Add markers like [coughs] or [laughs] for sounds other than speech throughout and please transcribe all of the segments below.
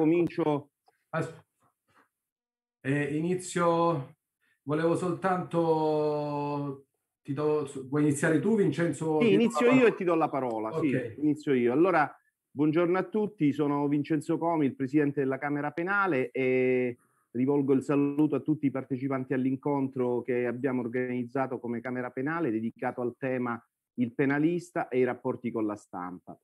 comincio. Eh, inizio, volevo soltanto. Ti do, vuoi iniziare tu, Vincenzo? Sì, inizio io e ti do la parola. Okay. Sì, inizio io. Allora, buongiorno a tutti, sono Vincenzo Comi, il presidente della Camera Penale e rivolgo il saluto a tutti i partecipanti all'incontro che abbiamo organizzato come Camera Penale dedicato al tema il penalista e i rapporti con la stampa.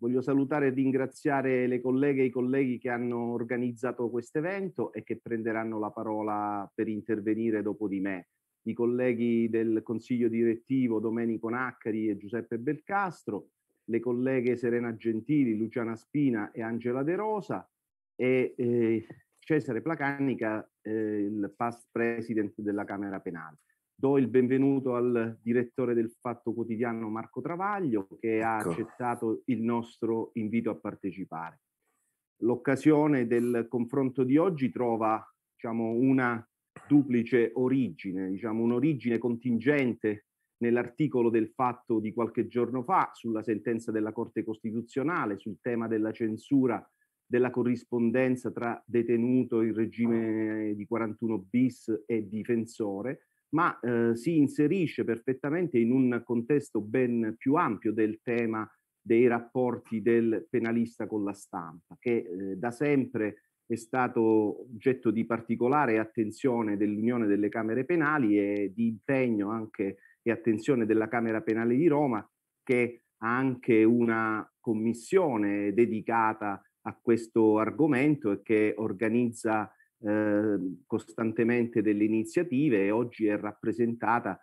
Voglio salutare e ringraziare le colleghe e i colleghi che hanno organizzato questo evento e che prenderanno la parola per intervenire dopo di me. I colleghi del Consiglio direttivo Domenico Naccari e Giuseppe Belcastro, le colleghe Serena Gentili, Luciana Spina e Angela De Rosa e eh, Cesare Placanica, eh, il past president della Camera Penale. Do il benvenuto al direttore del Fatto Quotidiano Marco Travaglio che ha ecco. accettato il nostro invito a partecipare. L'occasione del confronto di oggi trova diciamo, una duplice origine, diciamo, un'origine contingente nell'articolo del fatto di qualche giorno fa sulla sentenza della Corte Costituzionale sul tema della censura della corrispondenza tra detenuto in regime di 41 bis e difensore, ma eh, si inserisce perfettamente in un contesto ben più ampio del tema dei rapporti del penalista con la stampa, che eh, da sempre è stato oggetto di particolare attenzione dell'Unione delle Camere Penali e di impegno anche e attenzione della Camera Penale di Roma, che ha anche una commissione dedicata a questo argomento e che organizza eh, costantemente delle iniziative e oggi è rappresentata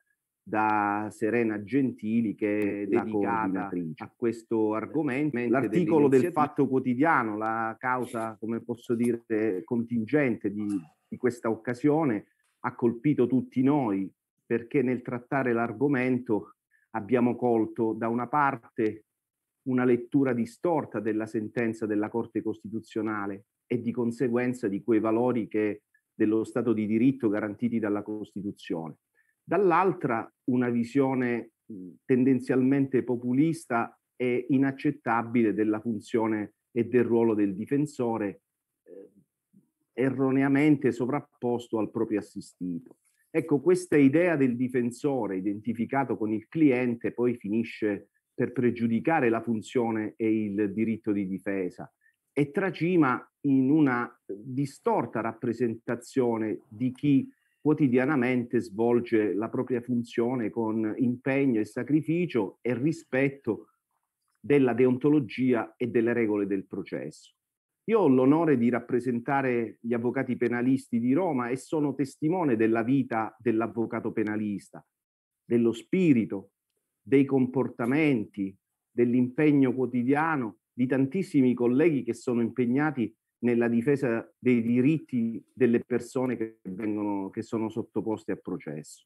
da Serena Gentili che è dedicata a questo argomento. L'articolo del Fatto Quotidiano, la causa, come posso dire, contingente di, di questa occasione, ha colpito tutti noi perché nel trattare l'argomento abbiamo colto da una parte una lettura distorta della sentenza della Corte Costituzionale e di conseguenza di quei valori che dello Stato di diritto garantiti dalla Costituzione. Dall'altra una visione tendenzialmente populista e inaccettabile della funzione e del ruolo del difensore eh, erroneamente sovrapposto al proprio assistito. Ecco, questa idea del difensore identificato con il cliente poi finisce per pregiudicare la funzione e il diritto di difesa e tracima in una distorta rappresentazione di chi quotidianamente svolge la propria funzione con impegno e sacrificio e rispetto della deontologia e delle regole del processo. Io ho l'onore di rappresentare gli avvocati penalisti di Roma e sono testimone della vita dell'avvocato penalista, dello spirito, dei comportamenti, dell'impegno quotidiano di tantissimi colleghi che sono impegnati nella difesa dei diritti delle persone che, vengono, che sono sottoposte a processo.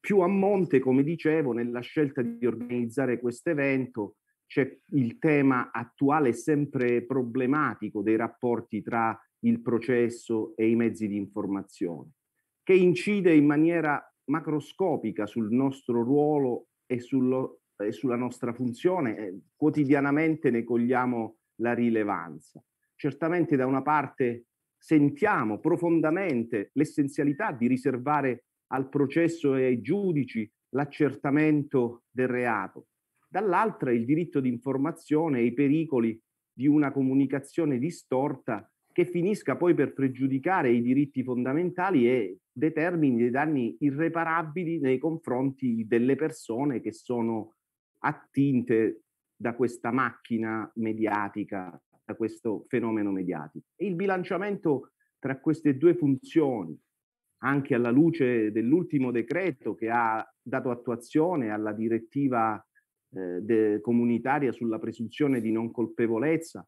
Più a monte, come dicevo, nella scelta di organizzare questo evento c'è il tema attuale sempre problematico dei rapporti tra il processo e i mezzi di informazione, che incide in maniera macroscopica sul nostro ruolo e, sullo, e sulla nostra funzione, eh, quotidianamente ne cogliamo la rilevanza. Certamente da una parte sentiamo profondamente l'essenzialità di riservare al processo e ai giudici l'accertamento del reato, dall'altra il diritto di informazione e i pericoli di una comunicazione distorta che finisca poi per pregiudicare i diritti fondamentali e determini dei danni irreparabili nei confronti delle persone che sono attinte da questa macchina mediatica, da questo fenomeno mediatico. E il bilanciamento tra queste due funzioni, anche alla luce dell'ultimo decreto che ha dato attuazione alla direttiva eh, de- comunitaria sulla presunzione di non colpevolezza,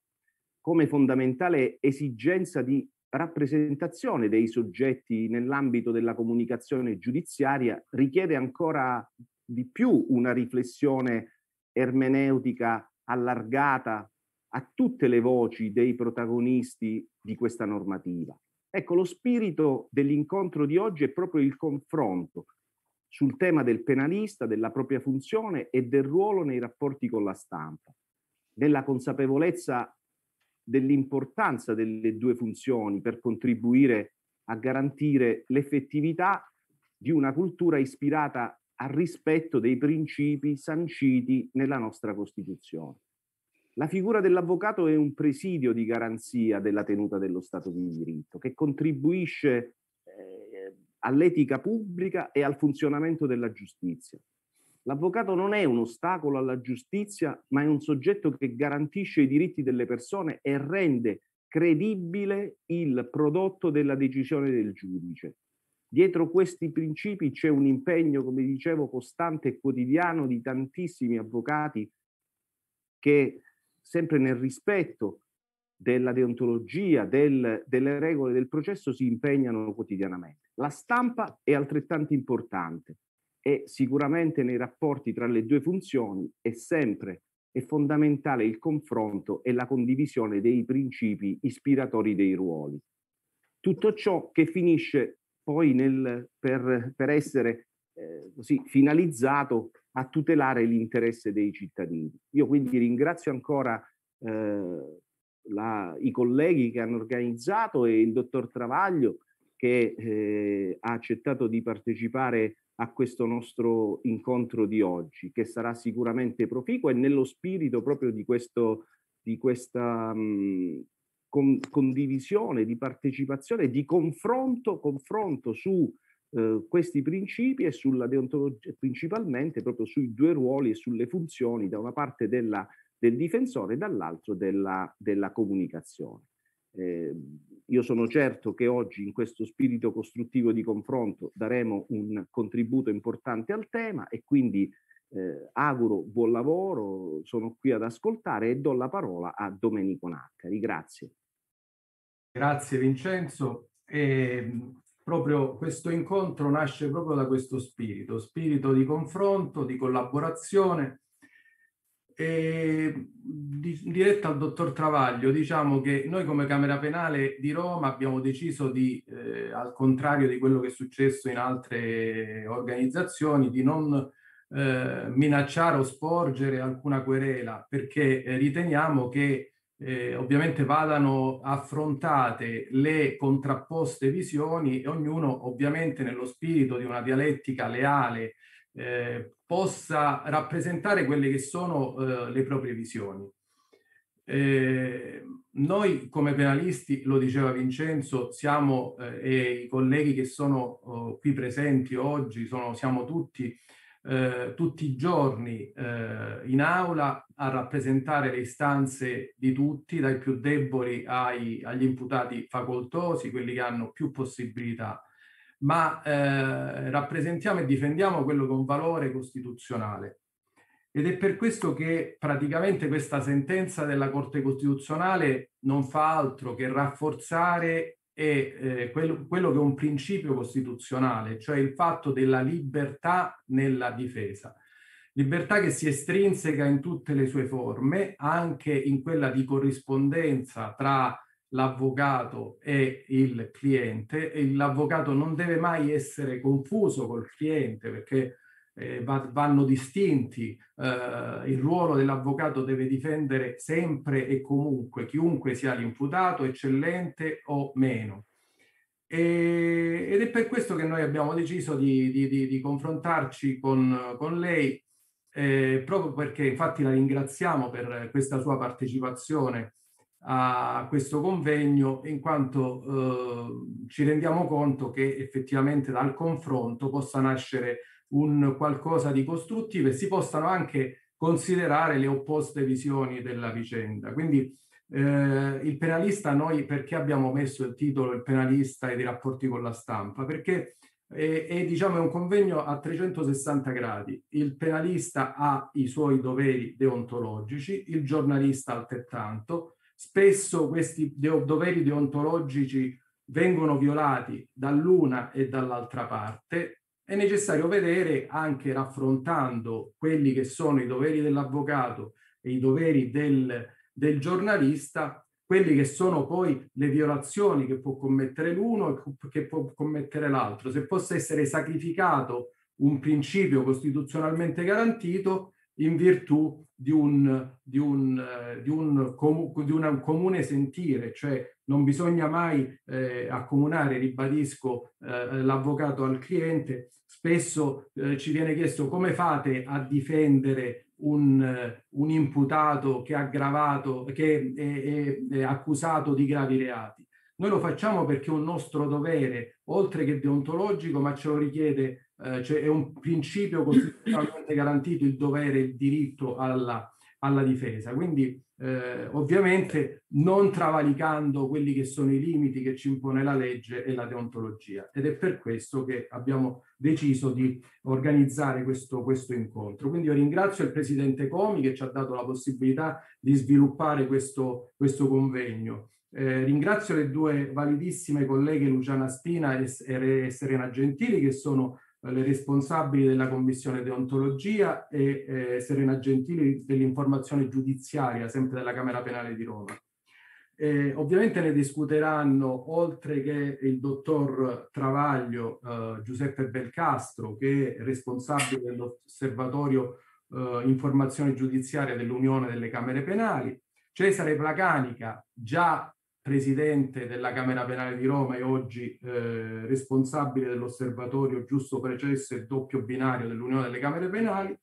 come fondamentale esigenza di rappresentazione dei soggetti nell'ambito della comunicazione giudiziaria richiede ancora di più una riflessione ermeneutica allargata a tutte le voci dei protagonisti di questa normativa. Ecco, lo spirito dell'incontro di oggi è proprio il confronto sul tema del penalista, della propria funzione e del ruolo nei rapporti con la stampa, nella consapevolezza dell'importanza delle due funzioni per contribuire a garantire l'effettività di una cultura ispirata al rispetto dei principi sanciti nella nostra Costituzione. La figura dell'avvocato è un presidio di garanzia della tenuta dello Stato di diritto che contribuisce eh, all'etica pubblica e al funzionamento della giustizia. L'avvocato non è un ostacolo alla giustizia, ma è un soggetto che garantisce i diritti delle persone e rende credibile il prodotto della decisione del giudice. Dietro questi principi c'è un impegno, come dicevo, costante e quotidiano di tantissimi avvocati che, sempre nel rispetto della deontologia, del, delle regole del processo, si impegnano quotidianamente. La stampa è altrettanto importante e sicuramente nei rapporti tra le due funzioni è sempre è fondamentale il confronto e la condivisione dei principi ispiratori dei ruoli. Tutto ciò che finisce poi nel, per, per, essere eh, così finalizzato a tutelare l'interesse dei cittadini. Io quindi ringrazio ancora eh, la, i colleghi che hanno organizzato e il dottor Travaglio che eh, ha accettato di partecipare a questo nostro incontro di oggi, che sarà sicuramente proficuo e nello spirito proprio di, questo, di questa mh, con, condivisione, di partecipazione, di confronto, confronto su eh, questi principi e sulla deontologia, principalmente proprio sui due ruoli e sulle funzioni, da una parte della, del difensore e dall'altro della, della comunicazione. Eh, io sono certo che oggi in questo spirito costruttivo di confronto daremo un contributo importante al tema e quindi eh, auguro buon lavoro, sono qui ad ascoltare e do la parola a Domenico Naccari. Grazie. Grazie Vincenzo. E proprio questo incontro nasce proprio da questo spirito, spirito di confronto, di collaborazione e di, diretta al dottor Travaglio, diciamo che noi come Camera Penale di Roma abbiamo deciso di, eh, al contrario di quello che è successo in altre organizzazioni, di non eh, minacciare o sporgere alcuna querela, perché eh, riteniamo che eh, ovviamente vadano affrontate le contrapposte visioni e ognuno ovviamente nello spirito di una dialettica leale eh, possa rappresentare quelle che sono eh, le proprie visioni. Eh, noi come penalisti, lo diceva Vincenzo, siamo eh, e i colleghi che sono oh, qui presenti oggi, sono, siamo tutti, eh, tutti i giorni eh, in aula a rappresentare le istanze di tutti, dai più deboli ai, agli imputati facoltosi, quelli che hanno più possibilità ma eh, rappresentiamo e difendiamo quello che è un valore costituzionale. Ed è per questo che praticamente questa sentenza della Corte Costituzionale non fa altro che rafforzare e, eh, quello, quello che è un principio costituzionale, cioè il fatto della libertà nella difesa. Libertà che si estrinseca in tutte le sue forme, anche in quella di corrispondenza tra l'avvocato e il cliente e l'avvocato non deve mai essere confuso col cliente perché eh, va, vanno distinti. Eh, il ruolo dell'avvocato deve difendere sempre e comunque chiunque sia l'imputato, eccellente o meno. E, ed è per questo che noi abbiamo deciso di, di, di, di confrontarci con, con lei, eh, proprio perché infatti la ringraziamo per questa sua partecipazione a questo convegno in quanto eh, ci rendiamo conto che effettivamente dal confronto possa nascere un qualcosa di costruttivo e si possano anche considerare le opposte visioni della vicenda. Quindi eh, il penalista, noi perché abbiamo messo il titolo Il penalista ed i rapporti con la stampa? Perché è, è, diciamo, è un convegno a 360 gradi. Il penalista ha i suoi doveri deontologici, il giornalista altrettanto, Spesso questi doveri deontologici vengono violati dall'una e dall'altra parte. È necessario vedere, anche raffrontando quelli che sono i doveri dell'avvocato e i doveri del, del giornalista, quelli che sono poi le violazioni che può commettere l'uno e che può commettere l'altro. Se possa essere sacrificato un principio costituzionalmente garantito, in virtù di un, di un, eh, di un, di un comune sentire, cioè non bisogna mai eh, accomunare, ribadisco, eh, l'avvocato al cliente. Spesso eh, ci viene chiesto come fate a difendere un, un imputato che aggravato, che è, è, è accusato di gravi reati. Noi lo facciamo perché è un nostro dovere, oltre che deontologico, ma ce lo richiede, eh, cioè è un principio [coughs] costituzionalmente garantito il dovere, il diritto alla, alla difesa. Quindi eh, ovviamente non travalicando quelli che sono i limiti che ci impone la legge e la deontologia. Ed è per questo che abbiamo deciso di organizzare questo, questo incontro. Quindi io ringrazio il Presidente Comi che ci ha dato la possibilità di sviluppare questo, questo convegno. Eh, ringrazio le due validissime colleghe Luciana Spina e, e Serena Gentili che sono le responsabili della commissione deontologia e eh, Serena Gentili dell'informazione giudiziaria, sempre della Camera Penale di Roma. Eh, ovviamente ne discuteranno, oltre che il dottor Travaglio, eh, Giuseppe Belcastro, che è responsabile dell'osservatorio eh, informazione giudiziaria dell'Unione delle Camere Penali, Cesare Placanica, già presidente della Camera Penale di Roma e oggi eh, responsabile dell'osservatorio giusto processo e doppio binario dell'Unione delle Camere Penali.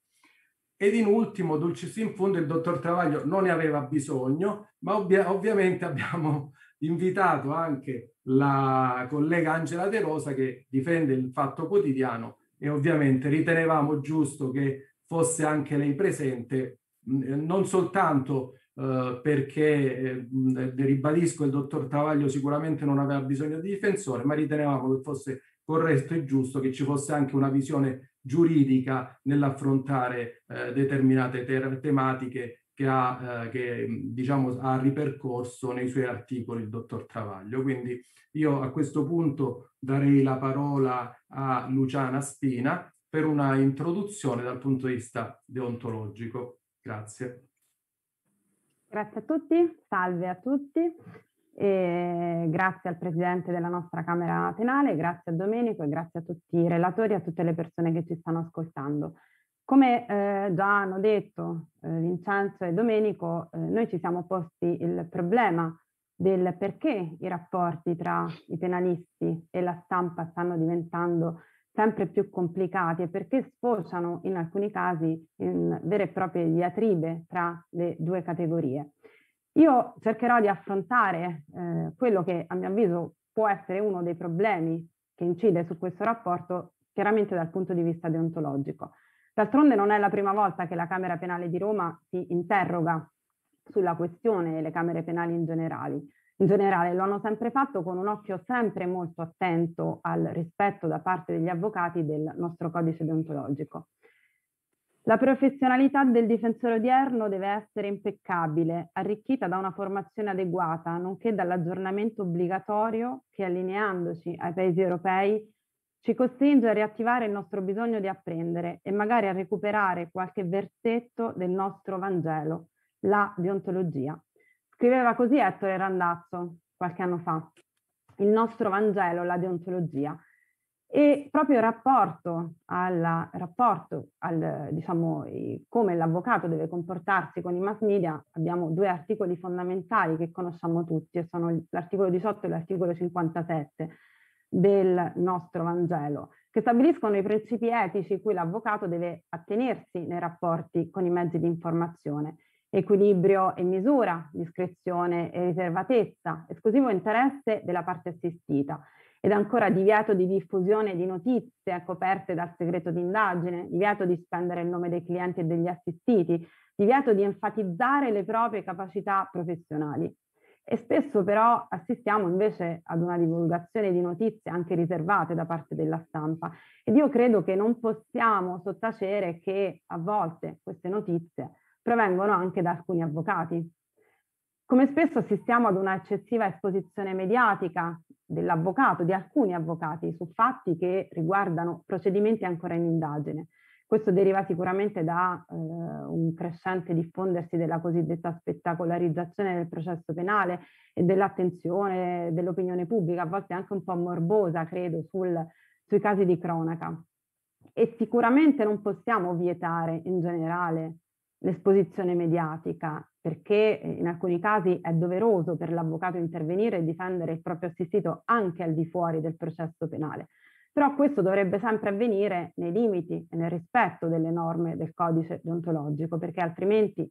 Ed in ultimo, dulcis in fondo, il dottor Travaglio non ne aveva bisogno, ma ovvia ovviamente abbiamo [laughs] invitato anche la collega Angela De Rosa che difende il fatto quotidiano e ovviamente ritenevamo giusto che fosse anche lei presente, non soltanto Uh, perché eh, ribadisco il dottor Travaglio sicuramente non aveva bisogno di difensore, ma ritenevamo che fosse corretto e giusto che ci fosse anche una visione giuridica nell'affrontare eh, determinate te tematiche che, ha, eh, che diciamo, ha ripercorso nei suoi articoli il dottor Travaglio. Quindi io a questo punto darei la parola a Luciana Spina per una introduzione dal punto di vista deontologico. Grazie. Grazie a tutti, salve a tutti. E grazie al Presidente della nostra Camera Penale, grazie a Domenico e grazie a tutti i relatori e a tutte le persone che ci stanno ascoltando. Come eh, già hanno detto eh, Vincenzo e Domenico, eh, noi ci siamo posti il problema del perché i rapporti tra i penalisti e la stampa stanno diventando sempre più complicati e perché sfociano in alcuni casi in vere e proprie diatribe tra le due categorie. Io cercherò di affrontare eh, quello che a mio avviso può essere uno dei problemi che incide su questo rapporto chiaramente dal punto di vista deontologico. D'altronde non è la prima volta che la Camera Penale di Roma si interroga sulla questione e le Camere Penali in generale in generale lo hanno sempre fatto con un occhio sempre molto attento al rispetto da parte degli avvocati del nostro codice deontologico. La professionalità del difensore odierno deve essere impeccabile, arricchita da una formazione adeguata, nonché dall'aggiornamento obbligatorio che allineandoci ai paesi europei ci costringe a riattivare il nostro bisogno di apprendere e magari a recuperare qualche versetto del nostro Vangelo, la deontologia. Scriveva così Ettore Randazzo qualche anno fa, il nostro Vangelo, la deontologia. E proprio il rapporto, al, rapporto al, diciamo, come l'avvocato deve comportarsi con i mass media, abbiamo due articoli fondamentali che conosciamo tutti, e sono l'articolo 18 e l'articolo 57 del nostro Vangelo, che stabiliscono i principi etici cui l'avvocato deve attenersi nei rapporti con i mezzi di informazione equilibrio e misura, discrezione e riservatezza, esclusivo interesse della parte assistita ed ancora divieto di diffusione di notizie coperte dal segreto d'indagine, divieto di spendere il nome dei clienti e degli assistiti, divieto di enfatizzare le proprie capacità professionali. E spesso però assistiamo invece ad una divulgazione di notizie anche riservate da parte della stampa ed io credo che non possiamo sottacere che a volte queste notizie provengono anche da alcuni avvocati. Come spesso assistiamo ad una eccessiva esposizione mediatica dell'avvocato, di alcuni avvocati, su fatti che riguardano procedimenti ancora in indagine. Questo deriva sicuramente da eh, un crescente diffondersi della cosiddetta spettacolarizzazione del processo penale e dell'attenzione dell'opinione pubblica, a volte anche un po' morbosa, credo, sul, sui casi di cronaca. E sicuramente non possiamo vietare in generale l'esposizione mediatica, perché in alcuni casi è doveroso per l'avvocato intervenire e difendere il proprio assistito anche al di fuori del processo penale. Però questo dovrebbe sempre avvenire nei limiti e nel rispetto delle norme del codice deontologico, perché altrimenti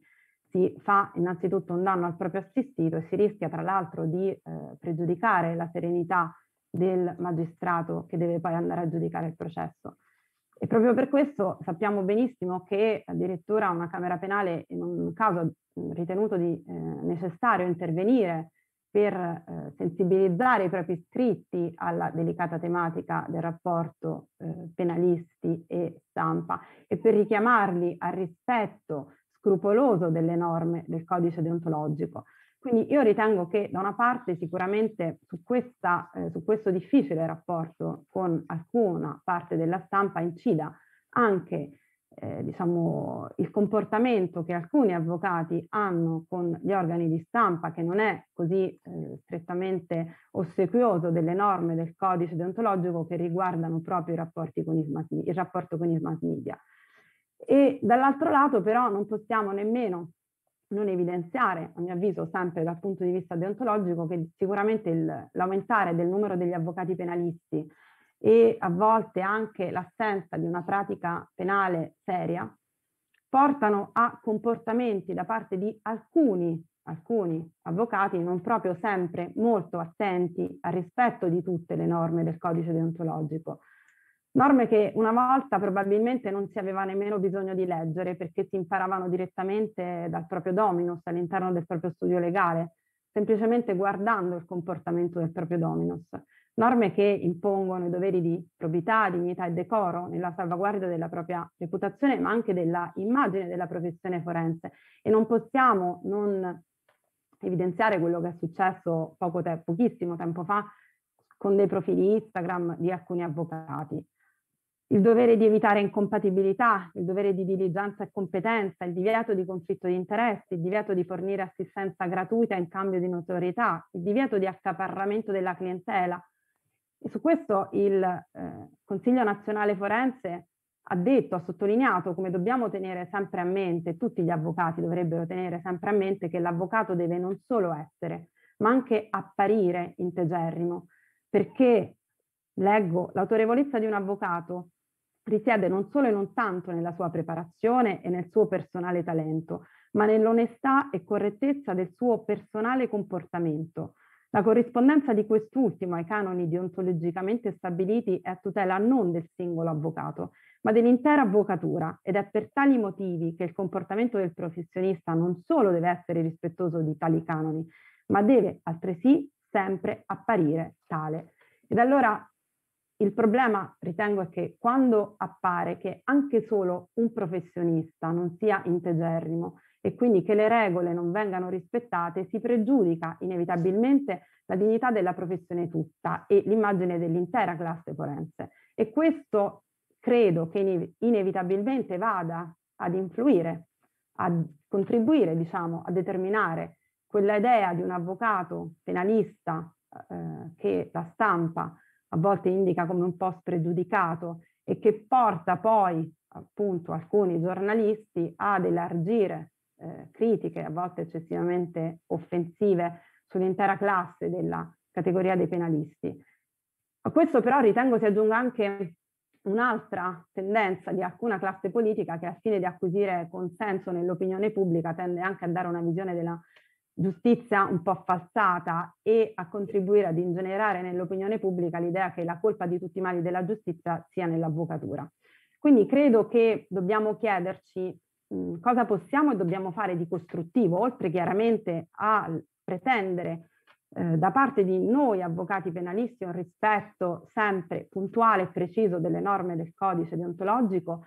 si fa innanzitutto un danno al proprio assistito e si rischia tra l'altro di eh, pregiudicare la serenità del magistrato che deve poi andare a giudicare il processo. E proprio per questo sappiamo benissimo che addirittura una Camera Penale in un caso ritenuto di, eh, necessario intervenire per eh, sensibilizzare i propri iscritti alla delicata tematica del rapporto eh, penalisti e stampa e per richiamarli al rispetto scrupoloso delle norme del codice deontologico. Quindi io ritengo che da una parte sicuramente su, questa, eh, su questo difficile rapporto con alcuna parte della stampa incida anche eh, diciamo, il comportamento che alcuni avvocati hanno con gli organi di stampa, che non è così eh, strettamente ossequioso delle norme del codice deontologico che riguardano proprio i rapporti con i mass, il rapporto con i mass media. E dall'altro lato però non possiamo nemmeno non evidenziare, a mio avviso, sempre dal punto di vista deontologico, che sicuramente l'aumentare del numero degli avvocati penalisti e a volte anche l'assenza di una pratica penale seria portano a comportamenti da parte di alcuni, alcuni avvocati non proprio sempre molto attenti al rispetto di tutte le norme del codice deontologico. Norme che una volta probabilmente non si aveva nemmeno bisogno di leggere perché si imparavano direttamente dal proprio dominus all'interno del proprio studio legale, semplicemente guardando il comportamento del proprio dominus. Norme che impongono i doveri di probità, dignità e decoro nella salvaguardia della propria reputazione, ma anche della immagine della professione forense. E non possiamo non evidenziare quello che è successo poco te- pochissimo tempo fa con dei profili Instagram di alcuni avvocati il dovere di evitare incompatibilità, il dovere di diligenza e competenza, il divieto di conflitto di interessi, il divieto di fornire assistenza gratuita in cambio di notorietà, il divieto di accaparramento della clientela. E su questo il eh, Consiglio nazionale forense ha detto, ha sottolineato come dobbiamo tenere sempre a mente, tutti gli avvocati dovrebbero tenere sempre a mente che l'avvocato deve non solo essere, ma anche apparire integerrimo, perché leggo l'autorevolezza di un avvocato risiede non solo e non tanto nella sua preparazione e nel suo personale talento, ma nell'onestà e correttezza del suo personale comportamento. La corrispondenza di quest'ultimo ai canoni deontologicamente stabiliti è a tutela non del singolo avvocato, ma dell'intera avvocatura ed è per tali motivi che il comportamento del professionista non solo deve essere rispettoso di tali canoni, ma deve altresì sempre apparire tale. Ed allora il problema, ritengo, è che quando appare che anche solo un professionista non sia integerrimo e quindi che le regole non vengano rispettate, si pregiudica inevitabilmente la dignità della professione tutta e l'immagine dell'intera classe forense. E questo credo che inevitabilmente vada ad influire, a contribuire, diciamo, a determinare quella idea di un avvocato penalista eh, che la stampa a volte indica come un po' spregiudicato e che porta poi appunto alcuni giornalisti ad elargire eh, critiche a volte eccessivamente offensive sull'intera classe della categoria dei penalisti. A questo però ritengo si aggiunga anche un'altra tendenza di alcuna classe politica che al fine di acquisire consenso nell'opinione pubblica tende anche a dare una visione della giustizia un po' falsata e a contribuire ad ingenerare nell'opinione pubblica l'idea che la colpa di tutti i mali della giustizia sia nell'avvocatura. Quindi credo che dobbiamo chiederci mh, cosa possiamo e dobbiamo fare di costruttivo, oltre chiaramente a pretendere eh, da parte di noi avvocati penalisti un rispetto sempre puntuale e preciso delle norme del codice deontologico,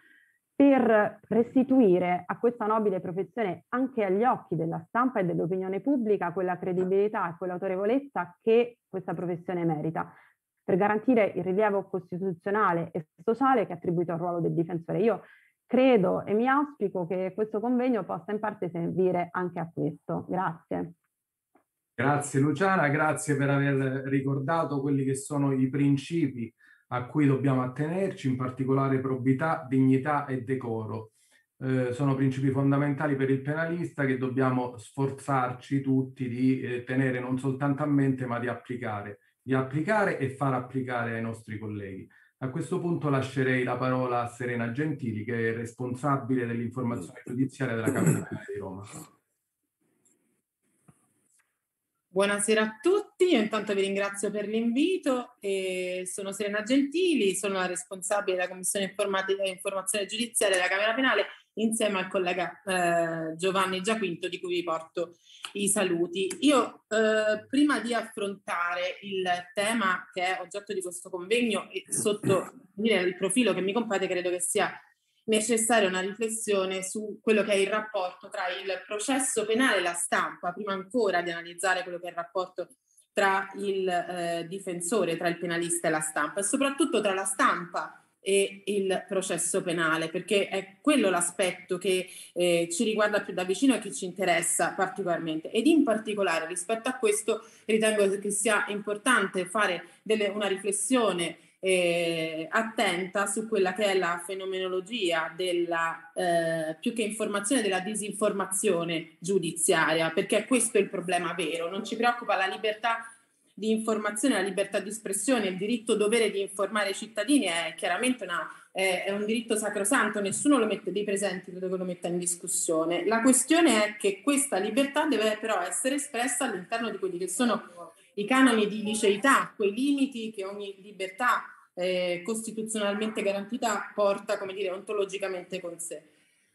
per restituire a questa nobile professione anche agli occhi della stampa e dell'opinione pubblica quella credibilità e quell'autorevolezza che questa professione merita, per garantire il rilievo costituzionale e sociale che è attribuito al ruolo del difensore. Io credo e mi auspico che questo convegno possa in parte servire anche a questo. Grazie. Grazie Luciana, grazie per aver ricordato quelli che sono i principi a cui dobbiamo attenerci, in particolare probità, dignità e decoro. eh, sono principi fondamentali per il penalista che dobbiamo sforzarci tutti di eh, tenere non soltanto a mente ma di applicare, di applicare e far applicare ai nostri colleghi. A questo punto lascerei la parola a Serena Gentili che è responsabile dell'informazione giudiziaria della Camera di Roma. Buonasera a tutti, io intanto vi ringrazio per l'invito. E sono Serena Gentili, sono la responsabile della Commissione Informatica e Informazione Giudiziaria della Camera Penale insieme al collega eh, Giovanni Giaquinto di cui vi porto i saluti. Io eh, prima di affrontare il tema che è oggetto di questo convegno e sotto dire, il profilo che mi compete credo che sia necessaria una riflessione su quello che è il rapporto tra il processo penale e la stampa, prima ancora di analizzare quello che è il rapporto tra il eh, difensore, tra il penalista e la stampa e soprattutto tra la stampa e il processo penale, perché è quello l'aspetto che eh, ci riguarda più da vicino e che ci interessa particolarmente. Ed in particolare rispetto a questo ritengo che sia importante fare delle, una riflessione eh, attenta su quella che è la fenomenologia della, eh, più che informazione, della disinformazione giudiziaria, perché questo è il problema vero. Non ci preoccupa la libertà di informazione, la libertà di espressione, il diritto dovere di informare i cittadini è chiaramente una, è, è un diritto sacrosanto, nessuno lo mette dei presenti, credo che lo metta in discussione. La questione è che questa libertà deve però essere espressa all'interno di quelli che sono i canoni di liceità, quei limiti che ogni libertà eh, costituzionalmente garantita porta, come dire, ontologicamente con sé.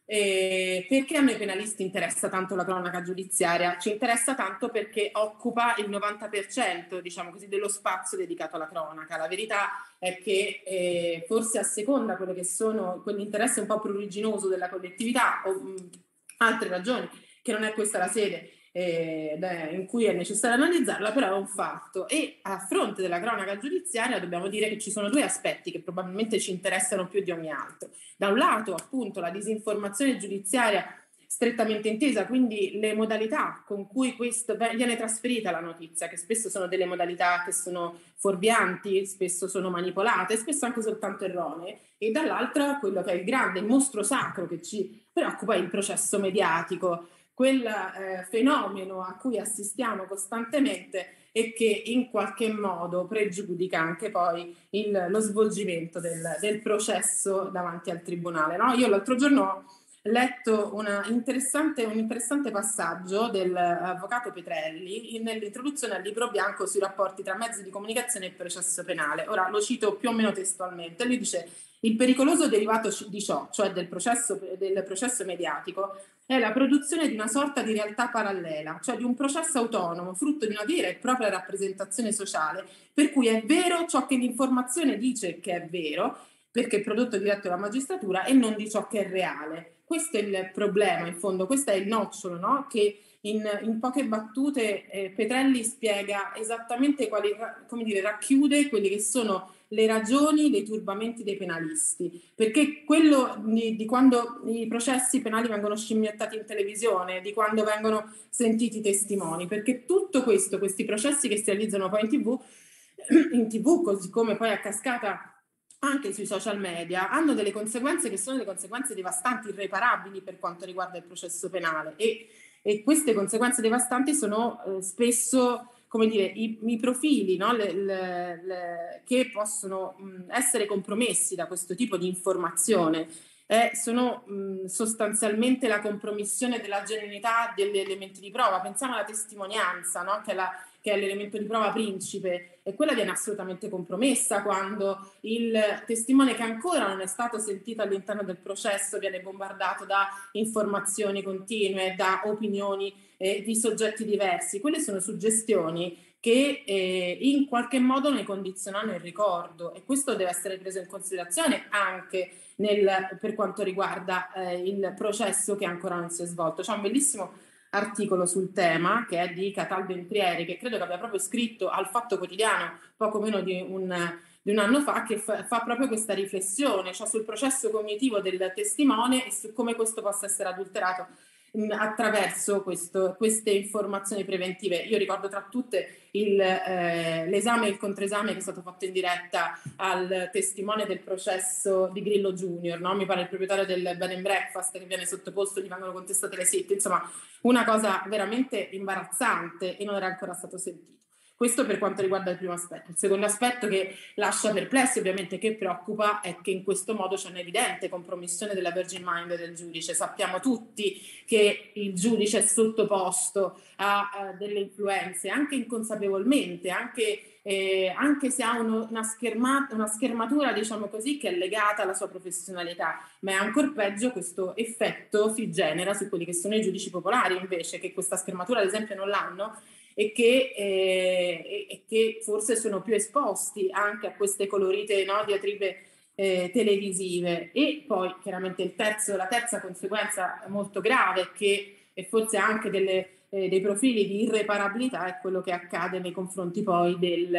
Eh, perché a noi penalisti interessa tanto la cronaca giudiziaria? Ci interessa tanto perché occupa il 90% diciamo così, dello spazio dedicato alla cronaca. La verità è che eh, forse a seconda quello che sono quell'interesse un po' pruriginoso della collettività o mh, altre ragioni, che non è questa la sede, eh, in cui è necessario analizzarla, però è un fatto. E a fronte della cronaca giudiziaria dobbiamo dire che ci sono due aspetti che probabilmente ci interessano più di ogni altro. Da un lato, appunto, la disinformazione giudiziaria strettamente intesa, quindi le modalità con cui questo viene trasferita la notizia, che spesso sono delle modalità che sono fuorvianti, spesso sono manipolate, spesso anche soltanto erronee, e dall'altro quello che è il grande, il mostro sacro che ci preoccupa il processo mediatico, quel eh, fenomeno a cui assistiamo costantemente e che in qualche modo pregiudica anche poi il, lo svolgimento del, del, processo davanti al tribunale. No? Io l'altro giorno ho letto interessante, un interessante passaggio dell'avvocato Petrelli nell'introduzione al libro bianco sui rapporti tra mezzi di comunicazione e processo penale. Ora lo cito più o meno testualmente. Lui dice il pericoloso derivato di ciò, cioè del processo, del processo mediatico, è la produzione di una sorta di realtà parallela, cioè di un processo autonomo, frutto di una vera e propria rappresentazione sociale, per cui è vero ciò che l'informazione dice che è vero, perché è prodotto diretto dalla magistratura, e non di ciò che è reale. Questo è il problema, in fondo, questo è il nocciolo, no? che in, in, poche battute eh, Petrelli spiega esattamente quali, come dire, racchiude quelli che sono le ragioni dei turbamenti dei penalisti, perché quello di, di, quando i processi penali vengono scimmiottati in televisione, di quando vengono sentiti i testimoni, perché tutto questo, questi processi che si realizzano poi in tv, [clears throat] in tv così come poi a cascata anche sui social media, hanno delle conseguenze che sono delle conseguenze devastanti, irreparabili per quanto riguarda il processo penale. E, e queste conseguenze devastanti sono eh, spesso come dire, i, i profili no? le, le, le, che possono mh, essere compromessi da questo tipo di informazione eh, sono mh, sostanzialmente la compromissione della genuinità degli elementi di prova. Pensiamo alla testimonianza, no? che, è la, che, è l'elemento di prova principe, e quella viene assolutamente compromessa quando il testimone che ancora non è stato sentito all'interno del processo viene bombardato da informazioni continue, da opinioni eh, di soggetti diversi. Quelle sono suggestioni che eh, in qualche modo ne condizionano il ricordo e questo deve essere preso in considerazione anche nel, per quanto riguarda eh, il processo che ancora non si è svolto. C'è un bellissimo articolo sul tema che è di Cataldo Entrieri che credo che abbia proprio scritto al Fatto Quotidiano poco meno di un, di un anno fa che fa, fa, proprio questa riflessione, cioè sul processo cognitivo del testimone e su come questo possa essere adulterato attraverso questo, queste informazioni preventive. Io ricordo tra tutte eh, l'esame e il controesame che è stato fatto in diretta al testimone del processo di Grillo Junior, no? mi pare il proprietario del bed and breakfast che viene sottoposto, gli vengono contestate le sette, insomma una cosa veramente imbarazzante e non era ancora stato sentito. Questo per quanto riguarda il primo aspetto. Il secondo aspetto che lascia perplessi, ovviamente che preoccupa, è che in questo modo c'è un'evidente compromissione della Virgin Mind del giudice. Sappiamo tutti che il giudice è sottoposto a, a delle influenze, anche inconsapevolmente, anche, eh, anche se ha uno, una, schermata, una schermatura, diciamo così, che è legata alla sua professionalità. Ma è ancora peggio questo effetto si genera su quelli che sono i giudici popolari, invece, che questa schermatura, ad esempio, non l'hanno e che, eh, e che, forse sono più esposti anche a queste colorite no, diatribe eh, televisive. E poi chiaramente terzo, la terza conseguenza molto grave che e forse anche delle, eh, dei profili di irreparabilità è quello che accade nei confronti poi del,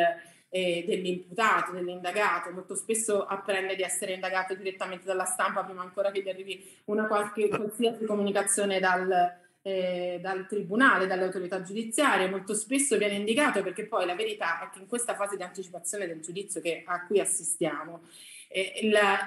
eh, dell'imputato, dell'indagato. Molto spesso apprende di essere indagato direttamente dalla stampa prima ancora che gli arrivi una qualche qualsiasi comunicazione dal, eh, dal tribunale, dalle autorità giudiziarie, molto spesso viene indicato perché poi la verità è che in questa fase di anticipazione del giudizio che, a cui assistiamo, eh, la,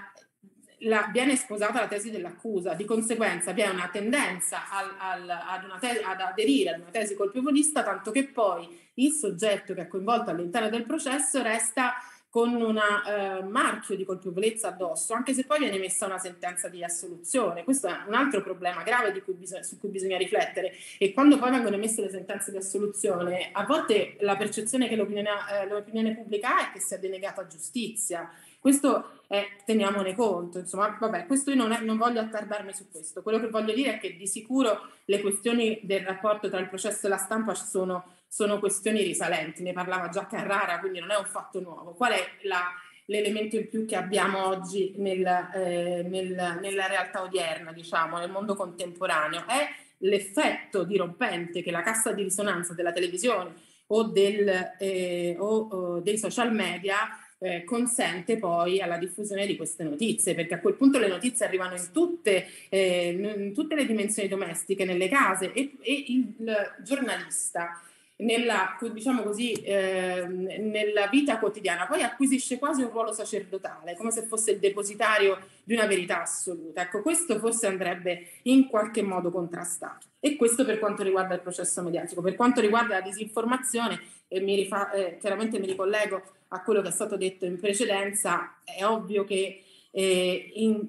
la, viene sposata la tesi dell'accusa, di conseguenza vi è una tendenza al, al, ad, una te- ad aderire ad una tesi colpevolista, tanto che poi il soggetto che è coinvolto all'interno del processo resta con un eh, marchio di colpevolezza addosso, anche se poi viene emessa una sentenza di assoluzione. Questo è un altro problema grave cui bisog- su cui bisogna riflettere. E quando poi vengono emesse le sentenze di assoluzione, a volte la percezione che l'opinione, eh, l'opinione pubblica ha è che sia denegata giustizia. Questo è, teniamone conto, insomma, vabbè, questo io non, è, non, voglio attardarmi su questo. Quello che voglio dire è che di sicuro le questioni del rapporto tra il processo e la stampa sono sono questioni risalenti, ne parlava già Carrara, quindi non è un fatto nuovo. Qual è la, l'elemento in più che abbiamo oggi nel, eh, nel, nella realtà odierna, diciamo, nel mondo contemporaneo? È l'effetto dirompente che la cassa di risonanza della televisione o, del, eh, o, o dei social media eh, consente poi alla diffusione di queste notizie, perché a quel punto le notizie arrivano in tutte, eh, in tutte le dimensioni domestiche, nelle case e, e il giornalista nella, diciamo così, eh, nella vita quotidiana, poi acquisisce quasi un ruolo sacerdotale, come se fosse il depositario di una verità assoluta. Ecco, questo forse andrebbe in qualche modo contrastato. E questo per quanto riguarda il processo mediatico. Per quanto riguarda la disinformazione, e mi rifa, eh, chiaramente mi ricollego a quello che è stato detto in precedenza, è ovvio che eh, in,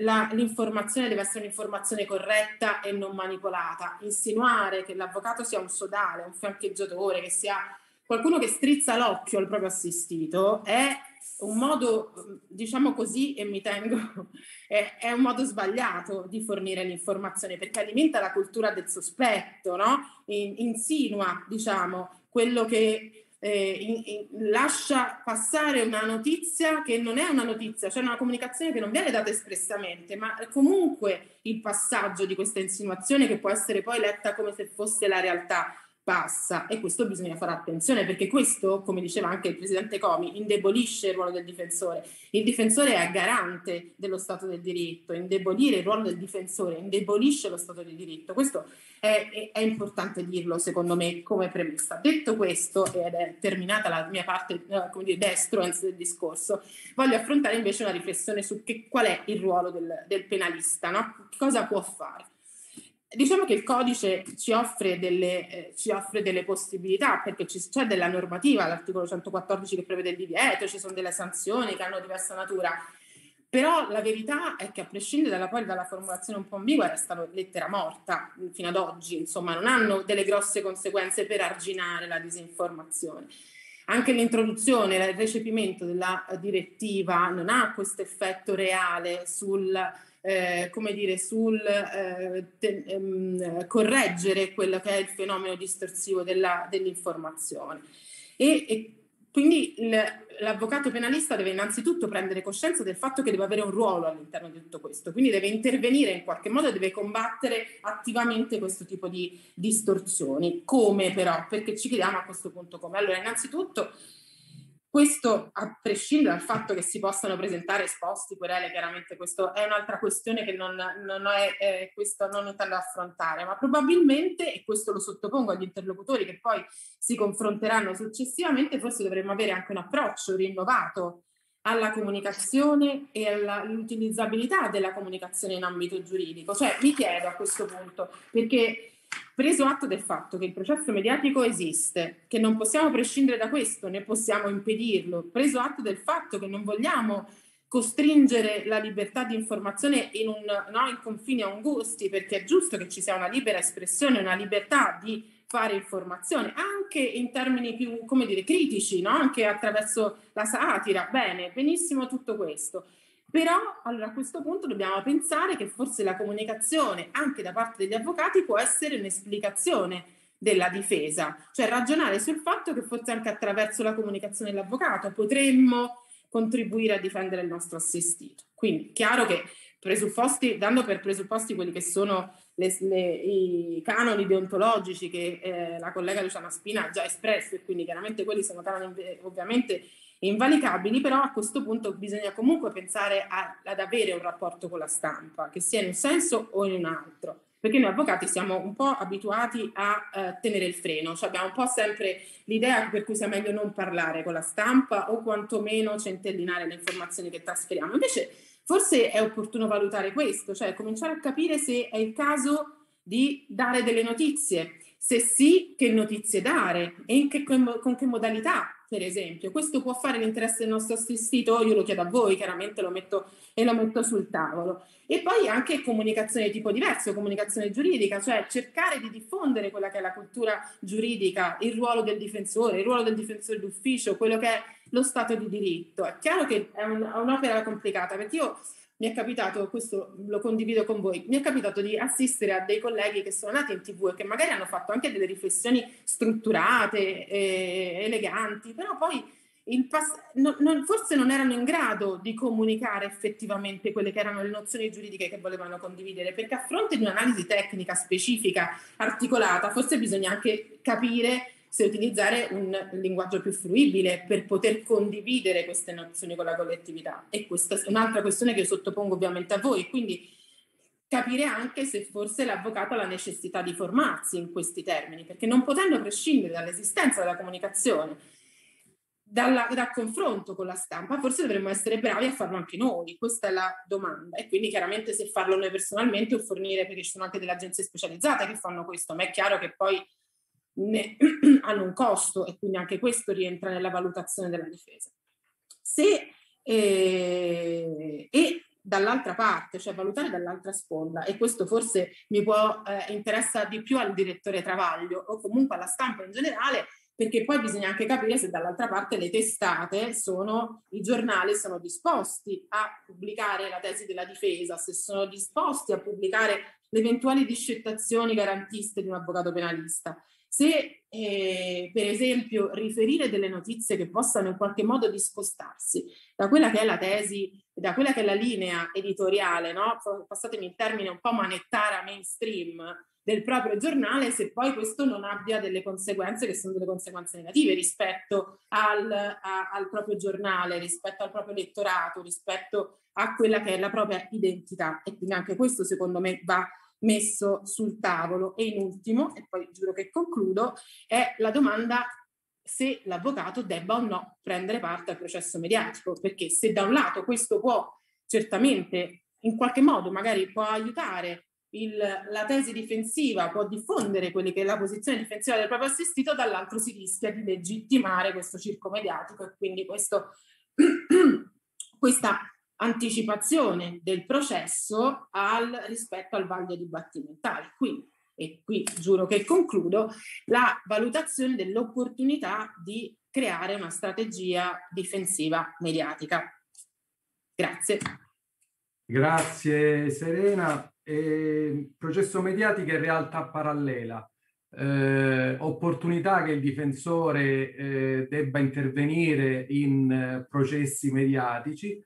la, l'informazione deve essere un'informazione corretta e non manipolata. Insinuare che l'avvocato sia un sodale, un fiancheggiatore, che sia qualcuno che strizza l'occhio al proprio assistito è un modo, diciamo così, e mi tengo, è, è, un modo sbagliato di fornire l'informazione perché alimenta la cultura del sospetto, no? In, insinua, diciamo, quello che eh, in, in, lascia passare una notizia che non è una notizia, cioè una comunicazione che non viene data espressamente, ma comunque il passaggio di questa insinuazione che può essere poi letta come se fosse la realtà passa e questo bisogna fare attenzione perché questo, come diceva anche il presidente Comi, indebolisce il ruolo del difensore. Il difensore è garante dello Stato del diritto, indebolire il ruolo del difensore indebolisce lo Stato del diritto. Questo è, è, importante dirlo secondo me come premessa. Detto questo, ed è terminata la mia parte eh, come dire, destruence del discorso, voglio affrontare invece una riflessione su che, qual è il ruolo del, del penalista, no? cosa può fare. Diciamo che il codice ci offre delle, eh, ci offre delle possibilità perché ci, c'è della normativa, l'articolo 114 che prevede il divieto, ci sono delle sanzioni che hanno diversa natura, però la verità è che a prescindere dalla, poi, dalla formulazione un po' ambigua restano lettera morta fino ad oggi, insomma non hanno delle grosse conseguenze per arginare la disinformazione. Anche l'introduzione, il recepimento della direttiva non ha questo effetto reale sul eh, come dire, sul eh, te, ehm, correggere quello che è il fenomeno distorsivo della, dell'informazione. E, e quindi l'avvocato penalista deve innanzitutto prendere coscienza del fatto che deve avere un ruolo all'interno di tutto questo, quindi deve intervenire in qualche modo, deve combattere attivamente questo tipo di distorsioni. Come però? Perché ci chiediamo a questo punto come? Allora, innanzitutto Questo a prescindere dal fatto che si possano presentare esposti, querele, chiaramente questo è un'altra questione che non, non, è, eh, questo non intendo affrontare, ma probabilmente, e questo lo sottopongo agli interlocutori che poi si confronteranno successivamente, forse dovremmo avere anche un approccio rinnovato alla comunicazione e all'utilizzabilità della comunicazione in ambito giuridico. Cioè mi chiedo a questo punto, perché preso atto del fatto che il processo mediatico esiste, che non possiamo prescindere da questo, né possiamo impedirlo, preso atto del fatto che non vogliamo costringere la libertà di informazione in, un, no, in confini angusti, perché è giusto che ci sia una libera espressione, una libertà di fare informazione, anche in termini più, come dire, critici, no? anche attraverso la satira. Bene, benissimo tutto questo. Però allora, a questo punto dobbiamo pensare che forse la comunicazione anche da parte degli avvocati può essere un'esplicazione della difesa, cioè ragionare sul fatto che forse anche attraverso la comunicazione dell'avvocato potremmo contribuire a difendere il nostro assistito. Quindi chiaro che presupposti, dando per presupposti quelli che sono le, le, i canoni deontologici che eh, la collega Luciana Spina ha già espresso e quindi chiaramente quelli sono canoni ovviamente invalicabili, però a questo punto bisogna comunque pensare a, ad avere un rapporto con la stampa, che sia in un senso o in un altro, perché noi avvocati siamo un po' abituati a uh, tenere il freno, cioè abbiamo un po' sempre l'idea per cui sia meglio non parlare con la stampa o quantomeno centellinare le informazioni che trasferiamo. Invece forse è opportuno valutare questo, cioè cominciare a capire se è il caso di dare delle notizie, se sì, che notizie dare e che, con che modalità per esempio. Questo può fare l'interesse del nostro assistito? Io lo chiedo a voi, chiaramente lo metto e lo metto sul tavolo. E poi anche comunicazione di tipo diverso, comunicazione giuridica, cioè cercare di diffondere quella che è la cultura giuridica, il ruolo del difensore, il ruolo del difensore d'ufficio, quello che è lo Stato di diritto. È chiaro che è, un, è un'opera complicata, perché io mi è capitato, questo lo condivido con voi, mi è capitato di assistere a dei colleghi che sono nati in tv e che magari hanno fatto anche delle riflessioni strutturate, eh, eleganti, però poi pass- no, non, forse non erano in grado di comunicare effettivamente quelle che erano le nozioni giuridiche che volevano condividere, perché a fronte di un'analisi tecnica specifica, articolata, forse bisogna anche capire se utilizzare un linguaggio più fruibile per poter condividere queste nozioni con la collettività. E questa è un'altra questione che io sottopongo ovviamente a voi. Quindi capire anche se forse l'avvocato ha la necessità di formarsi in questi termini, perché non potendo prescindere dall'esistenza della comunicazione, dalla, dal confronto con la stampa, forse dovremmo essere bravi a farlo anche noi, questa è la domanda. E quindi chiaramente se farlo noi personalmente o fornire, perché ci sono anche delle agenzie specializzate che fanno questo, ma è chiaro che poi ne, [clears throat] hanno un costo e quindi anche questo rientra nella valutazione della difesa. Se, eh, e dall'altra parte, cioè valutare dall'altra sponda, e questo forse mi può eh, interessa di più al direttore Travaglio o comunque alla stampa in generale, perché poi bisogna anche capire se dall'altra parte le testate sono, i giornali sono disposti a pubblicare la tesi della difesa, se sono disposti a pubblicare le eventuali discettazioni garantiste di un avvocato penalista. Se eh, per esempio riferire delle notizie che possano in qualche modo discostarsi da quella che è la tesi, da quella che è la linea editoriale, no? passatemi il termine un po' manettara mainstream del proprio giornale, se poi questo non abbia delle conseguenze che sono delle conseguenze negative rispetto al, a, al proprio giornale, rispetto al proprio elettorato, rispetto a quella che è la propria identità. E quindi anche questo secondo me va messo sul tavolo. E in ultimo, e poi giuro che concludo, è la domanda se l'avvocato debba o no prendere parte al processo mediatico, perché se da un lato questo può certamente in qualche modo magari può aiutare il, la tesi difensiva, può diffondere quella che è la posizione difensiva del proprio assistito, dall'altro si rischia di legittimare questo circo mediatico e quindi questo, [clears throat] questa anticipazione del processo al, rispetto al vaglio dibattimentale. Quindi, e qui giuro che concludo, la valutazione dell'opportunità di creare una strategia difensiva mediatica. Grazie. Grazie Serena. Eh, processo mediatico è realtà parallela. Eh, opportunità che il difensore eh, debba intervenire in eh, processi mediatici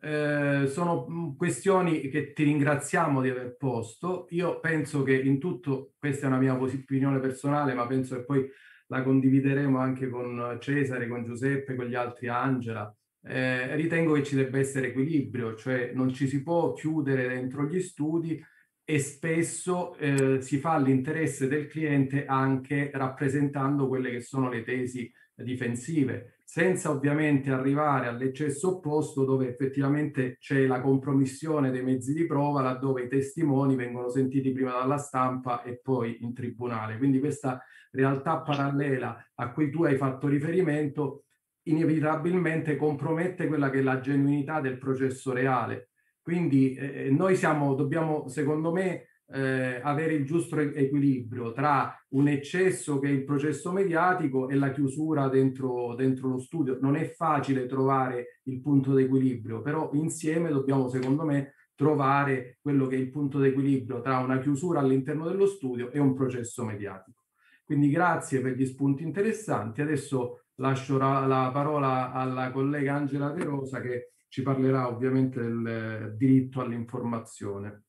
eh, sono mm, questioni che ti ringraziamo di aver posto. Io penso che in tutto, questa è una mia opinione personale, ma penso che poi la condivideremo anche con Cesare, con Giuseppe, con gli altri Angela. Eh, ritengo che ci debba essere equilibrio, cioè non ci si può chiudere dentro gli studi e spesso eh, si fa l'interesse del cliente anche rappresentando quelle che sono le tesi difensive, senza ovviamente arrivare all'eccesso opposto dove effettivamente c'è la compromissione dei mezzi di prova laddove i testimoni vengono sentiti prima dalla stampa e poi in tribunale. Quindi questa realtà parallela a cui tu hai fatto riferimento inevitabilmente compromette quella che è la genuinità del processo reale quindi eh, eh, noi siamo, dobbiamo, secondo me, eh, avere il giusto equilibrio tra un eccesso che è il processo mediatico e la chiusura dentro, dentro lo studio. Non è facile trovare il punto d'equilibrio, però insieme dobbiamo, secondo me, trovare quello che è il punto d'equilibrio tra una chiusura all'interno dello studio e un processo mediatico. Quindi grazie per gli spunti interessanti. Adesso lascio la parola alla collega Angela De Rosa che ci parlerà ovviamente del eh, diritto all'informazione.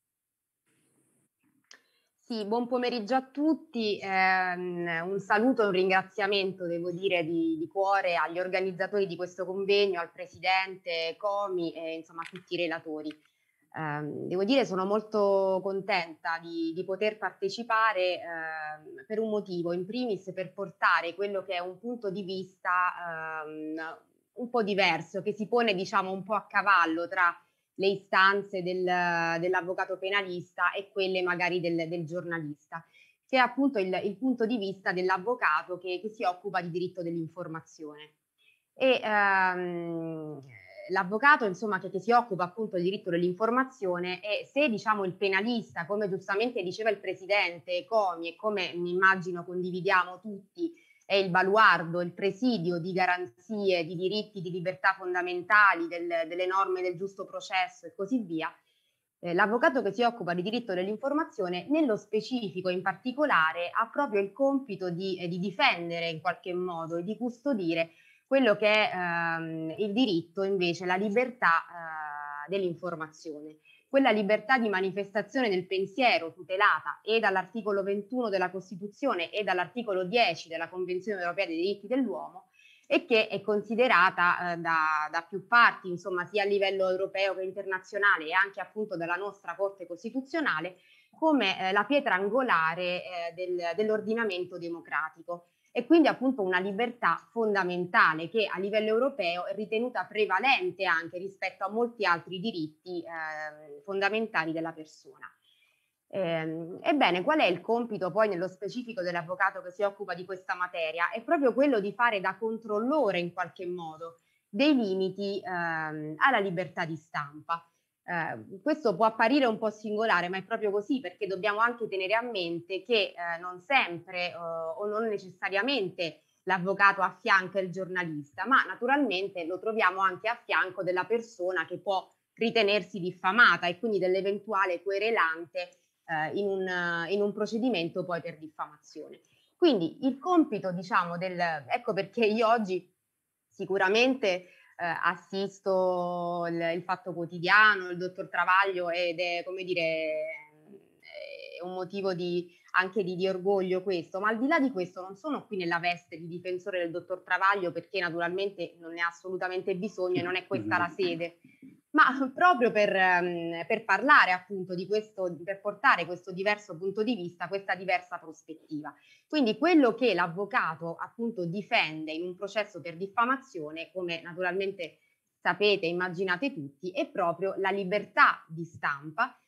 Sì, buon pomeriggio a tutti, eh, un saluto un ringraziamento, devo dire, di, di, cuore agli organizzatori di questo convegno, al Presidente, Comi e insomma a tutti i relatori. Eh, devo dire sono molto contenta di, di poter partecipare eh, per un motivo, in primis per portare quello che è un punto di vista ehm, un po' diverso, che si pone diciamo un po' a cavallo tra le istanze del, dell'avvocato penalista e quelle magari del, del giornalista, che è appunto il, il, punto di vista dell'avvocato che, che, si occupa di diritto dell'informazione. E ehm, l'avvocato insomma che, che, si occupa appunto del diritto dell'informazione e se diciamo il penalista, come giustamente diceva il presidente Comi e come mi immagino condividiamo tutti, è il baluardo, il presidio di garanzie, di diritti, di libertà fondamentali, del, delle norme del giusto processo e così via, eh, l'avvocato che si occupa di diritto dell'informazione, nello specifico in particolare, ha proprio il compito di, eh, di difendere in qualche modo e di custodire quello che è ehm, il diritto, invece, la libertà eh, dell'informazione quella libertà di manifestazione del pensiero tutelata e dall'articolo 21 della Costituzione e dall'articolo 10 della Convenzione europea dei diritti dell'uomo e che è considerata eh, da, da, più parti, insomma, sia a livello europeo che internazionale e anche appunto dalla nostra Corte Costituzionale come eh, la pietra angolare eh, del, dell'ordinamento democratico e quindi appunto una libertà fondamentale che a livello europeo è ritenuta prevalente anche rispetto a molti altri diritti eh, fondamentali della persona. Eh, ebbene, qual è il compito poi nello specifico dell'avvocato che si occupa di questa materia? È proprio quello di fare da controllore in qualche modo dei limiti ehm, alla libertà di stampa. Eh, questo può apparire un po' singolare, ma è proprio così perché dobbiamo anche tenere a mente che eh, non sempre eh, o non necessariamente l'avvocato affianca il giornalista, ma naturalmente lo troviamo anche a fianco della persona che può ritenersi diffamata e quindi dell'eventuale querelante eh, in un, in un procedimento poi per diffamazione. Quindi il compito, diciamo, del... Ecco perché io oggi sicuramente assisto il, il, Fatto Quotidiano, il dottor Travaglio ed è, come dire, è un motivo di, anche di, di, orgoglio questo, ma al di là di questo non sono qui nella veste di difensore del dottor Travaglio perché naturalmente non ne ha assolutamente bisogno e non è questa la sede, ma proprio per, um, per, parlare appunto di questo, per portare questo diverso punto di vista, questa diversa prospettiva. Quindi quello che l'avvocato appunto difende in un processo per diffamazione, come naturalmente sapete, immaginate tutti, è proprio la libertà di stampa,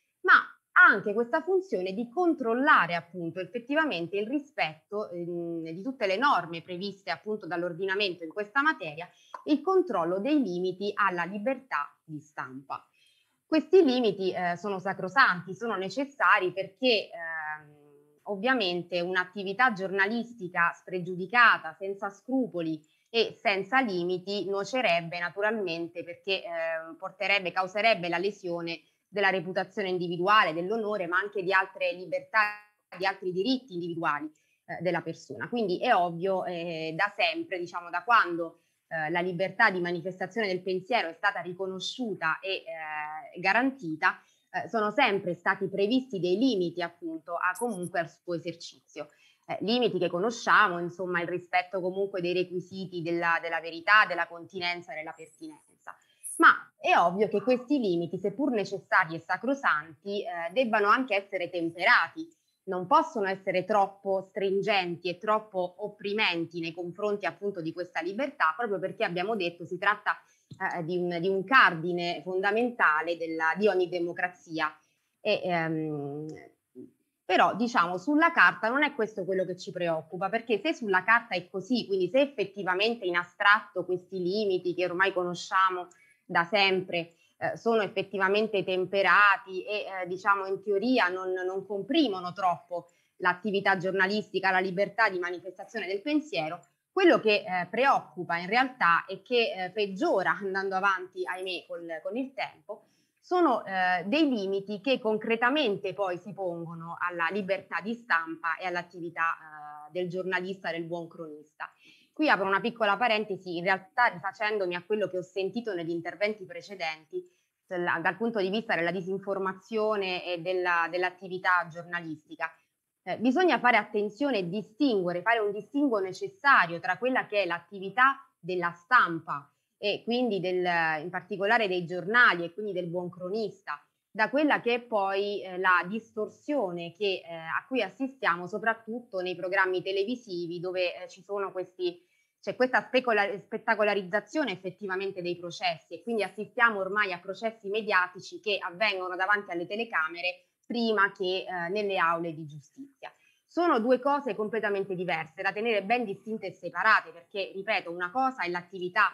ma anche questa funzione di controllare appunto effettivamente il rispetto eh, di tutte le norme previste appunto dall'ordinamento in questa materia, il controllo dei limiti alla libertà di stampa. Questi limiti eh, sono sacrosanti, sono necessari perché eh, ovviamente un'attività giornalistica spregiudicata, senza scrupoli e senza limiti nuocerebbe naturalmente perché eh, porterebbe, causerebbe la lesione della reputazione individuale, dell'onore, ma anche di altre libertà, di altri diritti individuali eh, della persona. Quindi è ovvio eh, da sempre, diciamo da quando eh, la libertà di manifestazione del pensiero è stata riconosciuta e eh, garantita, eh, sono sempre stati previsti dei limiti appunto a comunque al suo esercizio. eh, limiti che conosciamo, insomma il rispetto comunque dei requisiti della, della verità, della continenza e della pertinenza. Ma è ovvio che questi limiti, seppur necessari e sacrosanti, eh, debbano anche essere temperati, non possono essere troppo stringenti e troppo opprimenti nei confronti appunto di questa libertà, proprio perché abbiamo detto si tratta eh, di, un, di, un, cardine fondamentale della, di ogni democrazia. E, ehm, però diciamo sulla carta non è questo quello che ci preoccupa, perché se sulla carta è così, quindi se effettivamente in astratto questi limiti che ormai conosciamo da sempre eh, sono effettivamente temperati e eh, diciamo in teoria non, non comprimono troppo l'attività giornalistica, la libertà di manifestazione del pensiero, quello che eh, preoccupa in realtà e che eh, peggiora andando avanti, ahimè, col, con il tempo, sono eh, dei limiti che concretamente poi si pongono alla libertà di stampa e all'attività eh, del giornalista, del buon cronista. Qui apro una piccola parentesi, in realtà rifacendomi a quello che ho sentito negli interventi precedenti, dal punto di vista della disinformazione e della, dell'attività giornalistica. Eh, bisogna fare attenzione e distinguere, fare un distinguo necessario tra quella che è l'attività della stampa e quindi del, in particolare dei giornali e quindi del buon cronista, da quella che è poi eh, la distorsione che, eh, a cui assistiamo soprattutto nei programmi televisivi dove eh, ci sono questi, c'è questa specola- spettacolarizzazione effettivamente dei processi e quindi assistiamo ormai a processi mediatici che avvengono davanti alle telecamere prima che eh, nelle aule di giustizia. Sono due cose completamente diverse, da tenere ben distinte e separate, perché, ripeto, una cosa è l'attività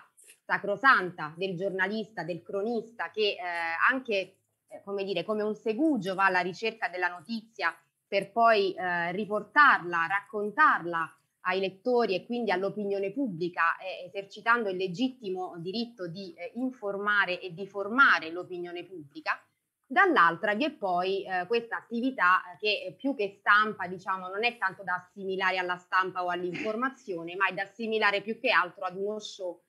sacrosanta del giornalista, del cronista che eh, anche eh, come dire, come un segugio va alla ricerca della notizia per poi eh, riportarla, raccontarla ai lettori e quindi all'opinione pubblica, eh, esercitando il legittimo diritto di eh, informare e di formare l'opinione pubblica. Dall'altra vi è poi eh, questa attività che più che stampa, diciamo, non è tanto da assimilare alla stampa o all'informazione, ma è da assimilare più che altro ad uno show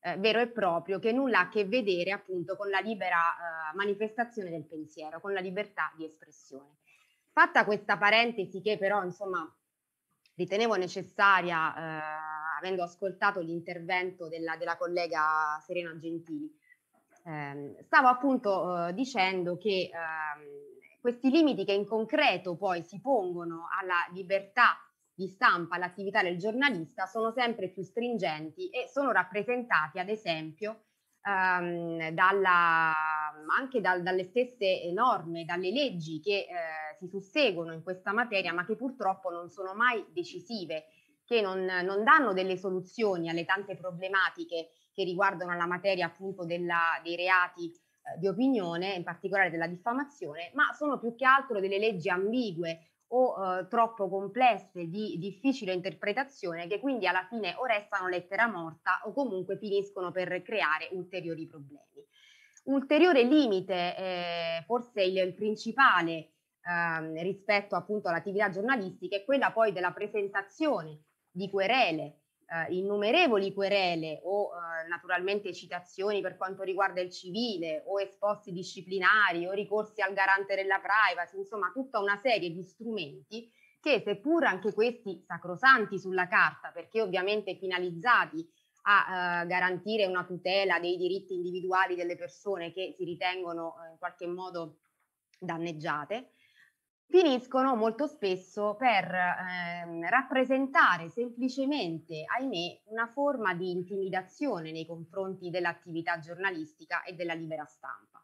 eh, vero e proprio che nulla ha a che vedere appunto con la libera eh, manifestazione del pensiero, con la libertà di espressione. Fatta questa parentesi che però insomma ritenevo necessaria eh, avendo ascoltato l'intervento della, della collega Serena Gentili, ehm, stavo appunto eh, dicendo che ehm, questi limiti che in concreto poi si pongono alla libertà di stampa all'attività del giornalista sono sempre più stringenti e sono rappresentati ad esempio ehm, dalla, anche dal, dalle stesse norme, dalle leggi che eh, si susseguono in questa materia ma che purtroppo non sono mai decisive, che non, non danno delle soluzioni alle tante problematiche che riguardano la materia appunto della, dei reati eh, di opinione, in particolare della diffamazione, ma sono più che altro delle leggi ambigue o eh, troppo complesse di difficile interpretazione che quindi alla fine o restano lettera morta o comunque finiscono per creare ulteriori problemi. Ulteriore limite, eh, forse il, principale eh, rispetto appunto all'attività giornalistica è quella poi della presentazione di querele eh, innumerevoli querele o eh, naturalmente citazioni per quanto riguarda il civile o esposti disciplinari o ricorsi al garante della privacy, insomma tutta una serie di strumenti che seppur anche questi sacrosanti sulla carta, perché ovviamente finalizzati a eh, garantire una tutela dei diritti individuali delle persone che si ritengono eh, in qualche modo danneggiate, finiscono molto spesso per ehm, rappresentare semplicemente, ahimè, una forma di intimidazione nei confronti dell'attività giornalistica e della libera stampa.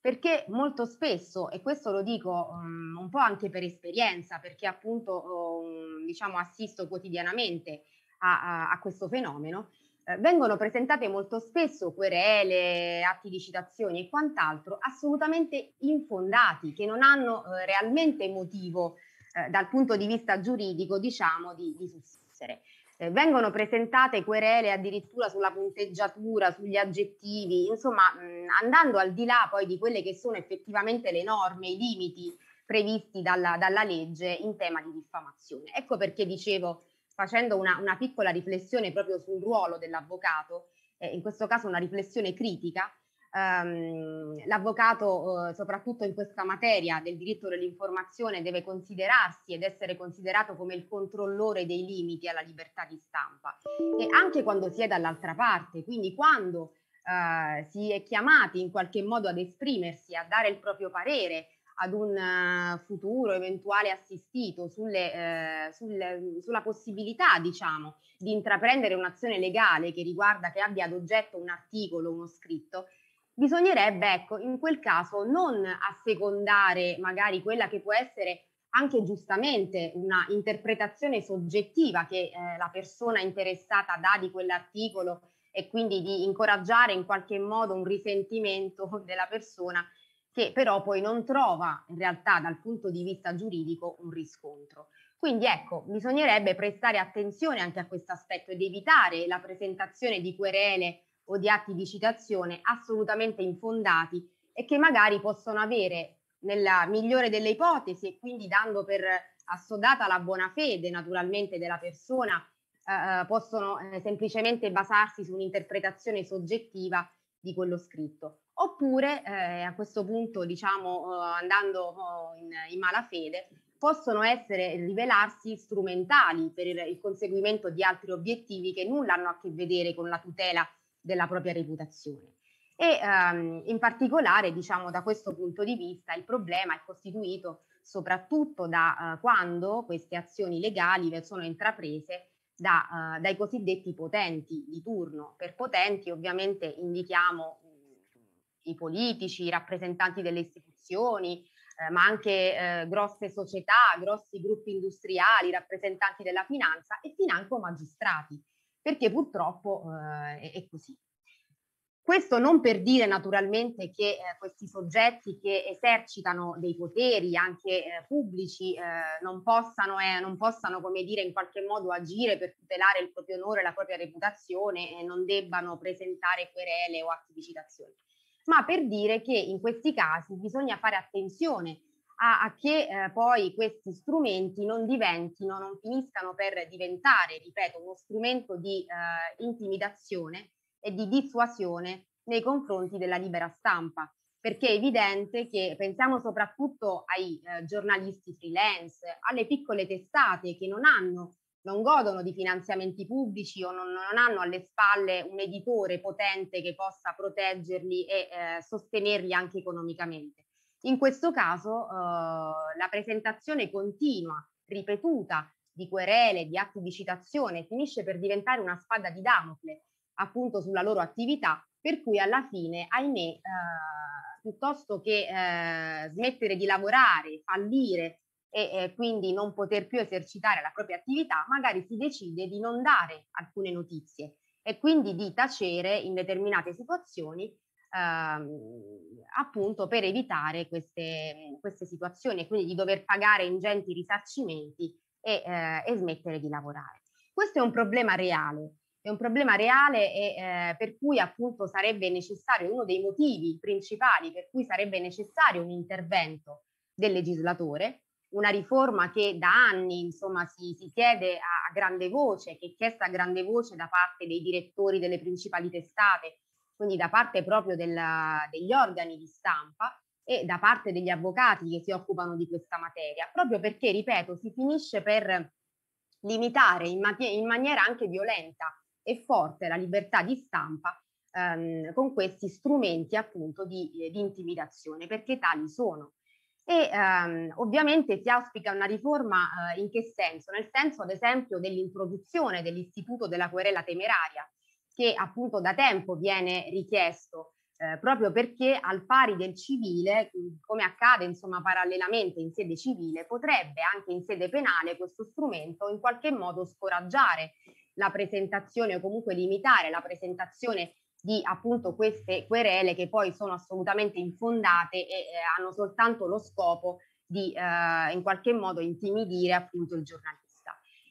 Perché molto spesso, e questo lo dico um, un po' anche per esperienza, perché appunto um, diciamo assisto quotidianamente a, a, a questo fenomeno, eh, vengono presentate molto spesso querele, atti di citazioni e quant'altro assolutamente infondati, che non hanno eh, realmente motivo eh, dal punto di vista giuridico, diciamo, di, di sussistere. Eh, vengono presentate querele addirittura sulla punteggiatura, sugli aggettivi, insomma, mh, andando al di là poi di quelle che sono effettivamente le norme, i limiti previsti dalla, dalla legge in tema di diffamazione. Ecco perché dicevo facendo una, una piccola riflessione proprio sul ruolo dell'avvocato, eh, in questo caso una riflessione critica, ehm, l'avvocato, eh, soprattutto in questa materia del diritto dell'informazione, deve considerarsi ed essere considerato come il controllore dei limiti alla libertà di stampa. E anche quando si è dall'altra parte, quindi quando eh, si è chiamati in qualche modo ad esprimersi, a dare il proprio parere ad un uh, futuro eventuale assistito sulle, eh, sulle, sulla possibilità, diciamo, di intraprendere un'azione legale che riguarda, che abbia ad oggetto un articolo, uno scritto, bisognerebbe, ecco, in quel caso non assecondare magari quella che può essere anche giustamente una interpretazione soggettiva che eh, la persona interessata dà di quell'articolo e quindi di incoraggiare in qualche modo un risentimento [laughs] della persona che però poi non trova in realtà dal punto di vista giuridico un riscontro. Quindi ecco, bisognerebbe prestare attenzione anche a questo aspetto ed evitare la presentazione di querele o di atti di citazione assolutamente infondati e che magari possono avere nella migliore delle ipotesi e quindi dando per assodata la buona fede naturalmente della persona, eh, eh possono eh, semplicemente basarsi su un'interpretazione soggettiva di quello scritto. Oppure eh, a questo punto, diciamo, eh, andando oh, in, in malafede, possono essere rivelarsi strumentali per il, il conseguimento di altri obiettivi che nulla hanno a che vedere con la tutela della propria reputazione. E ehm, in particolare, diciamo, da questo punto di vista, il problema è costituito soprattutto da eh, quando queste azioni legali sono intraprese da, uh, dai cosiddetti potenti di turno. Per potenti ovviamente indichiamo i politici, i rappresentanti delle istituzioni, eh, ma anche eh, grosse società, grossi gruppi industriali, rappresentanti della finanza e financo magistrati, perché purtroppo eh, è, così. Questo non per dire naturalmente che eh, questi soggetti che esercitano dei poteri anche eh, pubblici eh, non possano, non possano, come dire, in qualche modo agire per tutelare il proprio onore e la propria reputazione e non debbano presentare querele o atti di citazione, ma per dire che in questi casi bisogna fare attenzione a, a che eh, poi questi strumenti non diventino, non finiscano per diventare, ripeto, uno strumento di eh, intimidazione e di dissuasione nei confronti della libera stampa, perché è evidente che pensiamo soprattutto ai eh, giornalisti freelance, alle piccole testate che non hanno, non godono di finanziamenti pubblici o non, non hanno alle spalle un editore potente che possa proteggerli e eh, sostenerli anche economicamente. In questo caso eh, la presentazione continua, ripetuta di querele, di atti di citazione finisce per diventare una spada di Damocle appunto sulla loro attività, per cui alla fine, ahimè, eh, piuttosto che eh, smettere di lavorare, fallire e eh, quindi non poter più esercitare la propria attività, magari si decide di non dare alcune notizie e quindi di tacere in determinate situazioni ehm, appunto per evitare queste, queste situazioni e quindi di dover pagare ingenti risarcimenti e, eh, e smettere di lavorare. Questo è un problema reale è un problema reale e eh, per cui appunto sarebbe necessario, uno dei motivi principali per cui sarebbe necessario un intervento del legislatore, una riforma che da anni insomma si, si chiede a, grande voce, che è chiesta a grande voce da parte dei direttori delle principali testate, quindi da parte proprio della, degli organi di stampa e da parte degli avvocati che si occupano di questa materia, proprio perché, ripeto, si finisce per limitare in, mat- in maniera anche violenta e forte la libertà di stampa ehm, con questi strumenti appunto di, di, intimidazione, perché tali sono. E ehm, ovviamente si auspica una riforma eh, in che senso? Nel senso ad esempio dell'introduzione dell'istituto della querela temeraria, che appunto da tempo viene richiesto eh, proprio perché al pari del civile, come accade insomma parallelamente in sede civile, potrebbe anche in sede penale questo strumento in qualche modo scoraggiare la presentazione o comunque limitare la presentazione di appunto queste querele che poi sono assolutamente infondate e eh, hanno soltanto lo scopo di eh, in qualche modo intimidire appunto il giornalista.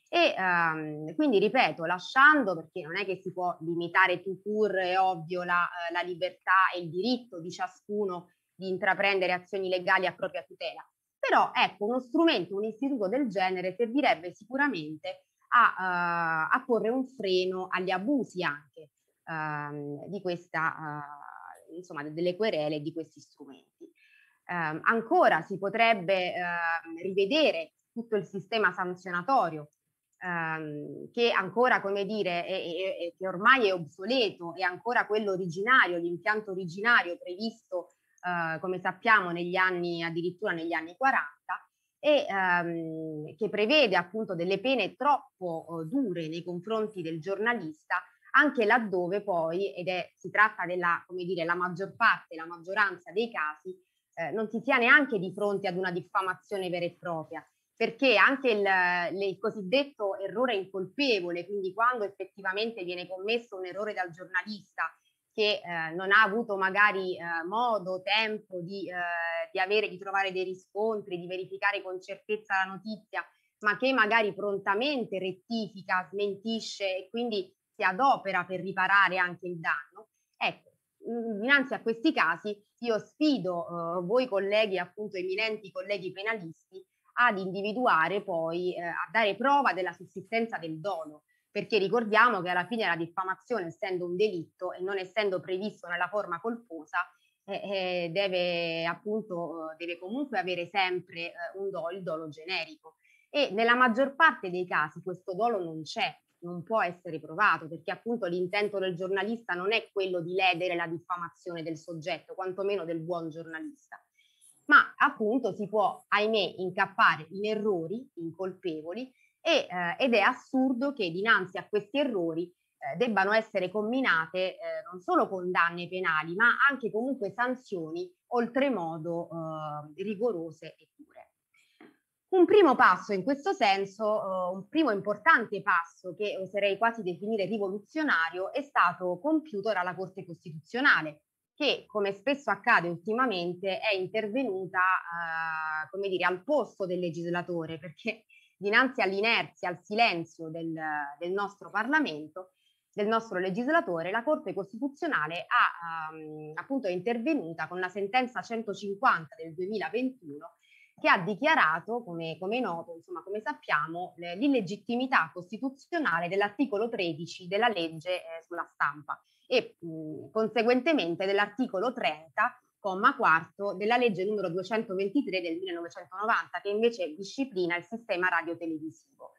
E ehm, quindi ripeto, lasciando, perché non è che si può limitare tout court, è ovvio, la, eh, la libertà e il diritto di ciascuno di intraprendere azioni legali a propria tutela, però ecco, uno strumento, un istituto del genere servirebbe sicuramente a, uh, a porre un freno agli abusi anche uh, di questa uh, insomma, delle querele di questi strumenti. Eh, ancora si potrebbe eh, rivedere tutto il sistema sanzionatorio ehm, che ancora, come dire, è, è, è, che ormai è obsoleto, è ancora quello originario, l'impianto originario previsto, eh, come sappiamo, negli anni, addirittura negli anni 40, e ehm, che prevede appunto delle pene troppo eh, dure nei confronti del giornalista, anche laddove poi, ed è, si tratta della, come dire, la maggior parte, la maggioranza dei casi, eh, non si sia neanche di fronte ad una diffamazione vera e propria, perché anche il, il, cosiddetto errore incolpevole, quindi quando effettivamente viene commesso un errore dal giornalista che eh, non ha avuto magari eh, modo, tempo di, eh, di, avere, di trovare dei riscontri, di verificare con certezza la notizia, ma che magari prontamente rettifica, smentisce e quindi si adopera per riparare anche il danno. Ecco, dinanzi a questi casi io sfido eh, voi colleghi, appunto eminenti colleghi penalisti, ad individuare poi, eh, a dare prova della sussistenza del dolo, perché ricordiamo che alla fine la diffamazione, essendo un delitto e non essendo previsto nella forma colposa, eh, eh, deve appunto, deve comunque avere sempre eh, un dolo, il dolo generico. E nella maggior parte dei casi questo dolo non c'è, non può essere provato, perché appunto l'intento del giornalista non è quello di ledere la diffamazione del soggetto, quantomeno del buon giornalista ma appunto si può, ahimè, incappare in errori incolpevoli e, eh, ed è assurdo che dinanzi a questi errori eh, debbano essere comminate eh, non solo condanne penali, ma anche comunque sanzioni oltremodo eh, rigorose e. Un primo passo in questo senso, uh, un primo importante passo che oserei quasi definire rivoluzionario, è stato compiuto dalla Corte Costituzionale, che, come spesso accade ultimamente, è intervenuta, eh, come dire, al posto del legislatore, perché [laughs] dinanzi all'inerzia, al silenzio del, del nostro Parlamento, del nostro legislatore, la Corte Costituzionale ha um, appunto intervenuta con la sentenza 150 del 2021 che ha dichiarato, come, come noto, insomma, come sappiamo, l'illegittimità costituzionale dell'articolo 13 della legge eh, sulla stampa e mh, conseguentemente dell'articolo 30 comma quarto della legge numero 223 del 1990 che invece disciplina il sistema radiotelevisivo.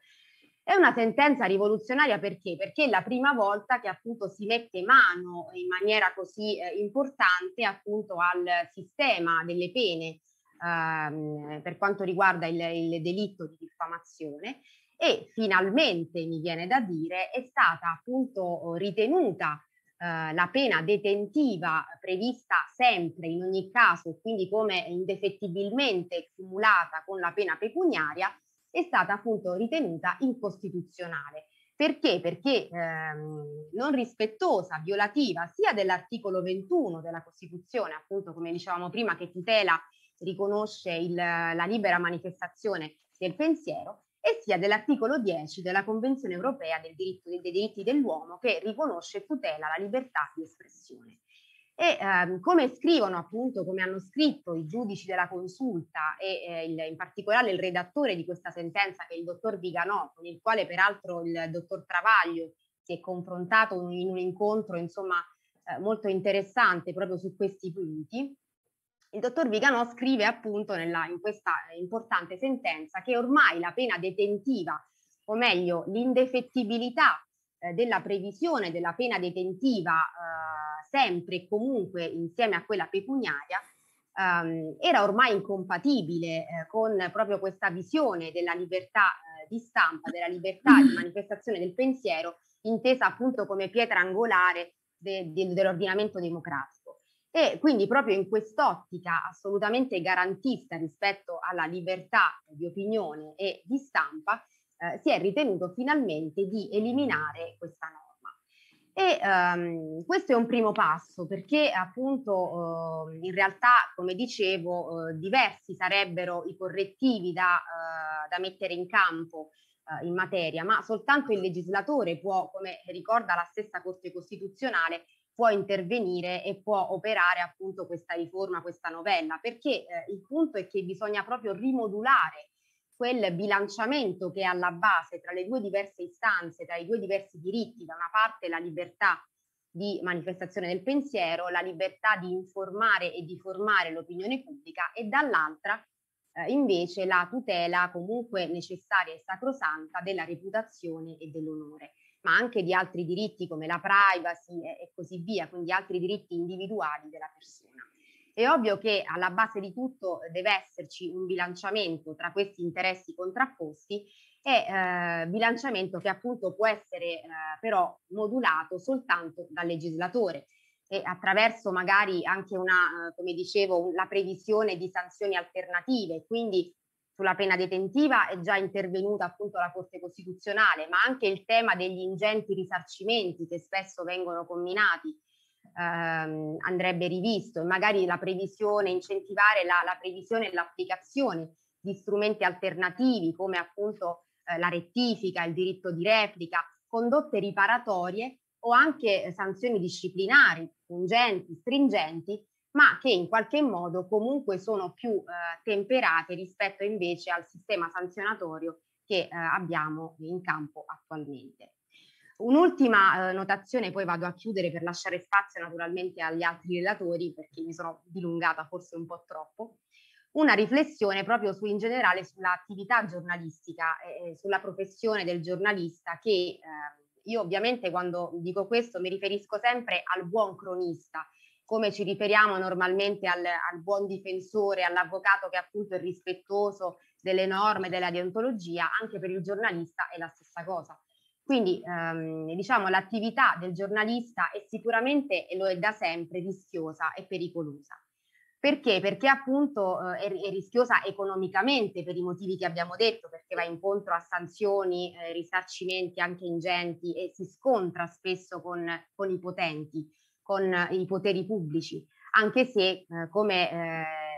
È una sentenza rivoluzionaria perché? Perché è la prima volta che appunto si mette mano in maniera così eh, importante appunto al sistema delle pene ehm, per quanto riguarda il, il delitto di diffamazione e finalmente mi viene da dire è stata appunto ritenuta eh, la pena detentiva prevista sempre in ogni caso, quindi come indefettibilmente cumulata con la pena pecuniaria, è stata appunto ritenuta incostituzionale. Perché? Perché ehm, non rispettosa, violativa sia dell'articolo 21 della Costituzione, appunto come dicevamo prima, che tutela, riconosce il, la libera manifestazione del pensiero, e sia dell'articolo 10 della Convenzione europea del diritto, dei diritti dell'uomo che riconosce e tutela la libertà di espressione. E ehm, come scrivono appunto, come hanno scritto i giudici della consulta e eh, il, in particolare il redattore di questa sentenza che è il dottor Viganò, con il quale peraltro il dottor Travaglio si è confrontato in un incontro insomma eh, molto interessante proprio su questi punti, il dottor Viganò scrive appunto nella, in questa importante sentenza che ormai la pena detentiva, o meglio l'indefettibilità eh, della previsione della pena detentiva eh, sempre e comunque insieme a quella pecuniaria, ehm, era ormai incompatibile eh, con proprio questa visione della libertà eh, di stampa, della libertà di manifestazione del pensiero, intesa appunto come pietra angolare de, de, dell'ordinamento democratico. E quindi proprio in quest'ottica assolutamente garantista rispetto alla libertà di opinione e di stampa, eh, si è ritenuto finalmente di eliminare questa norma. E um, questo è un primo passo perché appunto uh, in realtà, come dicevo, uh, diversi sarebbero i correttivi da, uh, da mettere in campo in materia, ma soltanto il legislatore può, come ricorda la stessa Corte Costituzionale, può intervenire e può operare appunto questa riforma, questa novella, perché eh, il punto è che bisogna proprio rimodulare quel bilanciamento che è alla base tra le due diverse istanze, tra i due diversi diritti, da una parte la libertà di manifestazione del pensiero, la libertà di informare e di formare l'opinione pubblica e dall'altra eh, invece la tutela comunque necessaria e sacrosanta della reputazione e dell'onore, ma anche di altri diritti come la privacy e, e così via, quindi altri diritti individuali della persona. È ovvio che alla base di tutto deve esserci un bilanciamento tra questi interessi contrapposti e eh, bilanciamento che appunto può essere eh, però modulato soltanto dal legislatore e attraverso magari anche una, eh, come dicevo, la previsione di sanzioni alternative, quindi sulla pena detentiva è già intervenuta appunto la Corte Costituzionale, ma anche il tema degli ingenti risarcimenti che spesso vengono combinati ehm, andrebbe rivisto. E magari la previsione, incentivare la, la previsione e l'applicazione di strumenti alternativi come appunto eh, la rettifica, il diritto di replica, condotte riparatorie o anche sanzioni disciplinari pungenti, stringenti, ma che in qualche modo comunque sono più eh, temperate rispetto invece al sistema sanzionatorio che eh, abbiamo in campo attualmente. Un'ultima eh, notazione, poi vado a chiudere per lasciare spazio naturalmente agli altri relatori perché mi sono dilungata forse un po' troppo. Una riflessione proprio su, in generale sull'attività giornalistica e sulla professione del giornalista che eh, io ovviamente quando dico questo mi riferisco sempre al buon cronista, come ci riferiamo normalmente al, al buon difensore, all'avvocato che appunto è rispettoso delle norme, della deontologia, anche per il giornalista è la stessa cosa. Quindi ehm, diciamo l'attività del giornalista è sicuramente, e lo è da sempre, rischiosa e pericolosa. Perché? Perché appunto eh, è, rischiosa economicamente per i motivi che abbiamo detto, perché va incontro a sanzioni, eh, risarcimenti anche ingenti e si scontra spesso con, con i potenti, con i poteri pubblici, anche se eh, come eh,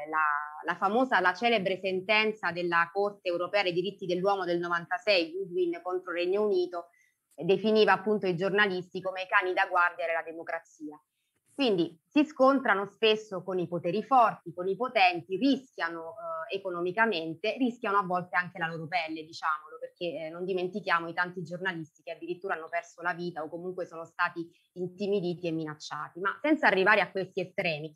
la, la, famosa, la celebre sentenza della Corte europea dei diritti dell'uomo del 96, Goodwin contro il Regno Unito, definiva appunto i giornalisti come i cani da guardia della democrazia. Quindi si scontrano spesso con i poteri forti, con i potenti, rischiano eh, economicamente, rischiano a volte anche la loro pelle, diciamolo, perché eh, non dimentichiamo i tanti giornalisti che addirittura hanno perso la vita o comunque sono stati intimiditi e minacciati, ma senza arrivare a questi estremi.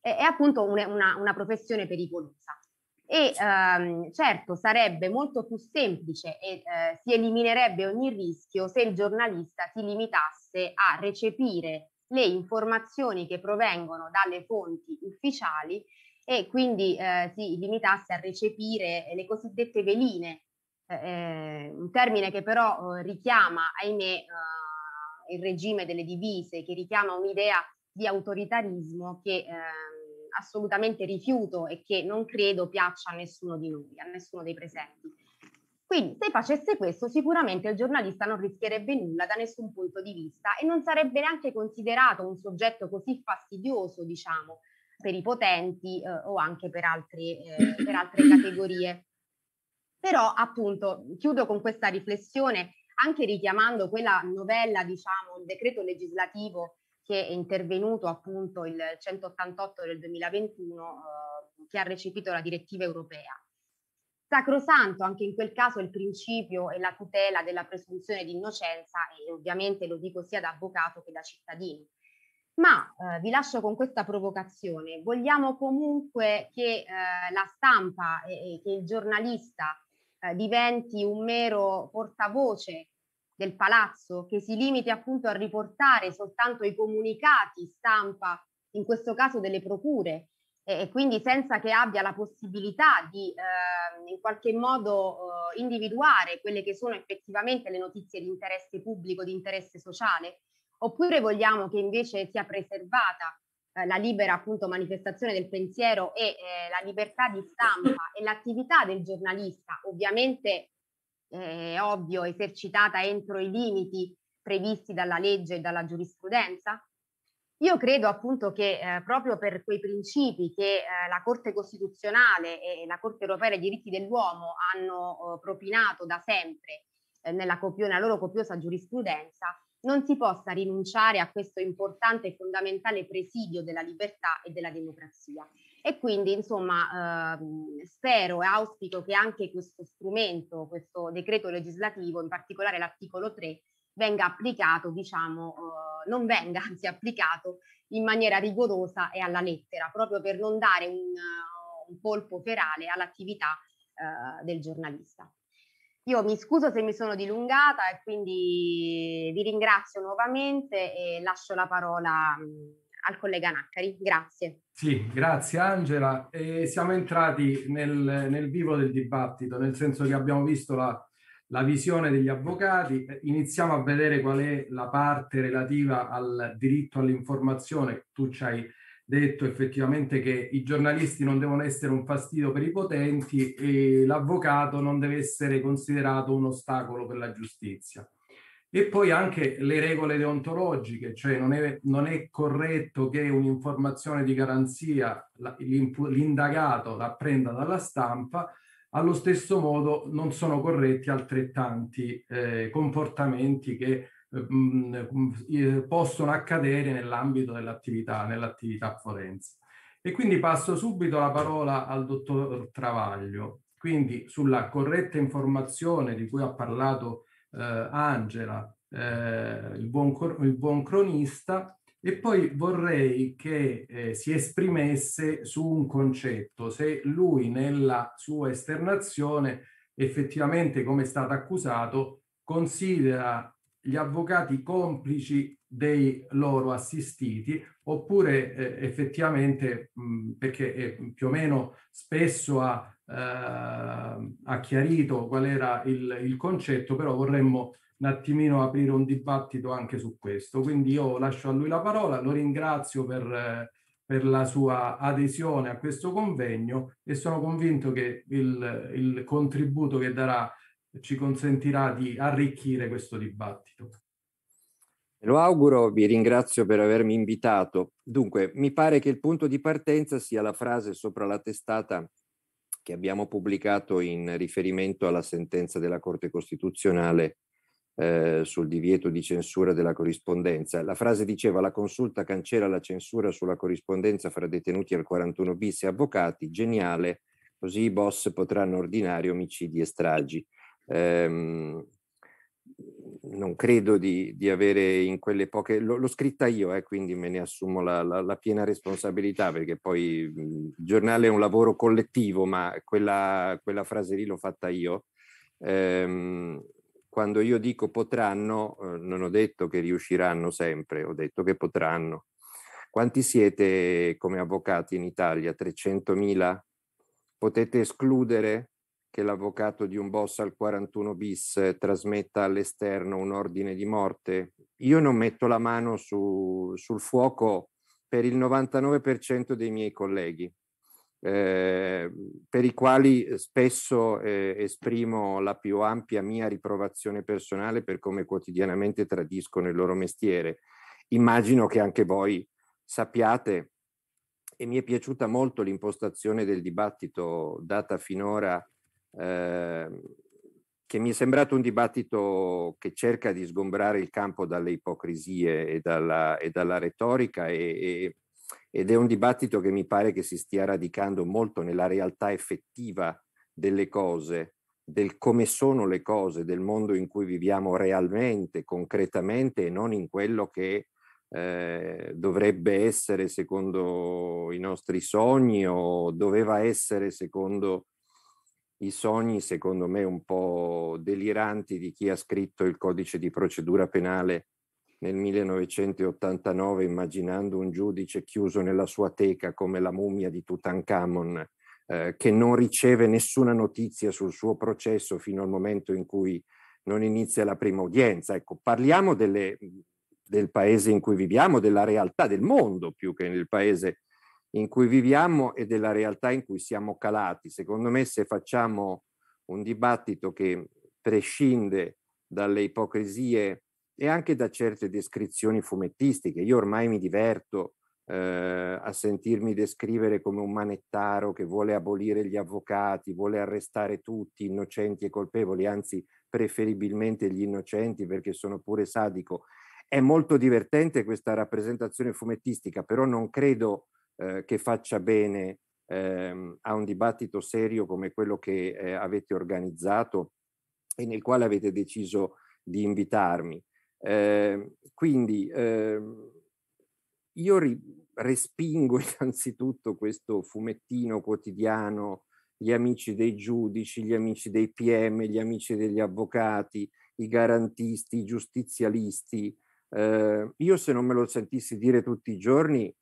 È, è appunto una, una, una, professione pericolosa. E ehm, certo sarebbe molto più semplice e eh, si eliminerebbe ogni rischio se il giornalista si limitasse a recepire le informazioni che provengono dalle fonti ufficiali e quindi eh, si limitasse a recepire le cosiddette veline, eh, eh un termine che però eh, richiama, ahimè, eh, il regime delle divise, che richiama un'idea di autoritarismo che ehm, assolutamente rifiuto e che non credo piaccia a nessuno di noi, a nessuno dei presenti. Quindi se facesse questo sicuramente il giornalista non rischierebbe nulla da nessun punto di vista e non sarebbe neanche considerato un soggetto così fastidioso, diciamo, per i potenti eh, o anche per, altri, eh, per altre categorie. Però appunto chiudo con questa riflessione anche richiamando quella novella, diciamo, il decreto legislativo che è intervenuto appunto il 188 del 2021 eh, che ha recepito la direttiva europea Sacrosanto anche in quel caso il principio e la tutela della presunzione di innocenza e ovviamente lo dico sia da avvocato che da cittadino. Ma eh, vi lascio con questa provocazione. Vogliamo comunque che eh, la stampa e, e, che il giornalista eh, diventi un mero portavoce del palazzo, che si limiti appunto a riportare soltanto i comunicati stampa, in questo caso delle procure, e, quindi senza che abbia la possibilità di eh, in qualche modo eh, individuare quelle che sono effettivamente le notizie di interesse pubblico, di interesse sociale, oppure vogliamo che invece sia preservata eh, la libera appunto manifestazione del pensiero e eh, la libertà di stampa e l'attività del giornalista, ovviamente è ovvio esercitata entro i limiti previsti dalla legge e dalla giurisprudenza? Io credo appunto che eh, proprio per quei principi che eh, la Corte Costituzionale e la Corte Europea dei diritti dell'uomo hanno eh, propinato da sempre eh, nella, copio- nella loro copiosa giurisprudenza, non si possa rinunciare a questo importante e fondamentale presidio della libertà e della democrazia. E quindi, insomma, ehm, spero e auspico che anche questo strumento, questo decreto legislativo, in particolare l'articolo 3, venga applicato, diciamo, eh, non venga [laughs] anzi applicato in maniera rigorosa e alla lettera, proprio per non dare un, un colpo ferale all'attività eh, del giornalista. Io mi scuso se mi sono dilungata e quindi vi ringrazio nuovamente e lascio la parola mh, al collega Naccari. Grazie. Sì, grazie Angela. E siamo entrati nel, nel, vivo del dibattito, nel senso che abbiamo visto la, la visione degli avvocati, iniziamo a vedere qual è la parte relativa al diritto all'informazione. Tu ci hai detto effettivamente che i giornalisti non devono essere un fastidio per i potenti e l'avvocato non deve essere considerato un ostacolo per la giustizia. E poi anche le regole deontologiche, cioè non è, non è corretto che un'informazione di garanzia l'indagato la prenda dalla stampa, allo stesso modo non sono corretti altrettanti eh, comportamenti che mh, eh, possono accadere nell'ambito dell'attività, nell'attività forense. E quindi passo subito la parola al dottor Travaglio, quindi sulla corretta informazione di cui ha parlato eh, Angela, eh, il, buon, il, buon, cronista, e poi vorrei che eh, si esprimesse su un concetto, se lui nella sua esternazione effettivamente, come è stato accusato, considera gli avvocati complici dei loro assistiti oppure eh, effettivamente mh, perché eh, più o meno spesso ha eh, ha chiarito qual era il, il concetto, però vorremmo un attimino aprire un dibattito anche su questo. Quindi io lascio a lui la parola, lo ringrazio per, per la sua adesione a questo convegno e sono convinto che il, il contributo che darà ci consentirà di arricchire questo dibattito. Lo auguro, vi ringrazio per avermi invitato. Dunque, mi pare che il punto di partenza sia la frase sopra la testata che abbiamo pubblicato in riferimento alla sentenza della Corte Costituzionale eh, sul divieto di censura della corrispondenza. La frase diceva la consulta cancella la censura sulla corrispondenza fra detenuti al 41 bis e avvocati, geniale, così i boss potranno ordinare omicidi e stragi. Eh, non credo di, di, avere in quelle poche, L- l'ho scritta io, eh, quindi me ne assumo la, la, la, piena responsabilità perché poi il giornale è un lavoro collettivo, ma quella, quella frase lì l'ho fatta io. Ehm, quando io dico potranno, eh, non ho detto che riusciranno sempre, ho detto che potranno. Quanti siete come avvocati in Italia? 300.000? Potete escludere che l'avvocato di un boss al 41 bis trasmetta all'esterno un ordine di morte? Io non metto la mano su, sul fuoco per il 99% dei miei colleghi, eh, per i quali spesso eh, esprimo la più ampia mia riprovazione personale per come quotidianamente tradiscono il loro mestiere. Immagino che anche voi sappiate, e mi è piaciuta molto l'impostazione del dibattito data finora Ehm, che mi è sembrato un dibattito che cerca di sgombrare il campo dalle ipocrisie e dalla, e dalla retorica e, e, ed è un dibattito che mi pare che si stia radicando molto nella realtà effettiva delle cose, del come sono le cose, del mondo in cui viviamo realmente, concretamente e non in quello che eh, dovrebbe essere secondo i nostri sogni o doveva essere secondo i sogni, secondo me, un po' deliranti di chi ha scritto il codice di procedura penale nel 1989, immaginando un giudice chiuso nella sua teca come la mummia di Tutankhamon, eh, che non riceve nessuna notizia sul suo processo fino al momento in cui non inizia la prima udienza. Ecco, parliamo delle, del paese in cui viviamo, della realtà del mondo più che nel paese in cui viviamo e della realtà in cui siamo calati. Secondo me se facciamo un dibattito che prescinde dalle ipocrisie e anche da certe descrizioni fumettistiche, io ormai mi diverto eh, a sentirmi descrivere come un manettaro che vuole abolire gli avvocati, vuole arrestare tutti, innocenti e colpevoli, anzi preferibilmente gli innocenti perché sono pure sadico. È molto divertente questa rappresentazione fumettistica, però non credo eh, che faccia bene ehm, a un dibattito serio come quello che eh, avete organizzato e nel quale avete deciso di invitarmi. Eh, quindi eh, io ri- respingo [laughs] innanzitutto questo fumettino quotidiano, gli amici dei giudici, gli amici dei PM, gli amici degli avvocati, i garantisti, i giustizialisti. Eh, io se non me lo sentissi dire tutti i giorni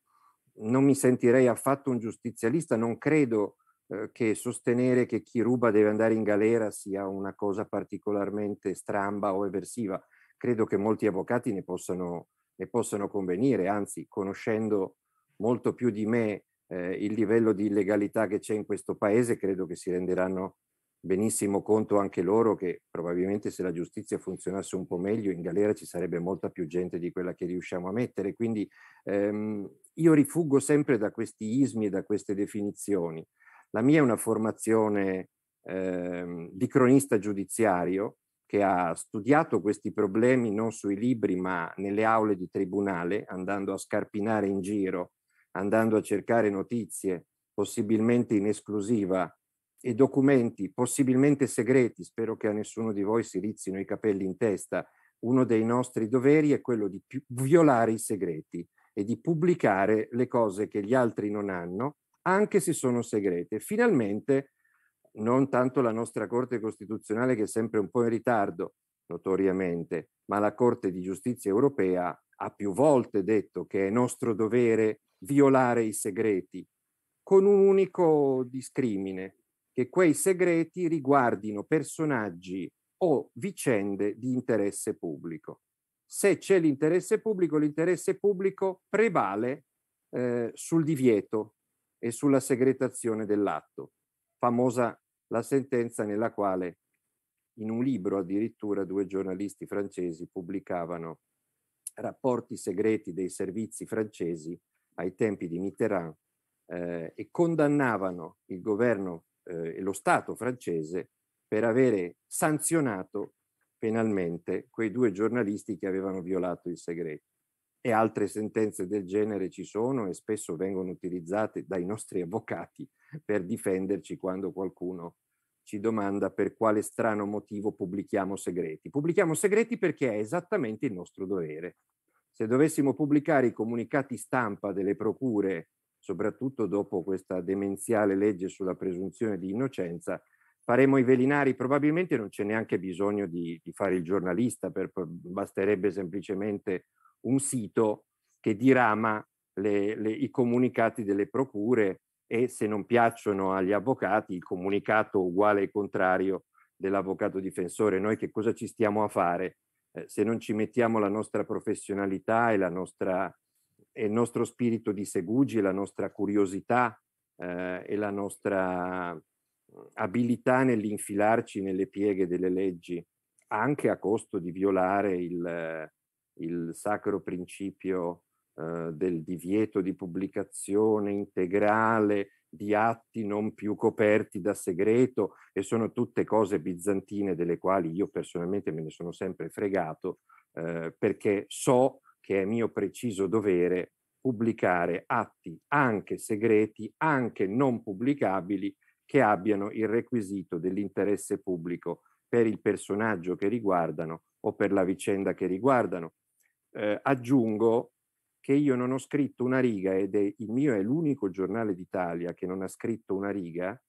non mi sentirei affatto un giustizialista, non credo eh, che sostenere che chi ruba deve andare in galera sia una cosa particolarmente stramba o eversiva. Credo che molti avvocati ne possano, ne possano convenire, anzi, conoscendo molto più di me eh, il livello di illegalità che c'è in questo paese, credo che si renderanno benissimo conto anche loro che probabilmente se la giustizia funzionasse un po' meglio in galera ci sarebbe molta più gente di quella che riusciamo a mettere. Quindi ehm, io rifuggo sempre da questi ismi e da queste definizioni. La mia è una formazione ehm, di cronista giudiziario che ha studiato questi problemi non sui libri ma nelle aule di tribunale, andando a scarpinare in giro, andando a cercare notizie, possibilmente in esclusiva e documenti possibilmente segreti, spero che a nessuno di voi si rizzino i capelli in testa, uno dei nostri doveri è quello di violare i segreti e di pubblicare le cose che gli altri non hanno, anche se sono segrete. Finalmente, non tanto la nostra Corte Costituzionale che è sempre un po' in ritardo, notoriamente, ma la Corte di Giustizia Europea ha più volte detto che è nostro dovere violare i segreti con un unico discrimine, che quei segreti riguardino personaggi o vicende di interesse pubblico. Se c'è l'interesse pubblico, l'interesse pubblico prevale eh, sul divieto e sulla segretazione dell'atto. Famosa la sentenza nella quale in un libro addirittura due giornalisti francesi pubblicavano rapporti segreti dei servizi francesi ai tempi di Mitterrand eh, e condannavano il governo eh, e lo Stato francese per avere sanzionato penalmente quei due giornalisti che avevano violato il segreto. E altre sentenze del genere ci sono e spesso vengono utilizzate dai nostri avvocati per difenderci quando qualcuno ci domanda per quale strano motivo pubblichiamo segreti. Pubblichiamo segreti perché è esattamente il nostro dovere. Se dovessimo pubblicare i comunicati stampa delle procure soprattutto dopo questa demenziale legge sulla presunzione di innocenza, faremo i velinari, probabilmente non c'è neanche bisogno di, di fare il giornalista, per, basterebbe semplicemente un sito che dirama le, le, i comunicati delle procure e se non piacciono agli avvocati il comunicato uguale e contrario dell'avvocato difensore. Noi che cosa ci stiamo a fare? Eh, se non ci mettiamo la nostra professionalità e la nostra è il nostro spirito di segugi, la nostra curiosità eh, e la nostra abilità nell'infilarci nelle pieghe delle leggi, anche a costo di violare il, il sacro principio eh, del divieto di pubblicazione integrale di atti non più coperti da segreto e sono tutte cose bizantine delle quali io personalmente me ne sono sempre fregato eh, perché so che è mio preciso dovere pubblicare atti anche segreti, anche non pubblicabili, che abbiano il requisito dell'interesse pubblico per il personaggio che riguardano o per la vicenda che riguardano. Eh, aggiungo che io non ho scritto una riga ed è, il mio è l'unico giornale d'Italia che non ha scritto una riga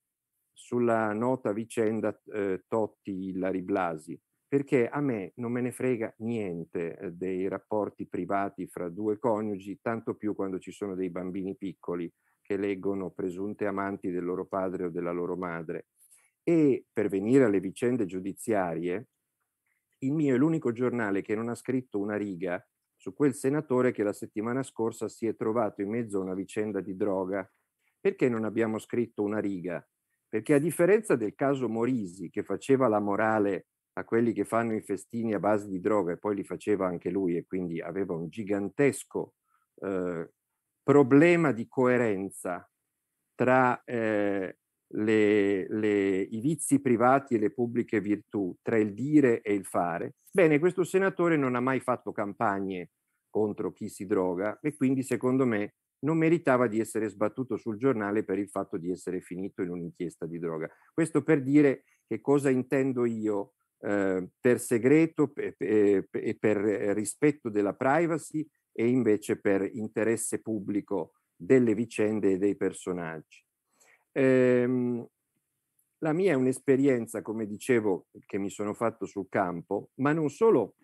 sulla nota vicenda eh, Totti-Ilari Blasi perché a me non me ne frega niente eh, dei rapporti privati fra due coniugi, tanto più quando ci sono dei bambini piccoli che leggono presunte amanti del loro padre o della loro madre. E per venire alle vicende giudiziarie, il mio è l'unico giornale che non ha scritto una riga su quel senatore che la settimana scorsa si è trovato in mezzo a una vicenda di droga. Perché non abbiamo scritto una riga? Perché a differenza del caso Morisi, che faceva la morale a quelli che fanno i festini a base di droga e poi li faceva anche lui e quindi aveva un gigantesco eh, problema di coerenza tra eh, le, le, i vizi privati e le pubbliche virtù, tra il dire e il fare. Bene, questo senatore non ha mai fatto campagne contro chi si droga e quindi secondo me non meritava di essere sbattuto sul giornale per il fatto di essere finito in un'inchiesta di droga. Questo per dire che cosa intendo io eh, per segreto e per, per rispetto della privacy e invece per interesse pubblico delle vicende e dei personaggi. Ehm, la mia è un'esperienza, come dicevo, che mi sono fatto sul campo, ma non solo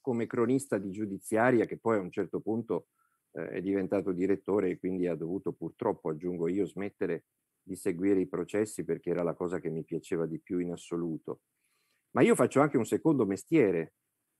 come cronista di giudiziaria, che poi a un certo punto eh, è diventato direttore e quindi ha dovuto purtroppo, aggiungo io, smettere di seguire i processi perché era la cosa che mi piaceva di più in assoluto. Ma io faccio anche un secondo mestiere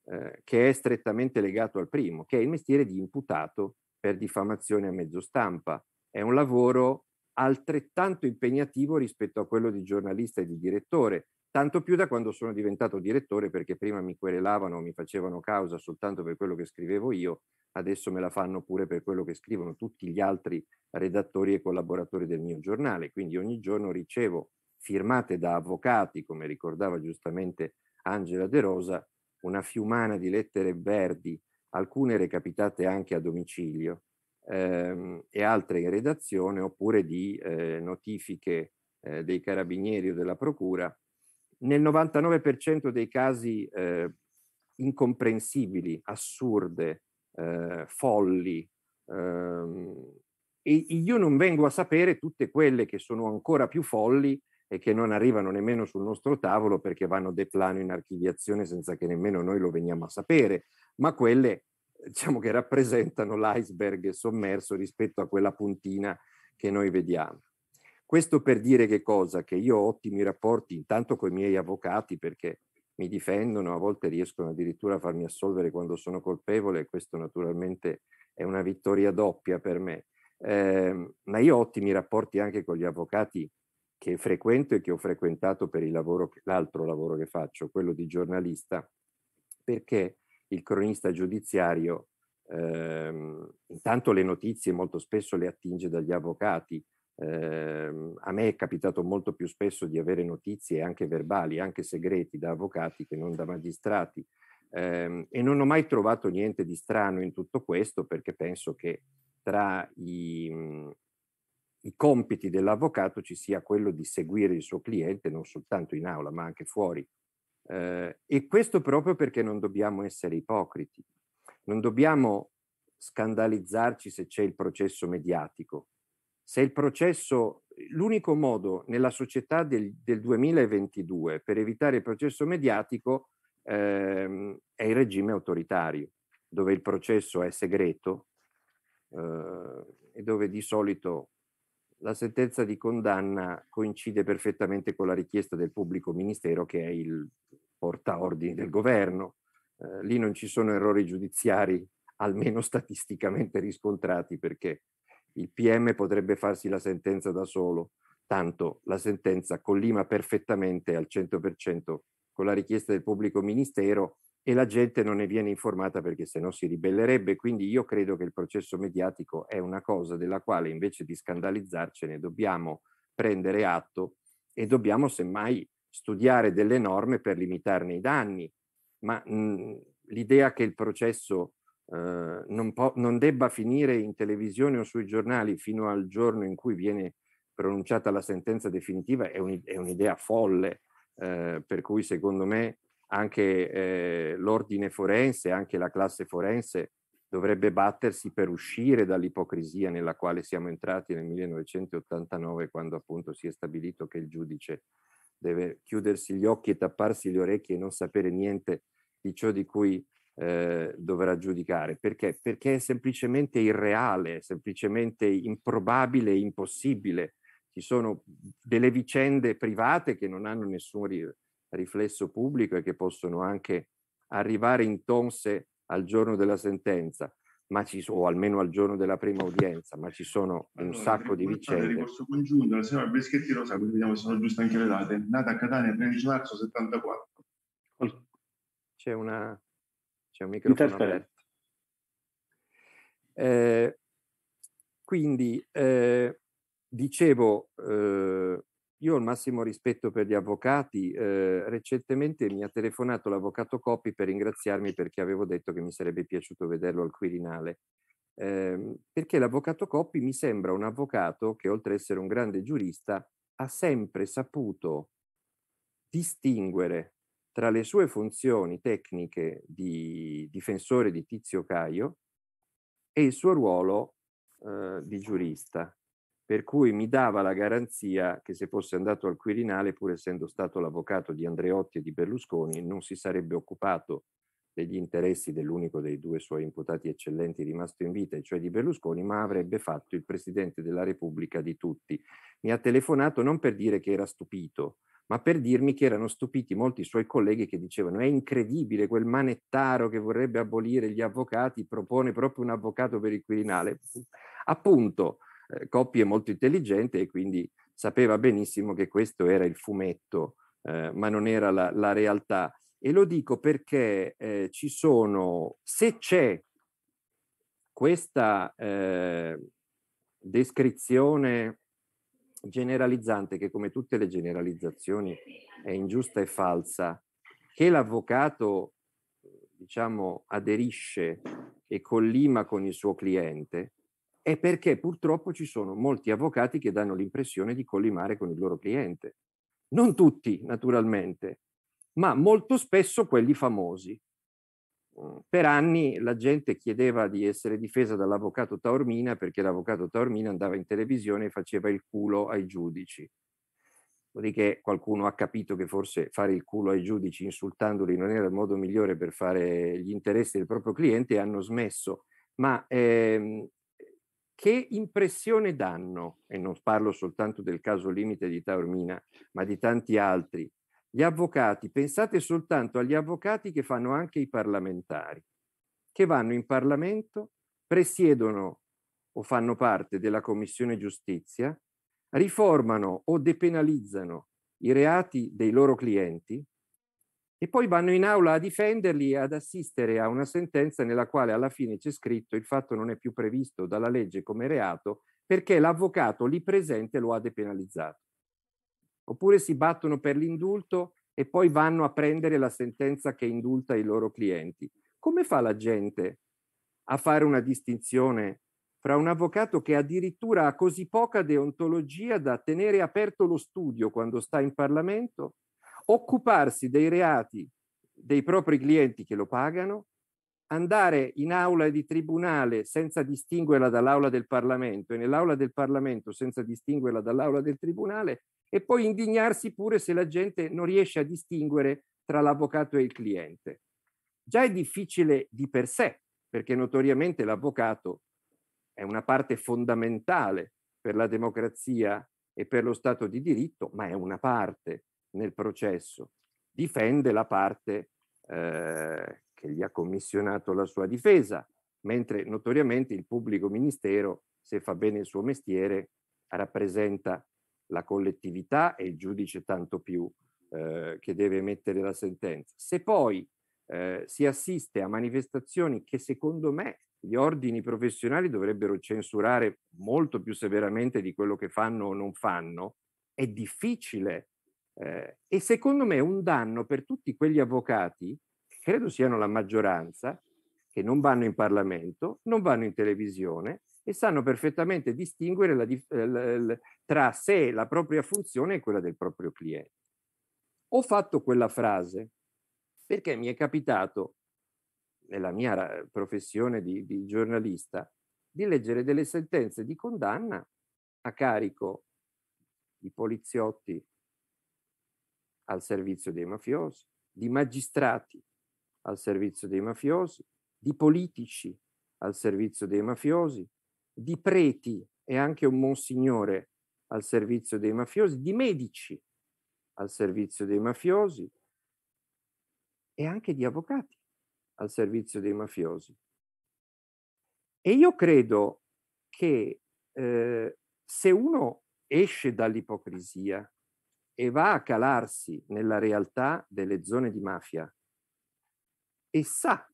eh, che è strettamente legato al primo, che è il mestiere di imputato per diffamazione a mezzo stampa. È un lavoro altrettanto impegnativo rispetto a quello di giornalista e di direttore, tanto più da quando sono diventato direttore perché prima mi querelavano, mi facevano causa soltanto per quello che scrivevo io, adesso me la fanno pure per quello che scrivono tutti gli altri redattori e collaboratori del mio giornale, quindi ogni giorno ricevo firmate da avvocati, come ricordava giustamente Angela De Rosa, una fiumana di lettere verdi, alcune recapitate anche a domicilio ehm, e altre in redazione, oppure di eh, notifiche eh, dei carabinieri o della procura. Nel 99% dei casi eh, incomprensibili, assurde, eh, folli, ehm, e io non vengo a sapere tutte quelle che sono ancora più folli e che non arrivano nemmeno sul nostro tavolo perché vanno de plano in archiviazione senza che nemmeno noi lo veniamo a sapere, ma quelle diciamo che rappresentano l'iceberg sommerso rispetto a quella puntina che noi vediamo. Questo per dire che cosa? Che io ho ottimi rapporti intanto con i miei avvocati perché mi difendono, a volte riescono addirittura a farmi assolvere quando sono colpevole e questo naturalmente è una vittoria doppia per me. Eh, ma io ho ottimi rapporti anche con gli avvocati che frequento e che ho frequentato per lavoro, l'altro lavoro che faccio, quello di giornalista, perché il cronista giudiziario ehm, intanto le notizie molto spesso le attinge dagli avvocati. Eh, a me è capitato molto più spesso di avere notizie anche verbali, anche segreti da avvocati che non da magistrati. Eh, e non ho mai trovato niente di strano in tutto questo perché penso che tra i, i compiti dell'avvocato ci sia quello di seguire il suo cliente non soltanto in aula ma anche fuori. Eh, e questo proprio perché non dobbiamo essere ipocriti, non dobbiamo scandalizzarci se c'è il processo mediatico. Se il processo, l'unico modo nella società del, del 2022 per evitare il processo mediatico ehm, è il regime autoritario, dove il processo è segreto eh, e dove di solito la sentenza di condanna coincide perfettamente con la richiesta del pubblico ministero che è il portaordini del governo. Eh, lì non ci sono errori giudiziari, almeno statisticamente riscontrati, perché il PM potrebbe farsi la sentenza da solo, tanto la sentenza collima perfettamente al 100% con la richiesta del pubblico ministero e la gente non ne viene informata perché se no si ribellerebbe. Quindi io credo che il processo mediatico è una cosa della quale invece di scandalizzarcene dobbiamo prendere atto e dobbiamo semmai studiare delle norme per limitarne i danni. Ma mh, l'idea che il processo eh, non, po- non debba finire in televisione o sui giornali fino al giorno in cui viene pronunciata la sentenza definitiva è, un, è un'idea folle, eh, per cui secondo me anche eh, l'ordine forense, anche la classe forense dovrebbe battersi per uscire dall'ipocrisia nella quale siamo entrati nel 1989 quando appunto si è stabilito che il giudice deve chiudersi gli occhi e tapparsi le orecchie e non sapere niente di ciò di cui eh, dovrà giudicare. Perché? Perché è semplicemente irreale, è semplicemente improbabile impossibile. Ci sono delle vicende private che non hanno nessun riflesso pubblico e che possono anche arrivare in tonse al giorno della sentenza, ma ci sono, o almeno al giorno della prima udienza, ma ci sono allora, un sacco di vicende. Il ricorso congiunto, la signora Breschetti Rosa, quindi vediamo se sono giuste anche le date, nata a Catania il 13 marzo 74. C'è, una, c'è un microfono aperto. Eh, quindi, eh, dicevo, eh, io ho il massimo rispetto per gli avvocati. Eh, recentemente mi ha telefonato l'avvocato Coppi per ringraziarmi perché avevo detto che mi sarebbe piaciuto vederlo al Quirinale. Eh, perché l'avvocato Coppi mi sembra un avvocato che, oltre ad essere un grande giurista, ha sempre saputo distinguere tra le sue funzioni tecniche di difensore di Tizio Caio e il suo ruolo eh, di giurista, per cui mi dava la garanzia che se fosse andato al Quirinale, pur essendo stato l'avvocato di Andreotti e di Berlusconi, non si sarebbe occupato degli interessi dell'unico dei due suoi imputati eccellenti rimasto in vita, cioè di Berlusconi, ma avrebbe fatto il Presidente della Repubblica di tutti. Mi ha telefonato non per dire che era stupito, ma per dirmi che erano stupiti molti suoi colleghi che dicevano è incredibile quel manettaro che vorrebbe abolire gli avvocati, propone proprio un avvocato per il Quirinale. Appunto, eh, Coppi è molto intelligente e quindi sapeva benissimo che questo era il fumetto, eh, ma non era la, la, realtà. E lo dico perché eh, ci sono, se c'è questa eh, descrizione generalizzante che come tutte le generalizzazioni è ingiusta e falsa, che l'avvocato diciamo aderisce e collima con il suo cliente, è perché purtroppo ci sono molti avvocati che danno l'impressione di collimare con il loro cliente. Non tutti, naturalmente, ma molto spesso quelli famosi. Per anni la gente chiedeva di essere difesa dall'avvocato Taormina perché l'avvocato Taormina andava in televisione e faceva il culo ai giudici. Dopodiché qualcuno ha capito che forse fare il culo ai giudici insultandoli non era il modo migliore per fare gli interessi del proprio cliente e hanno smesso. Ma ehm, che impressione danno, e non parlo soltanto del caso limite di Taormina, ma di tanti altri, gli avvocati, pensate soltanto agli avvocati che fanno anche i parlamentari, che vanno in Parlamento, presiedono o fanno parte della Commissione Giustizia, riformano o depenalizzano i reati dei loro clienti e poi vanno in aula a difenderli e ad assistere a una sentenza nella quale alla fine c'è scritto il fatto non è più previsto dalla legge come reato perché l'avvocato lì presente lo ha depenalizzato oppure si battono per l'indulto e poi vanno a prendere la sentenza che indulta i loro clienti. Come fa la gente a fare una distinzione fra un avvocato che addirittura ha così poca deontologia da tenere aperto lo studio quando sta in Parlamento, occuparsi dei reati dei propri clienti che lo pagano, andare in aula di tribunale senza distinguerla dall'aula del Parlamento e nell'aula del Parlamento senza distinguerla dall'aula del tribunale e poi indignarsi pure se la gente non riesce a distinguere tra l'avvocato e il cliente. Già è difficile di per sé, perché notoriamente l'avvocato è una parte fondamentale per la democrazia e per lo Stato di diritto, ma è una parte nel processo. Difende la parte eh, che gli ha commissionato la sua difesa, mentre notoriamente il pubblico ministero, se fa bene il suo mestiere, rappresenta la collettività e il giudice tanto più eh, che deve emettere la sentenza. Se poi eh, si assiste a manifestazioni che secondo me gli ordini professionali dovrebbero censurare molto più severamente di quello che fanno o non fanno, è difficile eh, e secondo me un danno per tutti quegli avvocati, credo siano la maggioranza, che non vanno in Parlamento, non vanno in televisione e sanno perfettamente distinguere la, la, tra sé, la propria funzione e quella del proprio cliente. Ho fatto quella frase perché mi è capitato, nella mia professione di, di giornalista, di leggere delle sentenze di condanna a carico di poliziotti al servizio dei mafiosi, di magistrati al servizio dei mafiosi, di politici al servizio dei mafiosi, di preti e anche un monsignore al servizio dei mafiosi, di medici al servizio dei mafiosi e anche di avvocati al servizio dei mafiosi. E io credo che eh, se uno esce dall'ipocrisia e va a calarsi nella realtà delle zone di mafia e sa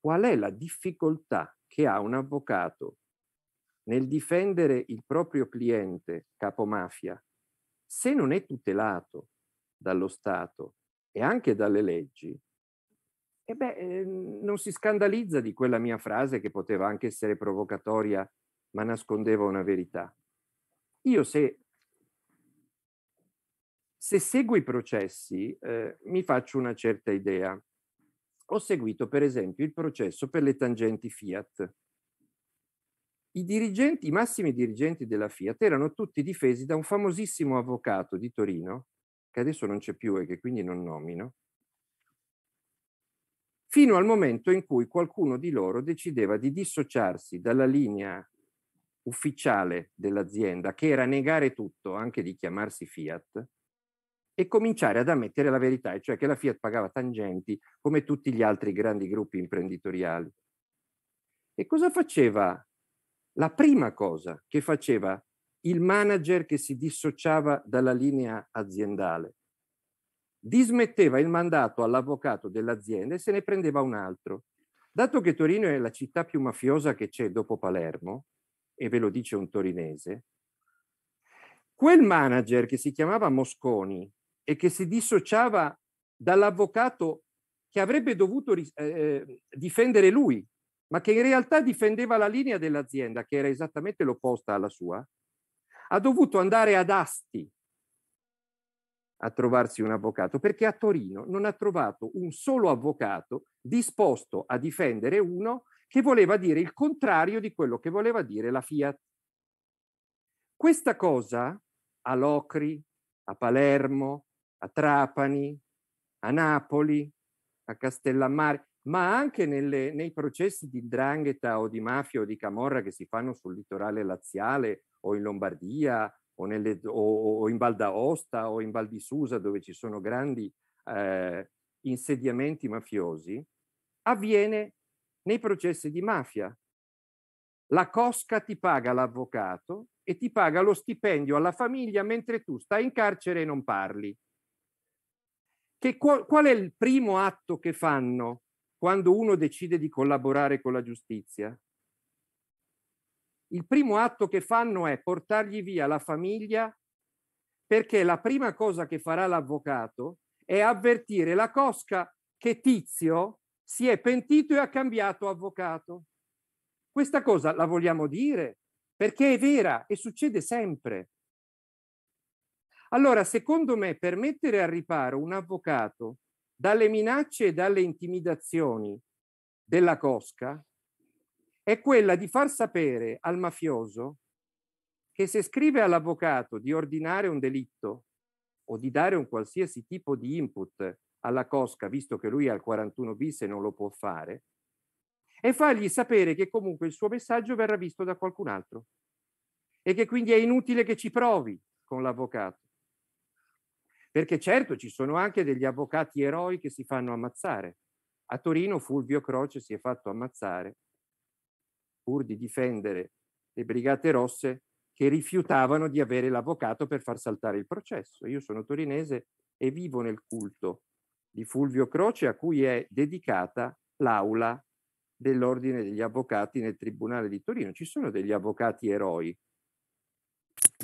qual è la difficoltà che ha un avvocato nel difendere il proprio cliente capomafia, se non è tutelato dallo Stato e anche dalle leggi, e beh, eh, non si scandalizza di quella mia frase che poteva anche essere provocatoria, ma nascondeva una verità. Io se, se seguo i processi eh, mi faccio una certa idea. Ho seguito per esempio il processo per le tangenti Fiat. I dirigenti, i massimi dirigenti della Fiat erano tutti difesi da un famosissimo avvocato di Torino, che adesso non c'è più e che quindi non nomino, fino al momento in cui qualcuno di loro decideva di dissociarsi dalla linea ufficiale dell'azienda, che era negare tutto, anche di chiamarsi Fiat, e cominciare ad ammettere la verità, cioè che la Fiat pagava tangenti come tutti gli altri grandi gruppi imprenditoriali. E cosa faceva? La prima cosa che faceva il manager che si dissociava dalla linea aziendale. Dismetteva il mandato all'avvocato dell'azienda e se ne prendeva un altro. Dato che Torino è la città più mafiosa che c'è dopo Palermo, e ve lo dice un torinese, quel manager che si chiamava Mosconi e che si dissociava dall'avvocato che avrebbe dovuto eh, difendere lui, ma che in realtà difendeva la linea dell'azienda, che era esattamente l'opposta alla sua, ha dovuto andare ad Asti a trovarsi un avvocato, perché a Torino non ha trovato un solo avvocato disposto a difendere uno che voleva dire il contrario di quello che voleva dire la Fiat. Questa cosa a Locri, a Palermo, a Trapani, a Napoli, a Castellammare, ma anche nelle, nei processi di drangheta o di mafia o di camorra che si fanno sul litorale laziale o in Lombardia o, nelle, o, o in Val d'Aosta o in Val di Susa dove ci sono grandi eh, insediamenti mafiosi, avviene nei processi di mafia. La cosca ti paga l'avvocato e ti paga lo stipendio alla famiglia mentre tu stai in carcere e non parli. Che, qual, qual è il primo atto che fanno quando uno decide di collaborare con la giustizia? Il primo atto che fanno è portargli via la famiglia perché la prima cosa che farà l'avvocato è avvertire la cosca che Tizio si è pentito e ha cambiato avvocato. Questa cosa la vogliamo dire perché è vera e succede sempre. Allora, secondo me, per mettere al riparo un avvocato dalle minacce e dalle intimidazioni della cosca è quella di far sapere al mafioso che se scrive all'avvocato di ordinare un delitto o di dare un qualsiasi tipo di input alla cosca, visto che lui ha il 41 bis e non lo può fare, e fargli sapere che comunque il suo messaggio verrà visto da qualcun altro e che quindi è inutile che ci provi con l'avvocato. Perché certo ci sono anche degli avvocati eroi che si fanno ammazzare. A Torino Fulvio Croce si è fatto ammazzare pur di difendere le Brigate Rosse che rifiutavano di avere l'avvocato per far saltare il processo. Io sono torinese e vivo nel culto di Fulvio Croce a cui è dedicata l'aula dell'Ordine degli Avvocati nel Tribunale di Torino. Ci sono degli avvocati eroi.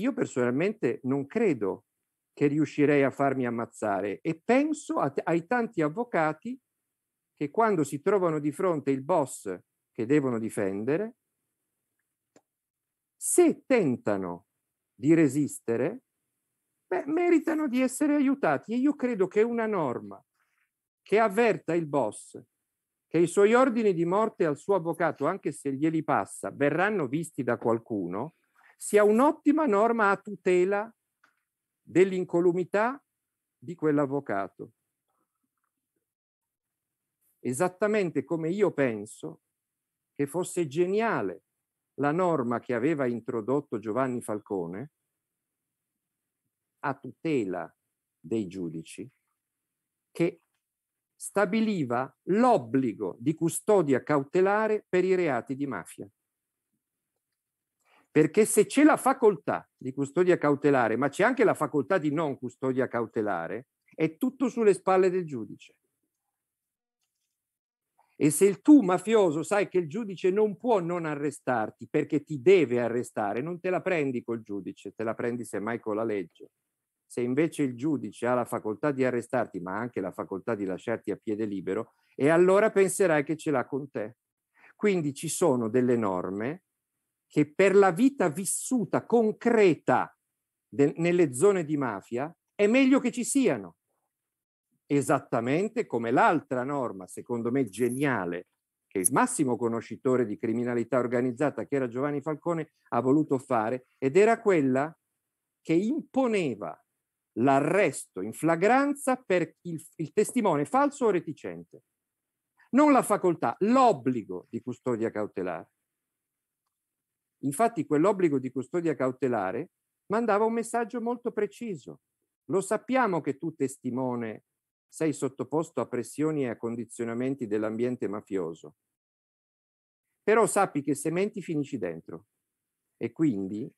Io personalmente non credo che riuscirei a farmi ammazzare. E penso a, ai tanti avvocati che quando si trovano di fronte il boss che devono difendere, se tentano di resistere, beh, meritano di essere aiutati. E io credo che una norma che avverta il boss che i suoi ordini di morte al suo avvocato, anche se glieli passa, verranno visti da qualcuno, sia un'ottima norma a tutela dell'incolumità di quell'avvocato. Esattamente come io penso che fosse geniale la norma che aveva introdotto Giovanni Falcone a tutela dei giudici, che stabiliva l'obbligo di custodia cautelare per i reati di mafia. Perché se c'è la facoltà di custodia cautelare, ma c'è anche la facoltà di non custodia cautelare, è tutto sulle spalle del giudice. E se il tu mafioso sai che il giudice non può non arrestarti perché ti deve arrestare, non te la prendi col giudice, te la prendi semmai con la legge. Se invece il giudice ha la facoltà di arrestarti, ma anche la facoltà di lasciarti a piede libero, e allora penserai che ce l'ha con te. Quindi ci sono delle norme che per la vita vissuta concreta de- nelle zone di mafia è è meglio che ci siano. Esattamente come l'altra norma, secondo me geniale, che il massimo conoscitore di criminalità organizzata, che era Giovanni Falcone, ha voluto fare, ed era quella che imponeva l'arresto in flagranza per il, il testimone falso o reticente. Non la facoltà, l'obbligo di custodia cautelare. Infatti quell'obbligo di custodia cautelare mandava un messaggio molto preciso. Lo sappiamo che tu testimone sei sottoposto a pressioni e a condizionamenti dell'ambiente mafioso. Però sappi che se menti finisci dentro. E quindi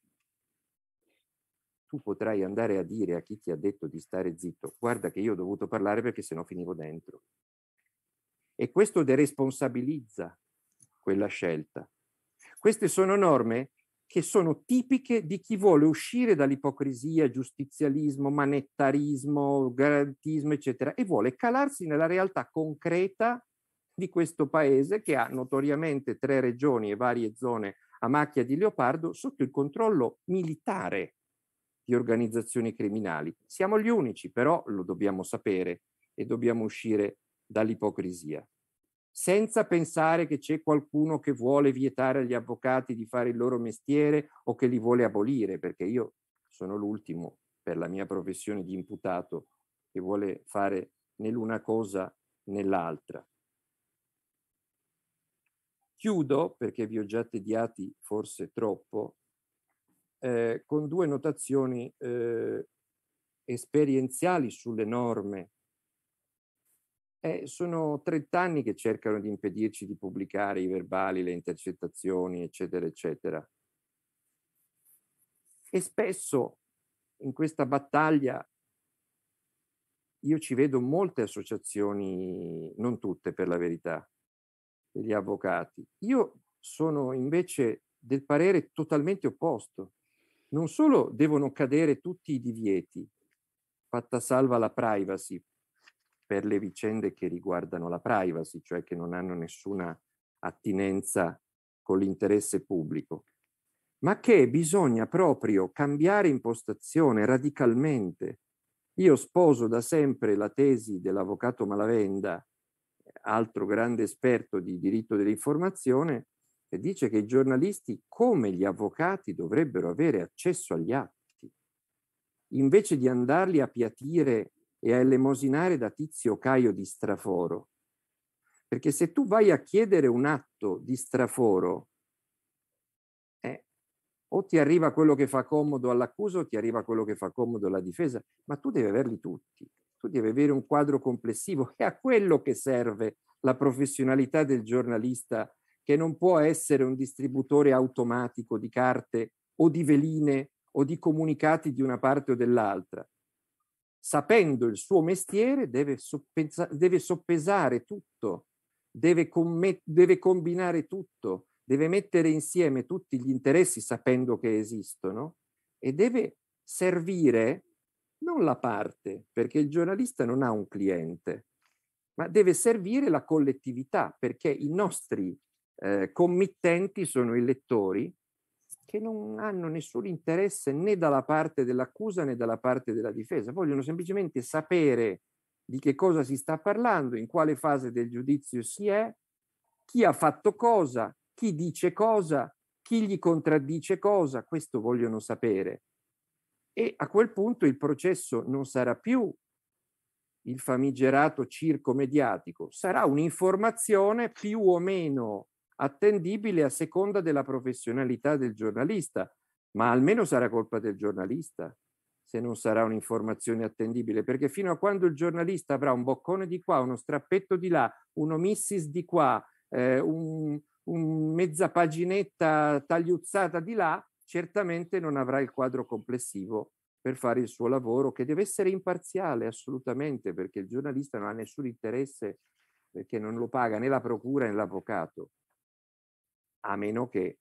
tu potrai andare a dire a chi ti ha detto di stare zitto, guarda che io ho dovuto parlare perché sennò finivo dentro. E questo deresponsabilizza quella scelta. Queste sono norme che sono tipiche di chi vuole uscire dall'ipocrisia, giustizialismo, manettarismo, garantismo, eccetera, e vuole calarsi nella realtà concreta di questo paese che ha notoriamente tre regioni e varie zone a macchia di leopardo sotto il controllo militare di organizzazioni criminali. Siamo gli unici, però lo dobbiamo sapere e dobbiamo uscire dall'ipocrisia senza pensare che c'è qualcuno che vuole vietare agli avvocati di fare il loro mestiere o che li vuole abolire, perché io sono l'ultimo per la mia professione di imputato che vuole fare né l'una cosa né l'altra. Chiudo, perché vi ho già tediati forse troppo, eh, con due notazioni eh, esperienziali sulle norme eh, sono 30 anni che cercano di impedirci di pubblicare i verbali, le intercettazioni, eccetera, eccetera. E spesso in questa battaglia io ci vedo molte associazioni, non tutte per la verità, degli avvocati. Io sono invece del parere totalmente opposto. Non solo devono cadere tutti i divieti, fatta salva la privacy, per le vicende che riguardano la privacy, cioè che non hanno nessuna attinenza con l'interesse pubblico, ma che bisogna proprio cambiare impostazione radicalmente. Io sposo da sempre la tesi dell'avvocato Malavenda, altro grande esperto di diritto dell'informazione, che dice che i giornalisti, come gli avvocati, dovrebbero avere accesso agli atti, invece di andarli a piatire e a elemosinare da Tizio Caio di straforo. Perché se tu vai a chiedere un atto di straforo, eh, o ti arriva quello che fa comodo all'accusa o ti arriva quello che fa comodo alla difesa, ma tu devi averli tutti, tu devi avere un quadro complessivo e a quello che serve la professionalità del giornalista che non può essere un distributore automatico di carte o di veline o di comunicati di una parte o dell'altra sapendo il suo mestiere, deve, soppesa- deve soppesare tutto, deve, commet- deve combinare tutto, deve mettere insieme tutti gli interessi sapendo che esistono e deve servire non la parte, perché il giornalista non ha un cliente, ma deve servire la collettività, perché i nostri eh, committenti sono i lettori che non hanno nessun interesse né dalla parte dell'accusa né dalla parte della difesa, vogliono semplicemente sapere di che cosa si sta parlando, in quale fase del giudizio si è, chi ha fatto cosa, chi dice cosa, chi gli contraddice cosa, questo vogliono sapere. E a quel punto il processo non sarà più il famigerato circo mediatico, sarà un'informazione più o meno attendibile a seconda della professionalità del giornalista, ma almeno sarà colpa del giornalista se non sarà un'informazione attendibile, perché fino a quando il giornalista avrà un boccone di qua, uno strappetto di là, un omissis di qua, eh, un, un mezza paginetta tagliuzzata di là, certamente non avrà il quadro complessivo per fare il suo lavoro, che deve essere imparziale assolutamente, perché il giornalista non ha nessun interesse, perché non lo paga né la procura né l'avvocato a meno che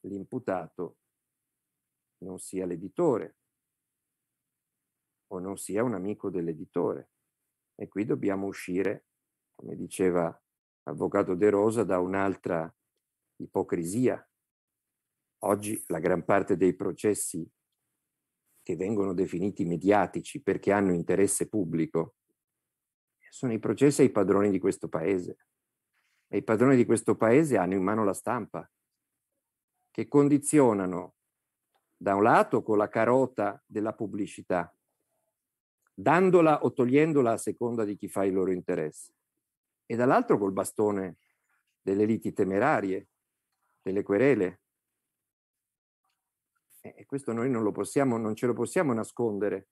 l'imputato non sia l'editore o non sia un amico dell'editore. E qui dobbiamo uscire, come diceva l'avvocato De Rosa, da un'altra ipocrisia. Oggi la gran parte dei processi che vengono definiti mediatici perché hanno interesse pubblico, sono i processi ai padroni di questo paese. E i padroni di questo paese hanno in mano la stampa, che condizionano da un lato con la carota della pubblicità, dandola o togliendola a seconda di chi fa i loro interessi, e dall'altro col bastone delle liti temerarie, delle querele. E questo noi non, lo possiamo, non ce lo possiamo nascondere,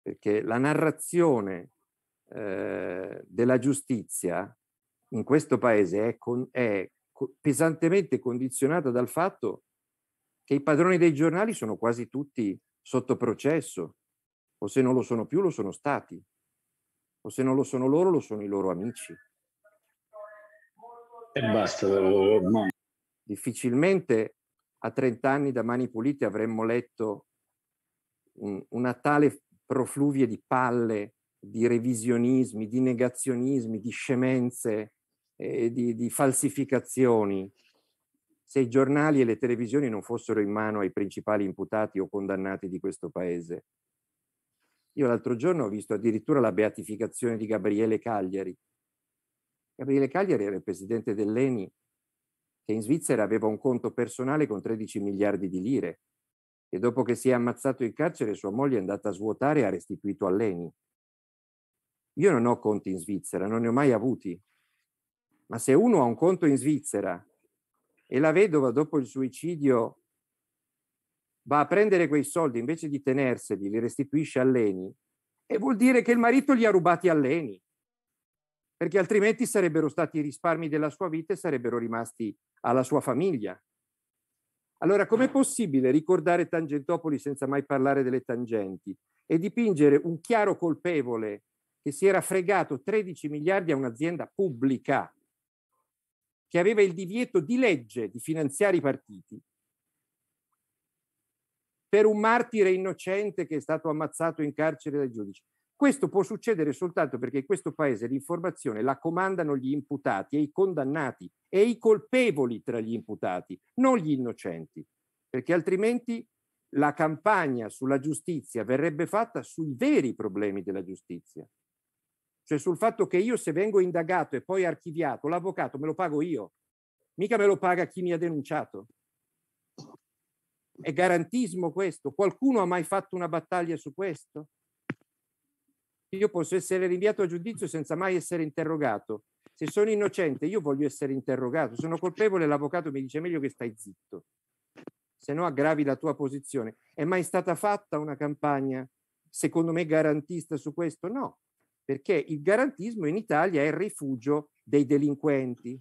perché la narrazione eh, della giustizia in questo paese è, con, è pesantemente condizionata dal fatto che i padroni dei giornali sono quasi tutti sotto processo, o se non lo sono più lo sono stati, o se non lo sono loro lo sono i loro amici. E basta ormai. Difficilmente a 30 anni da mani pulite avremmo letto un, una tale profluvie di palle, di revisionismi, di negazionismi, di scemenze, eh, di, di falsificazioni se i giornali e le televisioni non fossero in mano ai principali imputati o condannati di questo paese. Io l'altro giorno ho visto addirittura la beatificazione di Gabriele Cagliari. Gabriele Cagliari era il presidente dell'ENI che in Svizzera aveva un conto personale con 13 miliardi di lire e dopo che si è ammazzato in carcere sua moglie è andata a svuotare e ha restituito all'ENI. Io non ho conti in Svizzera, non ne ho mai avuti, ma se uno ha un conto in Svizzera e la vedova dopo il suicidio va a prendere quei soldi invece di tenerseli, li restituisce a Leni, e vuol dire che il marito li ha rubati a Leni, perché altrimenti sarebbero stati i risparmi della sua vita e sarebbero rimasti alla sua famiglia. Allora, com'è possibile ricordare Tangentopoli senza mai parlare delle tangenti e dipingere un chiaro colpevole che si era fregato 13 miliardi a un'azienda pubblica che aveva il divieto di legge di finanziare i partiti, per un martire innocente che è stato ammazzato in carcere dai giudici. Questo può succedere soltanto perché in questo paese l'informazione la comandano gli imputati e i condannati e i colpevoli tra gli imputati, non gli innocenti, perché altrimenti la campagna sulla giustizia verrebbe fatta sui veri problemi della giustizia cioè sul fatto che io se vengo indagato e poi archiviato, l'avvocato me lo pago io, mica me lo paga chi mi ha denunciato. È garantismo questo? Qualcuno ha mai fatto una battaglia su questo? Io posso essere rinviato a giudizio senza mai essere interrogato. Se sono innocente, io voglio essere interrogato. Sono colpevole, l'avvocato mi dice meglio che stai zitto, se no aggravi la tua posizione. È mai stata fatta una campagna, secondo me, garantista su questo? No perché il garantismo in Italia è il rifugio dei delinquenti,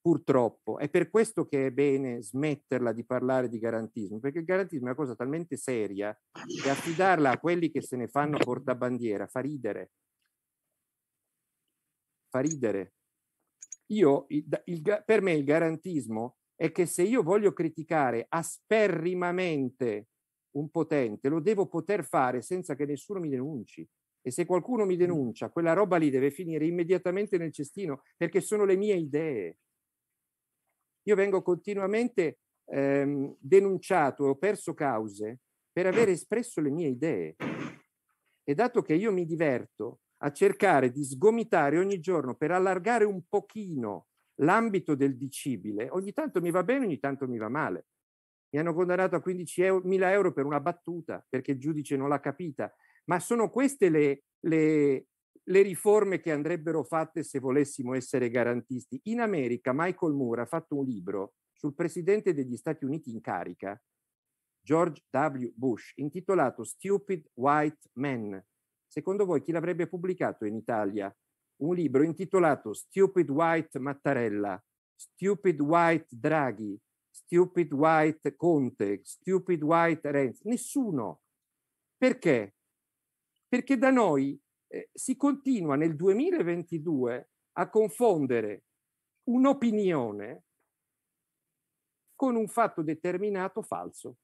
purtroppo. È per questo che è bene smetterla di parlare di garantismo, perché il garantismo è una cosa talmente seria che affidarla a quelli che se ne fanno portabandiera fa ridere. Fa ridere. Io, il, il, per me il garantismo è che se io voglio criticare asperrimamente un potente, lo devo poter fare senza che nessuno mi denunci. E se qualcuno mi denuncia, quella roba lì deve finire immediatamente nel cestino perché sono le mie idee. Io vengo continuamente ehm, denunciato e ho perso cause per aver espresso le mie idee. E dato che io mi diverto a cercare di sgomitare ogni giorno per allargare un pochino l'ambito del dicibile, ogni tanto mi va bene, ogni tanto mi va male. Mi hanno condannato a 15.000 euro per una battuta perché il giudice non l'ha capita ma sono queste le, le, le riforme che andrebbero fatte se volessimo essere garantisti. In America Michael Moore ha fatto un libro sul presidente degli Stati Uniti in carica, George W. Bush, intitolato Stupid White Men. Secondo voi chi l'avrebbe pubblicato in Italia? Un libro intitolato Stupid White Mattarella, Stupid White Draghi, Stupid White Conte, Stupid White Renzi. Nessuno. Perché? Perché da noi eh, si continua nel 2022 a confondere un'opinione con un fatto determinato falso.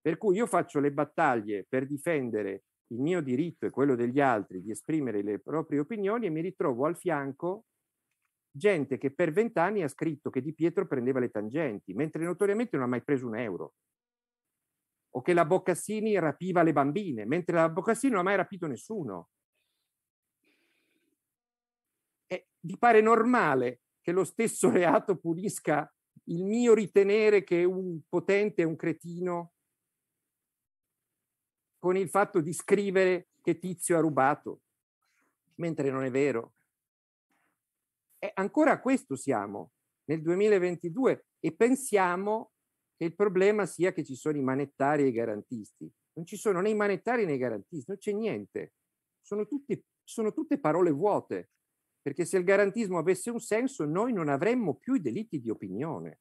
Per cui io faccio le battaglie per difendere il mio diritto e quello degli altri di esprimere le proprie opinioni e mi ritrovo al fianco gente che per vent'anni ha scritto che Di Pietro prendeva le tangenti, mentre notoriamente non ha mai preso un euro. O che la Boccassini rapiva le bambine, mentre la Boccassini non ha mai rapito nessuno. E vi pare normale che lo stesso [laughs] reato punisca il mio ritenere che un potente è un cretino con il fatto di scrivere che Tizio ha rubato, mentre non è vero. E ancora a questo siamo nel 2022 e pensiamo che il problema sia che ci sono i manettari e i garantisti. Non ci sono né i manettari né i garantisti, non c'è niente. Sono, tutti, sono tutte parole vuote, perché se il garantismo avesse un senso noi non avremmo più i delitti di opinione.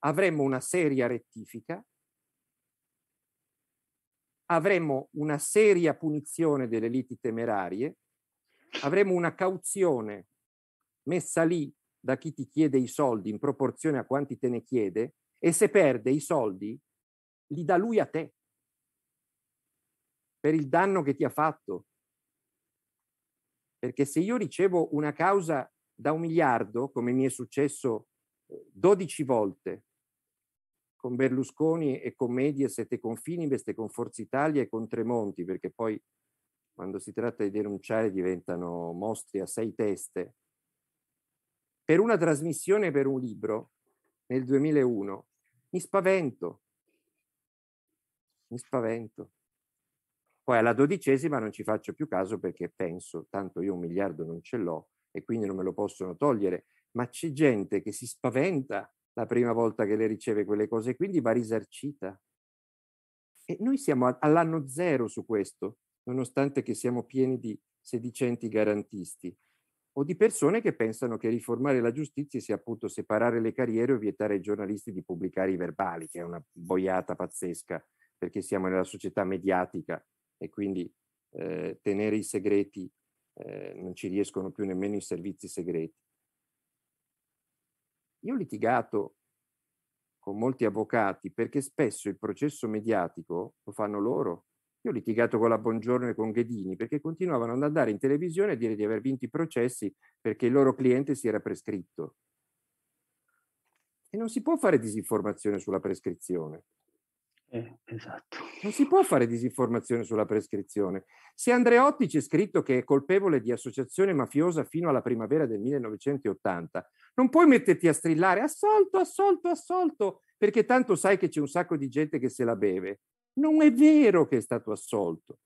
Avremmo una seria rettifica, avremmo una seria punizione delle liti temerarie, avremmo una cauzione messa lì da chi ti chiede i soldi in proporzione a quanti te ne chiede e se perde i soldi li dà lui a te per il danno che ti ha fatto. Perché se io ricevo una causa da un miliardo, come mi è successo 12 eh, volte con Berlusconi e con Mediaset e con Fininvest e con Forza Italia e con Tremonti, perché poi quando si tratta di denunciare diventano mostri a sei teste, per una trasmissione per un libro nel 2001, mi spavento, mi spavento. Poi alla dodicesima non ci faccio più caso perché penso, tanto io un miliardo non ce l'ho e quindi non me lo possono togliere, ma c'è gente che si spaventa la prima volta che le riceve quelle cose e quindi va risarcita. E noi siamo all'anno zero su questo, nonostante che siamo pieni di sedicenti garantisti o di persone che pensano che riformare la giustizia sia appunto separare le carriere o vietare ai giornalisti di pubblicare i verbali, che è una boiata pazzesca, perché siamo nella società mediatica e quindi eh, tenere i segreti eh, non ci riescono più nemmeno i servizi segreti. Io ho litigato con molti avvocati perché spesso il processo mediatico lo fanno loro, io ho litigato con la Buongiorno e con Ghedini perché continuavano ad andare in televisione a dire di aver vinto i processi perché il loro cliente si era prescritto. E non si può fare disinformazione sulla prescrizione. Eh, esatto. Non si può fare disinformazione sulla prescrizione. Se Andreotti c'è scritto che è colpevole di associazione mafiosa fino alla primavera del 1980, non puoi metterti a strillare assolto, assolto, assolto, perché tanto sai che c'è un sacco di gente che se la beve. Non è vero che è stato assolto.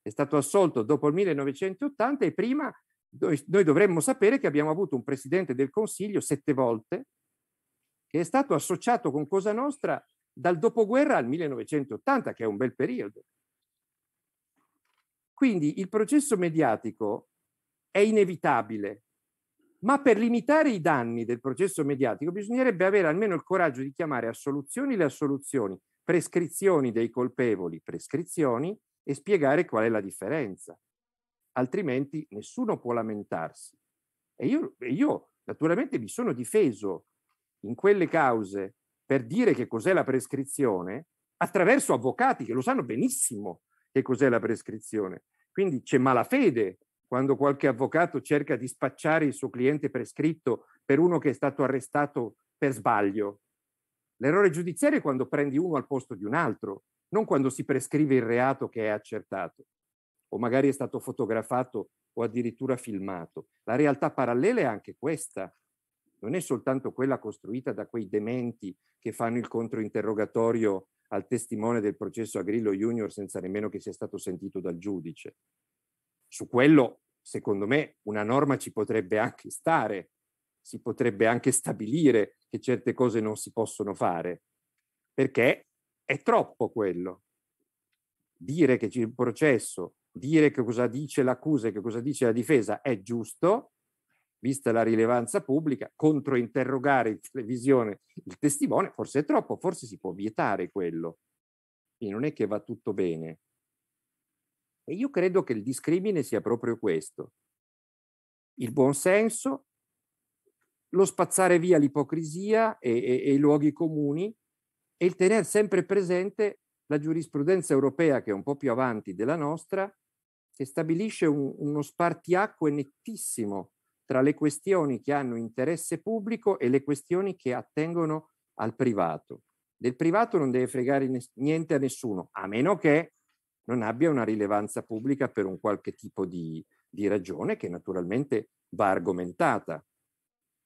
È stato assolto dopo il 1980 e prima noi, noi dovremmo sapere che abbiamo avuto un presidente del Consiglio sette volte che è stato associato con Cosa Nostra dal dopoguerra al 1980, che è un bel periodo. Quindi il processo mediatico è inevitabile, ma per limitare i danni del processo mediatico bisognerebbe avere almeno il coraggio di chiamare assoluzioni le assoluzioni, prescrizioni dei colpevoli, prescrizioni, e spiegare qual è la differenza. Altrimenti nessuno può lamentarsi. E io, io naturalmente mi sono difeso in quelle cause per dire che cos'è la prescrizione attraverso avvocati che lo sanno benissimo che cos'è la prescrizione. Quindi c'è malafede quando qualche avvocato cerca di spacciare il suo cliente prescritto per uno che è stato arrestato per sbaglio. L'errore giudiziario è quando prendi uno al posto di un altro, non quando si prescrive il reato che è accertato o magari è stato fotografato o addirittura filmato. La realtà parallela è anche questa. Non è soltanto quella costruita da quei dementi che fanno il controinterrogatorio al testimone del processo a Grillo Junior senza nemmeno che sia stato sentito dal giudice. Su quello, secondo me, una norma ci potrebbe anche stare, si potrebbe anche stabilire che certe cose non si possono fare, perché è troppo quello. Dire che c'è un processo, dire che cosa dice l'accusa e che cosa dice la difesa è giusto, vista la rilevanza pubblica, controinterrogare in televisione il testimone, forse è troppo, forse si può vietare quello. Quindi non è che va tutto bene. E io credo che il discrimine sia proprio questo. Il buonsenso, lo spazzare via l'ipocrisia e, e, e i luoghi comuni e il tenere sempre presente la giurisprudenza europea che è un po' più avanti della nostra, che stabilisce un, uno spartiacque nettissimo tra le questioni che hanno interesse pubblico e le questioni che attengono al privato. del privato non deve fregare niente a nessuno, a meno che non abbia una rilevanza pubblica per un qualche tipo di, di ragione che naturalmente va argomentata.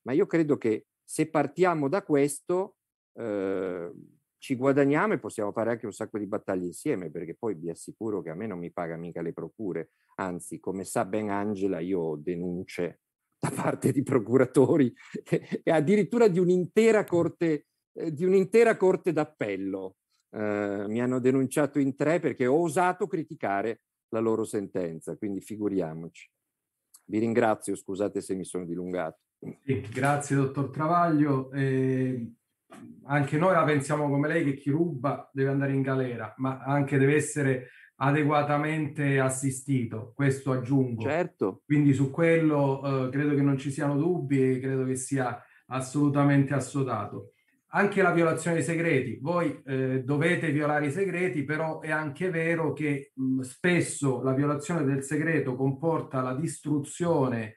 Ma io credo che se partiamo da questo eh, ci guadagniamo e possiamo fare anche un sacco di battaglie insieme, perché poi vi assicuro che a me non mi paga mica le procure, anzi, come sa ben Angela, io ho denunce [laughs] da parte di procuratori [laughs] e addirittura di un'intera corte, eh, di un'intera corte d'appello. Eh, mi hanno denunciato in tre perché ho osato criticare la loro sentenza, quindi figuriamoci. Vi ringrazio, scusate se mi sono dilungato. Sì, grazie dottor Travaglio. Eh, anche noi la pensiamo come lei che chi ruba deve andare in galera, ma anche deve essere adeguatamente assistito, questo aggiungo. Certo. Quindi su quello eh, credo che non ci siano dubbi e credo che sia assolutamente assodato. Anche la violazione dei segreti, voi eh, dovete violare i segreti, però è anche vero che mh, spesso la violazione del segreto comporta la distruzione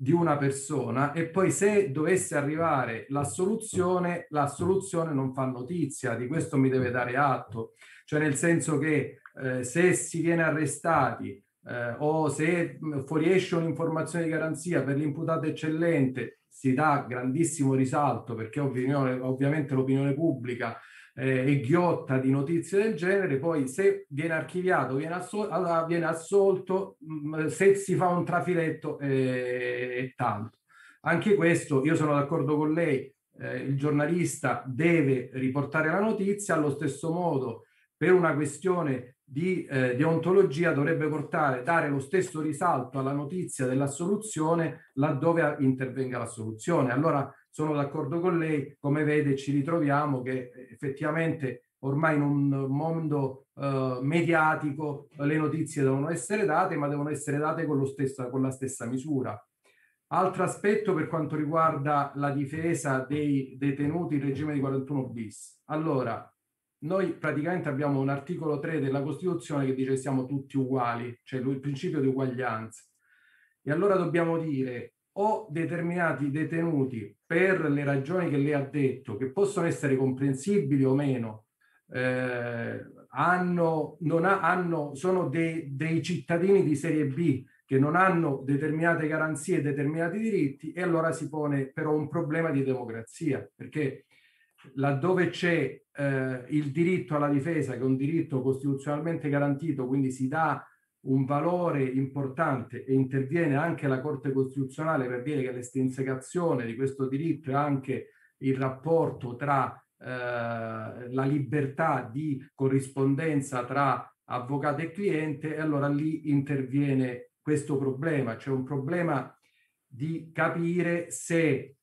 di una persona e poi se dovesse arrivare l'assoluzione, l'assoluzione non fa notizia, di questo mi deve dare atto, cioè nel senso che eh, se si viene arrestati eh, o se fuoriesce un'informazione di garanzia per l'imputato eccellente, si dà grandissimo risalto perché ovviamente l'opinione pubblica eh, è ghiotta di notizie del genere, poi se viene archiviato, viene, assol- allora viene assolto, mh, mm, se si fa un trafiletto eh, è tanto. Anche questo, io sono d'accordo con lei, eh, il giornalista deve riportare la notizia, allo stesso modo per una questione di eh, deontologia dovrebbe portare, dare lo stesso risalto alla notizia dell'assoluzione laddove intervenga l'assoluzione. Allora sono d'accordo con lei, come vede ci ritroviamo che effettivamente ormai in un mondo uh, mediatico le notizie devono essere date, ma devono essere date con, stesso, con la stessa misura. Altro aspetto per quanto riguarda la difesa dei detenuti in regime di 41 bis. Allora, noi praticamente abbiamo un articolo 3 della Costituzione che dice che siamo tutti uguali, cioè il principio di uguaglianza. E allora dobbiamo dire o determinati detenuti per le ragioni che lei ha detto, che possono essere comprensibili o meno, eh, hanno, ha, hanno, sono dei, dei cittadini di serie B che non hanno determinate garanzie e determinati diritti e allora si pone però un problema di democrazia, perché laddove c'è eh, il diritto alla difesa, che è un diritto costituzionalmente garantito, quindi si dà un valore importante e interviene anche la Corte Costituzionale per dire che l'estensificazione di questo diritto è anche il rapporto tra eh, la libertà di corrispondenza tra avvocato e cliente e allora lì interviene questo problema, c'è un problema di capire se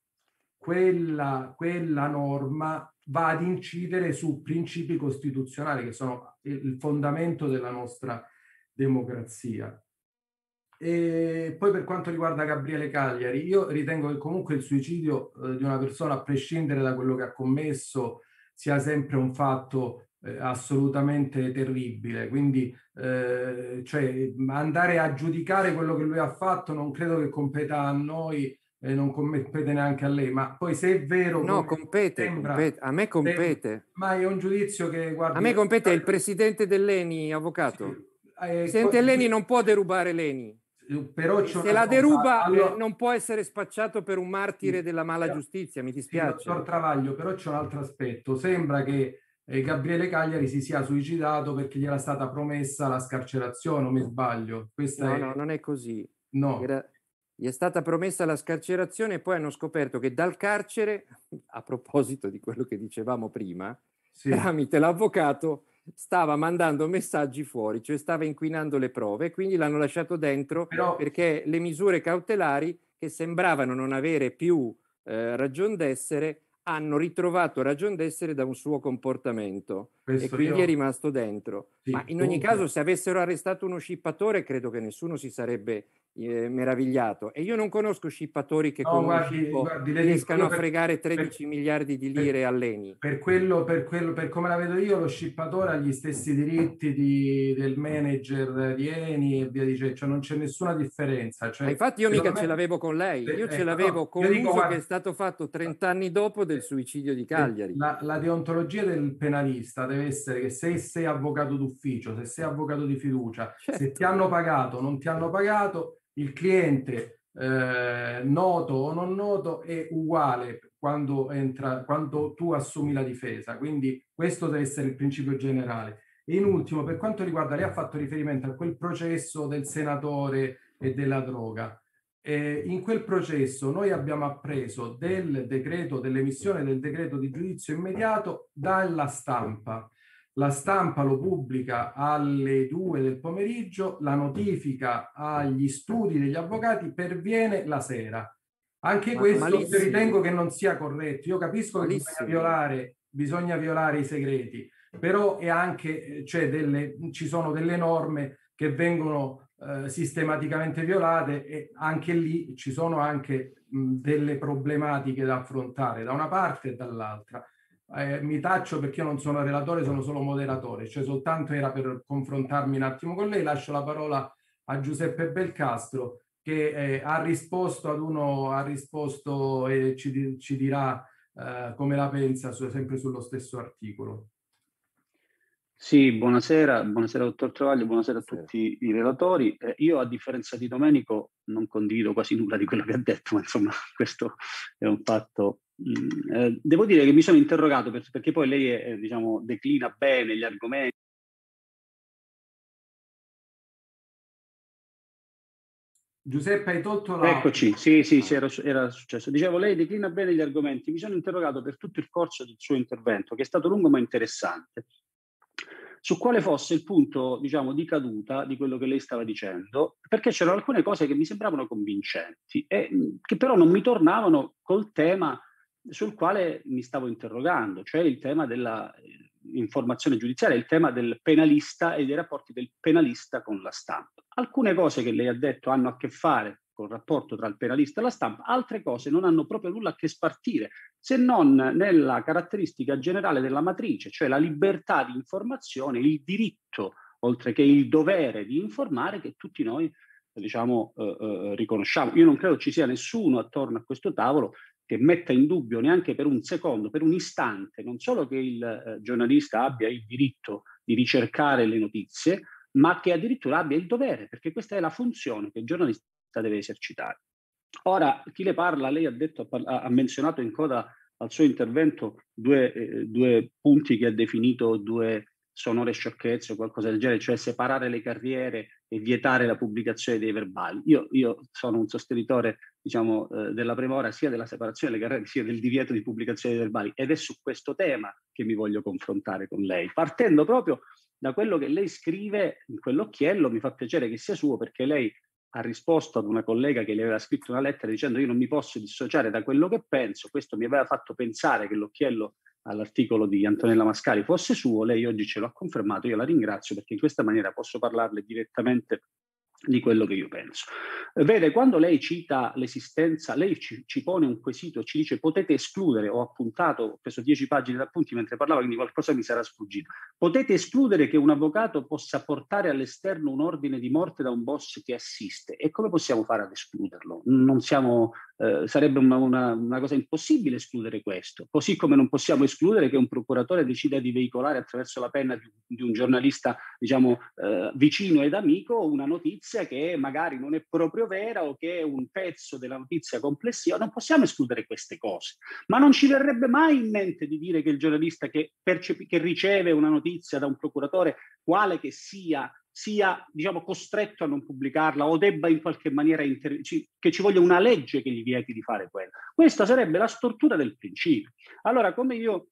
quella, quella norma va ad incidere su principi costituzionali che sono il fondamento della nostra democrazia. E poi per quanto riguarda Gabriele Cagliari, io ritengo che comunque il suicidio eh, di una persona, a prescindere da quello che ha commesso, sia sempre un fatto eh, assolutamente terribile. Quindi eh, cioè, andare a giudicare quello che lui ha fatto non credo che competa a noi e non compete neanche a lei, ma poi se è vero... No, compete, sembra, compete, a me compete. Ma è un giudizio che... Guardi, a me compete il presidente dell'Eni, avvocato. Sì, eh, presidente dell'Eni non può derubare l'Eni. Però se la deruba allora, non può essere spacciato per un martire della mala giustizia, mi dispiace. Sì, dottor Travaglio, però c'è un altro aspetto. Sembra che eh, Gabriele Cagliari si sia suicidato perché gli era stata promessa la scarcerazione, o mi sbaglio? Questa no, è... no, non è così. No. Era, gli è stata promessa la scarcerazione e poi hanno scoperto che dal carcere, [laughs] a proposito di quello che dicevamo prima, sì. tramite l'avvocato stava mandando messaggi fuori, cioè stava inquinando le prove, quindi l'hanno lasciato dentro Però... perché le misure cautelari che sembravano non avere più eh, ragion d'essere hanno ritrovato ragion d'essere da un suo comportamento Questo e quindi io... è rimasto dentro. Sì, Ma in ogni caso, se avessero arrestato uno scippatore, credo che nessuno si sarebbe eh, meravigliato e io non conosco scippatori che no, guardi, guardi, riescano a fregare 13 per, miliardi di lire per, all'ENI. Per quello, per quello, per come la vedo io, lo scippatore ha gli stessi diritti di, del manager di Eni e via dicendo, cioè non c'è nessuna differenza. Cioè, infatti io mica me... ce l'avevo con lei, io ce l'avevo no, con un dico, guarda, che è stato fatto 30 anni dopo del suicidio di Cagliari. La, la deontologia del penalista deve essere che se sei avvocato d'ufficio, se sei avvocato di fiducia, certo. se ti hanno pagato o non ti hanno pagato, il cliente eh, noto o non noto è uguale quando, entra, quando tu assumi la difesa. Quindi questo deve essere il principio generale. E in ultimo, per quanto riguarda, lei ha fatto riferimento a quel processo del senatore e della droga. Eh, in quel processo noi abbiamo appreso del decreto, dell'emissione del decreto di giudizio immediato dalla stampa la stampa lo pubblica alle 2 del pomeriggio, la notifica agli studi degli avvocati perviene la sera. Anche ma, questo malissimo. ritengo che non sia corretto. Io capisco malissimo. che bisogna violare, bisogna violare, i segreti, però è anche, cioè delle, ci sono delle norme che vengono eh, sistematicamente violate e anche lì ci sono anche mh, delle problematiche da affrontare da una parte e dall'altra eh, mi taccio perché io non sono relatore, sono solo moderatore, cioè soltanto era per confrontarmi un attimo con lei. Lascio la parola a Giuseppe Belcastro che eh, ha risposto ad uno, ha risposto e ci, ci dirà eh, come la pensa su, sempre sullo stesso articolo. Sì, buonasera, buonasera dottor Travaglio, buonasera a tutti i relatori. Eh, io a differenza di Domenico non condivido quasi nulla di quello che ha detto, ma insomma [laughs] questo è un fatto eh, devo dire che mi sono interrogato per, perché poi lei è, diciamo, declina bene gli argomenti. Giuseppe, hai tolto la... Eccoci, sì, sì, sì era, era, successo. Dicevo, lei declina bene gli argomenti. Mi sono interrogato per tutto il corso del suo intervento, che è stato lungo ma interessante, su quale fosse il punto, diciamo, di caduta di quello che lei stava dicendo, perché c'erano alcune cose che mi sembravano convincenti e che però non mi tornavano col tema sul quale mi stavo interrogando, cioè il tema dell'informazione eh, giudiziaria, il tema del penalista e dei rapporti del penalista con la stampa. Alcune cose che lei ha detto hanno a che fare col rapporto tra il penalista e la stampa, altre cose non hanno proprio nulla a che spartire, se non nella caratteristica generale della matrice, cioè la libertà di informazione, il diritto, oltre che il dovere di informare che tutti noi diciamo, eh, eh, riconosciamo. Io non credo ci sia nessuno attorno a questo tavolo che metta in dubbio neanche per un secondo, per un istante, non solo che il eh, giornalista abbia il diritto di ricercare le notizie, ma che addirittura abbia il dovere, perché questa è la funzione che il giornalista deve esercitare. Ora, chi le parla, lei ha, detto, ha, menzionato in coda al suo intervento due, eh, due punti che ha definito due sonore sciocchezze o qualcosa del genere, cioè separare le carriere e vietare la pubblicazione dei verbali. Io, io sono un sostenitore, diciamo, eh, della premora sia della separazione delle carriere sia del divieto di pubblicazione dei verbali ed è su questo tema che mi voglio confrontare con lei, partendo proprio da quello che lei scrive in quell'occhiello, mi fa piacere che sia suo perché lei ha risposto ad una collega che le aveva scritto una lettera dicendo io non mi posso dissociare da quello che penso, questo mi aveva fatto pensare che l'occhiello all'articolo di Antonella Mascari fosse suo, lei oggi ce l'ha confermato, io la ringrazio perché in questa maniera posso parlarle direttamente di quello che io penso. Vede, quando lei cita l'esistenza, lei ci, ci, pone un quesito, ci dice potete escludere, ho appuntato, ho preso dieci pagine d'appunti mentre parlava, quindi qualcosa mi sarà sfuggito, potete escludere che un avvocato possa portare all'esterno un ordine di morte da un boss che assiste e come possiamo fare ad escluderlo? Non siamo, eh, sarebbe una, una, una, cosa impossibile escludere questo, così come non possiamo escludere che un procuratore decida di veicolare attraverso la penna di, di un giornalista, diciamo, eh, vicino ed amico una notizia che magari non è proprio vera o che è un pezzo della notizia complessiva, non possiamo escludere queste cose. Ma non ci verrebbe mai in mente di dire che il giornalista che, percepi, che riceve una notizia da un procuratore, quale che sia, sia diciamo, costretto a non pubblicarla o debba in qualche maniera inter- ci, che ci voglia una legge che gli vieti di fare quello. Questa sarebbe la stortura del principio. Allora, come io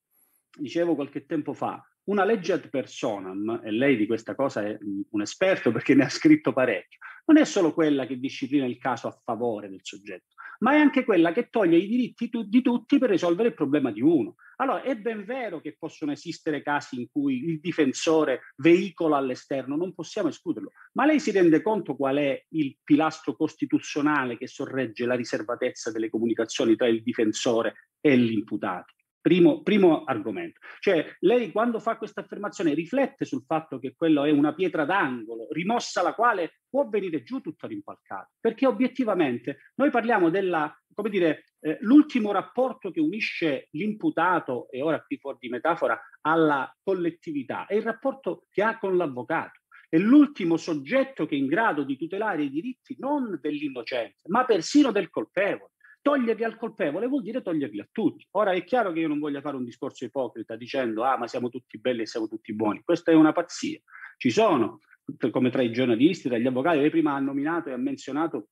dicevo qualche tempo fa, una legge ad personam, e lei di questa cosa è un esperto perché ne ha scritto parecchio, non è solo quella che disciplina il caso a favore del soggetto, ma è anche quella che toglie i diritti tu- di tutti per risolvere il problema di uno. Allora, è ben vero che possono esistere casi in cui il difensore veicola all'esterno, non possiamo escluderlo, ma lei si rende conto qual è il pilastro costituzionale che sorregge la riservatezza delle comunicazioni tra il difensore e l'imputato? Primo, primo, argomento. Cioè, lei quando fa questa affermazione riflette sul fatto che quello è una pietra d'angolo, rimossa la quale può venire giù tutta rimpalcata. Perché obiettivamente noi parliamo della, come dire, eh, l'ultimo rapporto che unisce l'imputato, e ora qui fuori di metafora, alla collettività, è il rapporto che ha con l'avvocato. È l'ultimo soggetto che è in grado di tutelare i diritti non dell'innocente, ma persino del colpevole. Toglierli al colpevole vuol dire toglierli a tutti. Ora è chiaro che io non voglio fare un discorso ipocrita dicendo ah ma siamo tutti belli e siamo tutti buoni. Questa è una pazzia. Ci sono, come tra i giornalisti, tra gli avvocati, lei prima ha nominato e ha menzionato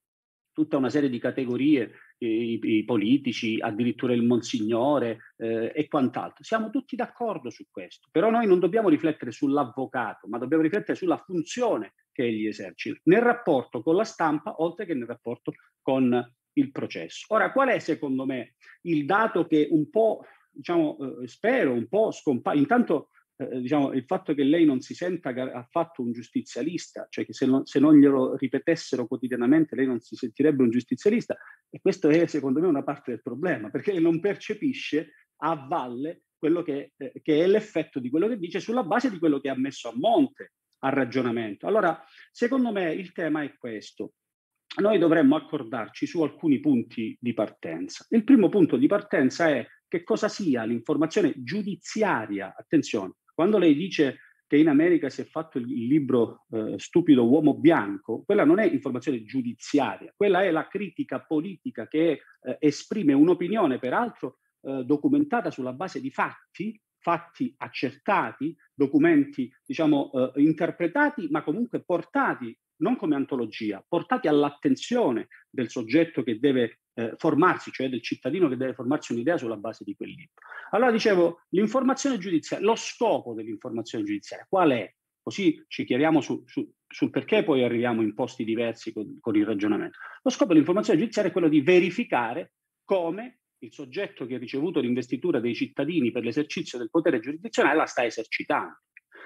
tutta una serie di categorie, i, i politici, addirittura il monsignore eh, e quant'altro. Siamo tutti d'accordo su questo, però noi non dobbiamo riflettere sull'avvocato, ma dobbiamo riflettere sulla funzione che egli esercita nel rapporto con la stampa, oltre che nel rapporto con il processo. Ora, qual è secondo me il dato che un po', diciamo, eh, spero, un po' scompare? Intanto, eh, diciamo, il fatto che lei non si senta affatto un giustizialista, cioè che se non, se non, glielo ripetessero quotidianamente lei non si sentirebbe un giustizialista, e questo è secondo me una parte del problema, perché non percepisce a valle quello che, eh, che è l'effetto di quello che dice sulla base di quello che ha messo a monte al ragionamento. Allora, secondo me il tema è questo noi dovremmo accordarci su alcuni punti di partenza. Il primo punto di partenza è che cosa sia l'informazione giudiziaria. Attenzione, quando lei dice che in America si è fatto il, libro eh, Stupido uomo bianco, quella non è informazione giudiziaria, quella è la critica politica che eh, esprime un'opinione, peraltro eh, documentata sulla base di fatti, fatti accertati, documenti diciamo eh, interpretati, ma comunque portati non come antologia, portati all'attenzione del soggetto che deve eh, formarsi, cioè del cittadino che deve formarsi un'idea sulla base di quel libro. Allora dicevo, l'informazione giudiziaria, lo scopo dell'informazione giudiziaria, qual è? Così ci chiariamo su, su, sul perché poi arriviamo in posti diversi con, con il ragionamento. Lo scopo dell'informazione giudiziaria è quello di verificare come il soggetto che ha ricevuto l'investitura dei cittadini per l'esercizio del potere giurisdizionale la sta esercitando.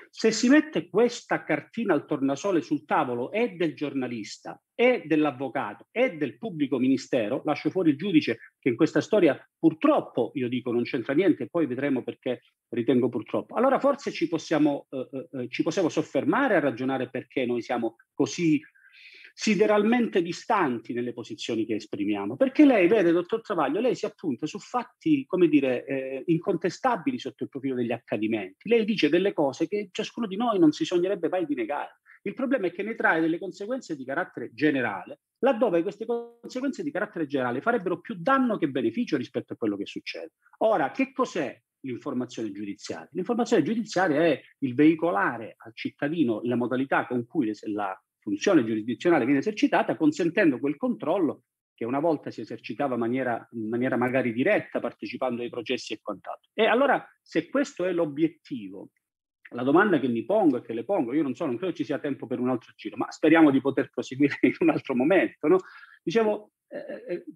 Se si mette questa cartina al tornasole sul tavolo e del giornalista, e dell'avvocato, e del pubblico ministero, lascio fuori il giudice che in questa storia purtroppo, io dico, non c'entra niente, poi vedremo perché ritengo purtroppo. Allora forse ci possiamo, eh, eh, eh ci possiamo soffermare a ragionare perché noi siamo così sideralmente distanti nelle posizioni che esprimiamo. Perché lei, vede, dottor Travaglio, lei si appunta su fatti, come dire, eh, incontestabili sotto il profilo degli accadimenti. Lei dice delle cose che ciascuno di noi non si sognerebbe mai di negare. Il problema è che ne trae delle conseguenze di carattere generale, laddove queste conseguenze di carattere generale farebbero più danno che beneficio rispetto a quello che succede. Ora, che cos'è l'informazione giudiziaria? L'informazione giudiziaria è il veicolare al cittadino la modalità con cui la funzione giurisdizionale viene esercitata, consentendo quel controllo che una volta si esercitava in maniera, in maniera magari diretta, partecipando ai processi e quant'altro. E allora, se questo è l'obiettivo, la domanda che mi pongo e che le pongo, io non so, non credo ci sia tempo per un altro giro, ma speriamo di poter proseguire [laughs] in un altro momento. No? Dicevo,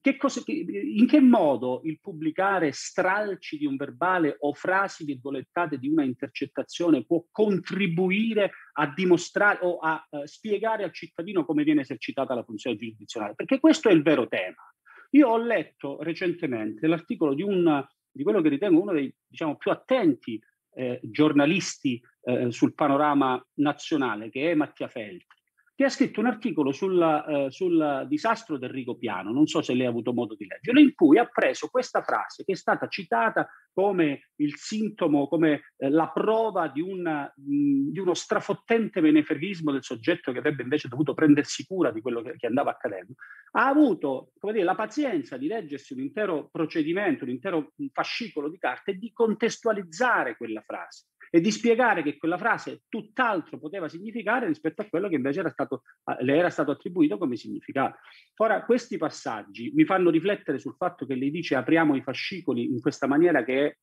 che cosa, in che modo il pubblicare stralci di un verbale o frasi virgolettate di una intercettazione può contribuire a dimostrare o a spiegare al cittadino come viene esercitata la funzione giurisdizionale? Perché questo è il vero tema. Io ho letto recentemente l'articolo di, un, di quello che ritengo uno dei diciamo, più attenti eh, giornalisti eh, sul panorama nazionale, che è Mattia Feltri che ha scritto un articolo sulla, eh, sul disastro del Rigopiano, non so se lei ha avuto modo di leggerlo, in cui ha preso questa frase che è stata citata come il sintomo, come eh, la prova di, una, mh, di, uno strafottente menefreghismo del soggetto che avrebbe invece dovuto prendersi cura di quello che, che andava accadendo. Ha avuto dire, la pazienza di leggersi un intero procedimento, un intero fascicolo di carte e di contestualizzare quella frase e di spiegare che quella frase tutt'altro poteva significare rispetto a quello che invece era stato, le era stato attribuito come significato. Ora, questi passaggi mi fanno riflettere sul fatto che lei dice apriamo i fascicoli in questa maniera che è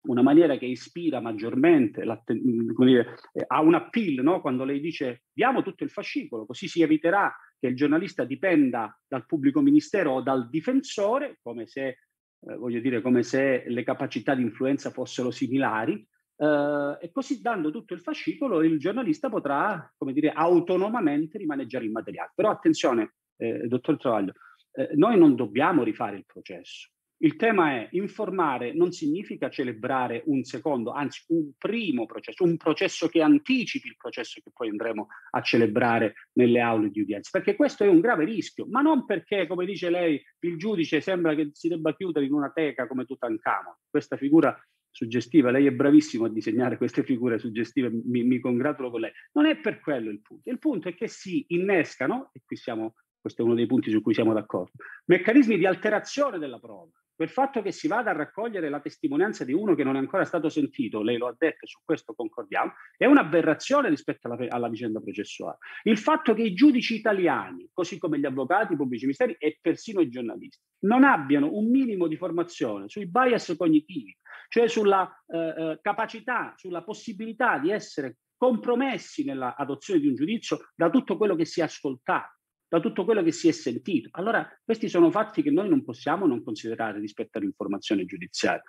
una maniera che ispira maggiormente, dire, ha un appeal no? quando lei dice diamo tutto il fascicolo, così si eviterà che il giornalista dipenda dal pubblico ministero o dal difensore, come se, eh, dire, come se le capacità di influenza fossero similari, eh, e così dando tutto il fascicolo il giornalista potrà, come dire, autonomamente rimaneggiare il materiale. Però attenzione, eh, dottor Travaglio, eh, noi non dobbiamo rifare il processo. Il tema è informare non significa celebrare un secondo, anzi un primo processo, un processo che anticipi il processo che poi andremo a celebrare nelle aule di udienza, perché questo è un grave rischio, ma non perché, come dice lei, il giudice sembra che si debba chiudere in una teca come Tutankhamon. Questa figura suggestiva, lei è bravissimo a disegnare queste figure suggestive, mi, mi congratulo con lei. Non è per quello il punto, il punto è che si innescano, e qui siamo questo è uno dei punti su cui siamo d'accordo, meccanismi di alterazione della prova. Quel fatto che si vada a raccogliere la testimonianza di uno che non è ancora stato sentito, lei lo ha detto e su questo concordiamo, è un'aberrazione rispetto alla, alla, vicenda processuale. Il fatto che i giudici italiani, così come gli avvocati, i pubblici ministeri e persino i giornalisti, non abbiano un minimo di formazione sui bias cognitivi, cioè sulla eh, eh capacità, sulla possibilità di essere compromessi nell'adozione di un giudizio da tutto quello che si è ascoltato da tutto quello che si è sentito. Allora, questi sono fatti che noi non possiamo non considerare rispetto all'informazione giudiziaria.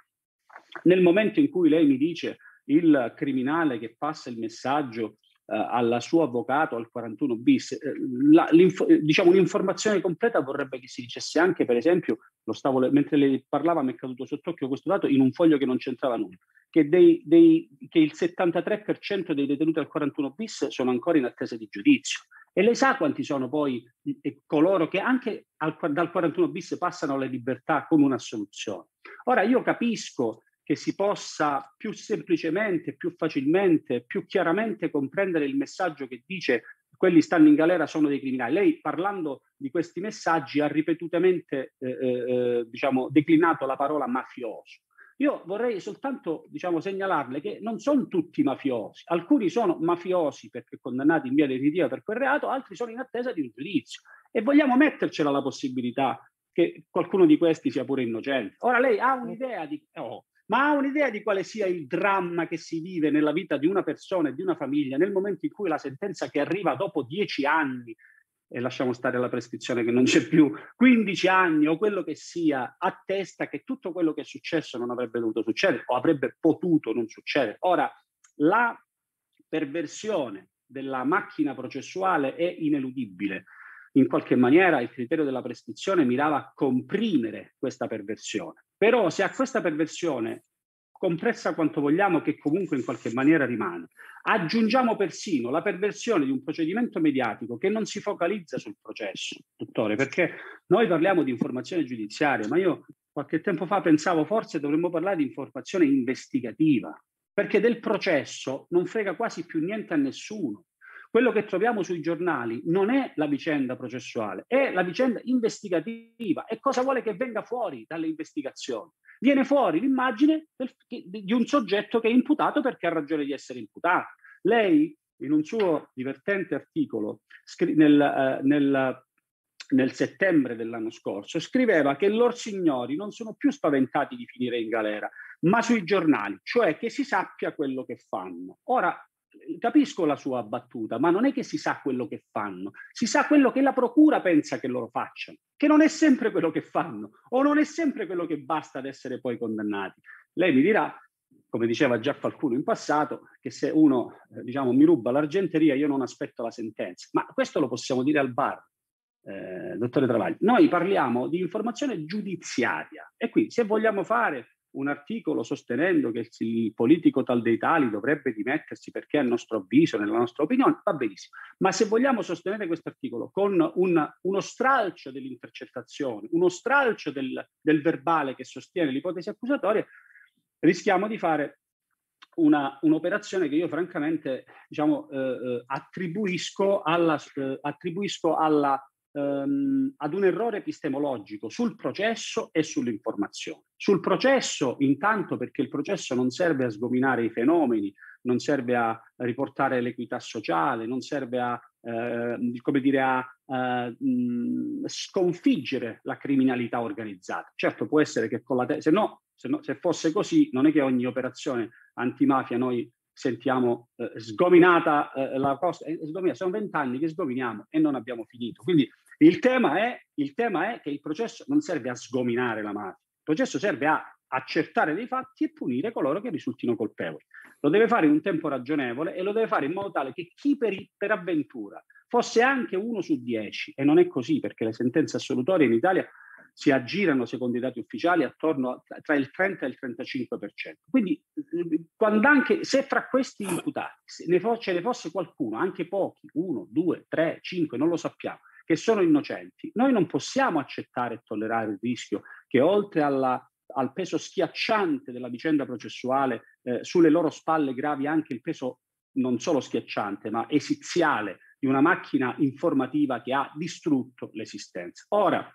Nel momento in cui lei mi dice il criminale che passa il messaggio eh, al suo avvocato al 41 bis, eh, la, diciamo un'informazione completa vorrebbe che si dicesse anche, per esempio, lo stavo, mentre lei parlava mi è caduto sott'occhio questo dato in un foglio che non c'entrava nulla, che, dei, dei, che il 73% dei detenuti al 41 bis sono ancora in attesa di giudizio e lei sa quanti sono poi coloro che anche al, dal 41 bis passano alle libertà con una soluzione. Ora io capisco che si possa più semplicemente, più facilmente, più chiaramente comprendere il messaggio che dice quelli stanno in galera sono dei criminali. Lei parlando di questi messaggi ha ripetutamente eh, eh, eh diciamo, declinato la parola mafioso. Io vorrei soltanto diciamo, segnalarle che non sono tutti mafiosi, alcuni sono mafiosi perché condannati in via definitiva per quel reato, altri sono in attesa di un giudizio e vogliamo mettercela la possibilità che qualcuno di questi sia pure innocente. Ora lei ha un'idea di, oh, ma ha un'idea di quale sia il dramma che si vive nella vita di una persona e di una famiglia nel momento in cui la sentenza che arriva dopo dieci anni e lasciamo stare la prescrizione che non c'è più, 15 anni o quello che sia, attesta che tutto quello che è successo non avrebbe dovuto succedere o avrebbe potuto non succedere. Ora, la perversione della macchina processuale è ineludibile. In qualche maniera il criterio della prescrizione mirava a comprimere questa perversione. Però se a questa perversione compressa quanto vogliamo, che comunque in qualche maniera rimane. Aggiungiamo persino la perversione di un procedimento mediatico che non si focalizza sul processo, dottore, perché noi parliamo di informazione giudiziaria, ma io qualche tempo fa pensavo forse dovremmo parlare di informazione investigativa, perché del processo non frega quasi più niente a nessuno. Quello che troviamo sui giornali non è la vicenda processuale, è la vicenda investigativa. E cosa vuole che venga fuori dalle investigazioni? Viene fuori l'immagine del, di un soggetto che è imputato perché ha ragione di essere imputato. Lei, in un suo divertente articolo nel, eh, nel, nel settembre dell'anno scorso, scriveva che loro signori non sono più spaventati di finire in galera, ma sui giornali, cioè che si sappia quello che fanno. Ora, capisco la sua battuta, ma non è che si sa quello che fanno, si sa quello che la procura pensa che loro facciano, che non è sempre quello che fanno o non è sempre quello che basta ad essere poi condannati. Lei mi dirà, come diceva già qualcuno in passato, che se uno eh, diciamo, mi ruba l'argenteria io non aspetto la sentenza, ma questo lo possiamo dire al bar. Eh, dottore Travaglio, noi parliamo di informazione giudiziaria e qui se vogliamo fare un articolo sostenendo che il politico tal dei tali dovrebbe dimettersi perché a nostro avviso, nella nostra opinione, va benissimo. Ma se vogliamo sostenere questo articolo con un, uno stralcio dell'intercettazione, uno stralcio del, del verbale che sostiene l'ipotesi accusatoria, rischiamo di fare una, un'operazione che io francamente diciamo, eh, eh attribuisco alla, eh, attribuisco alla ehm, ad un errore epistemologico sul processo e sull'informazione. Sul processo, intanto perché il processo non serve a sgominare i fenomeni, non serve a riportare l'equità sociale, non serve a, eh, come dire, a, mh, sconfiggere la criminalità organizzata. Certo può essere che con la te- se no, se no, se fosse così, non è che ogni operazione antimafia noi sentiamo eh, sgominata eh, la cosa, eh, sgomina, sono vent'anni che sgominiamo e non abbiamo finito. Quindi il tema, è, il tema è che il processo non serve a sgominare la mafia, il processo serve a accertare dei fatti e punire coloro che risultino colpevoli. Lo deve fare in un tempo ragionevole e lo deve fare in modo tale che chi per, per avventura fosse anche uno su dieci, e non è così perché le sentenze assolutorie in Italia si aggirano, secondo i dati ufficiali, attorno a, tra il 30 e il 35%. Quindi, anche se fra questi imputati ce ne fosse qualcuno, anche pochi, uno, due, tre, cinque, non lo sappiamo, che sono innocenti, noi non possiamo accettare e tollerare il rischio che oltre alla, al peso schiacciante della vicenda processuale, eh, sulle loro spalle gravi anche il peso non solo schiacciante, ma esiziale di una macchina informativa che ha distrutto l'esistenza. Ora,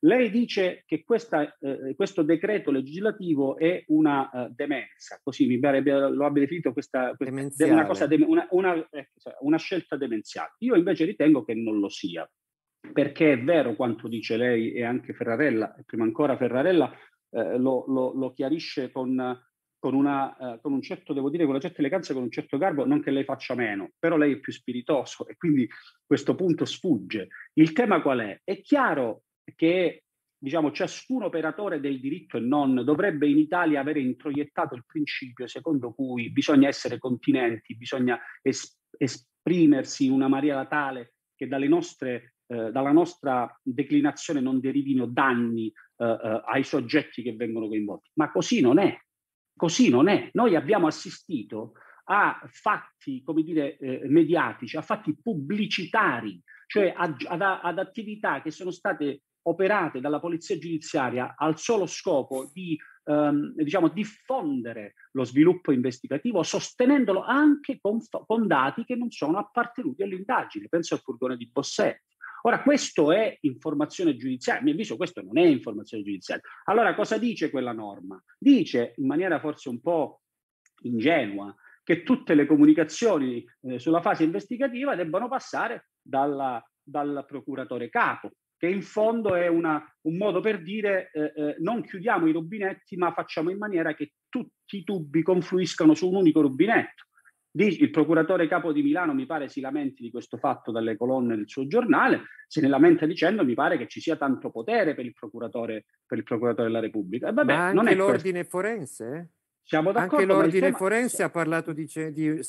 lei dice che questa, eh, questo decreto legislativo è una uh, demenza, così mi pare lo abbia definito questa, questa una, cosa una, una, eh, una scelta demenziale. Io invece ritengo che non lo sia, perché è vero quanto dice lei e anche Ferrarella, e prima ancora Ferrarella eh, lo, lo, lo, chiarisce con, con, una, eh, con, un certo, devo dire, con una certa eleganza, con un certo garbo, non che lei faccia meno, però lei è più spiritoso e quindi questo punto sfugge. Il tema qual è? È chiaro che diciamo, ciascun operatore del diritto e non dovrebbe in Italia avere introiettato il principio secondo cui bisogna essere continenti, bisogna es- esprimersi in una maniera tale che dalle nostre eh, dalla nostra declinazione non derivino danni eh, eh, ai soggetti che vengono coinvolti. Ma così non è. Così non è. Noi abbiamo assistito a fatti, come dire, eh, mediatici, a fatti pubblicitari, cioè ad, ad, ad attività che sono state operate dalla polizia giudiziaria al solo scopo di ehm, diciamo, diffondere lo sviluppo investigativo, sostenendolo anche con, con, dati che non sono appartenuti all'indagine. Penso al furgone di Bossetti. Ora, questo è informazione giudiziaria, a mio avviso questo non è informazione giudiziaria. Allora, cosa dice quella norma? Dice, in maniera forse un po' ingenua, che tutte le comunicazioni eh, sulla fase investigativa debbano passare dalla, dal procuratore capo, che in fondo è una, un modo per dire eh, eh, non chiudiamo i rubinetti, ma facciamo in maniera che tutti i tubi confluiscano su un unico rubinetto. Il procuratore capo di Milano mi pare si lamenti di questo fatto dalle colonne del suo giornale, se ne lamenta dicendo mi pare che ci sia tanto potere per il procuratore, per il procuratore della Repubblica. E vabbè, Ma anche l'ordine questo. forense? Siamo d'accordo. Anche l'ordine tema... forense ha parlato di, di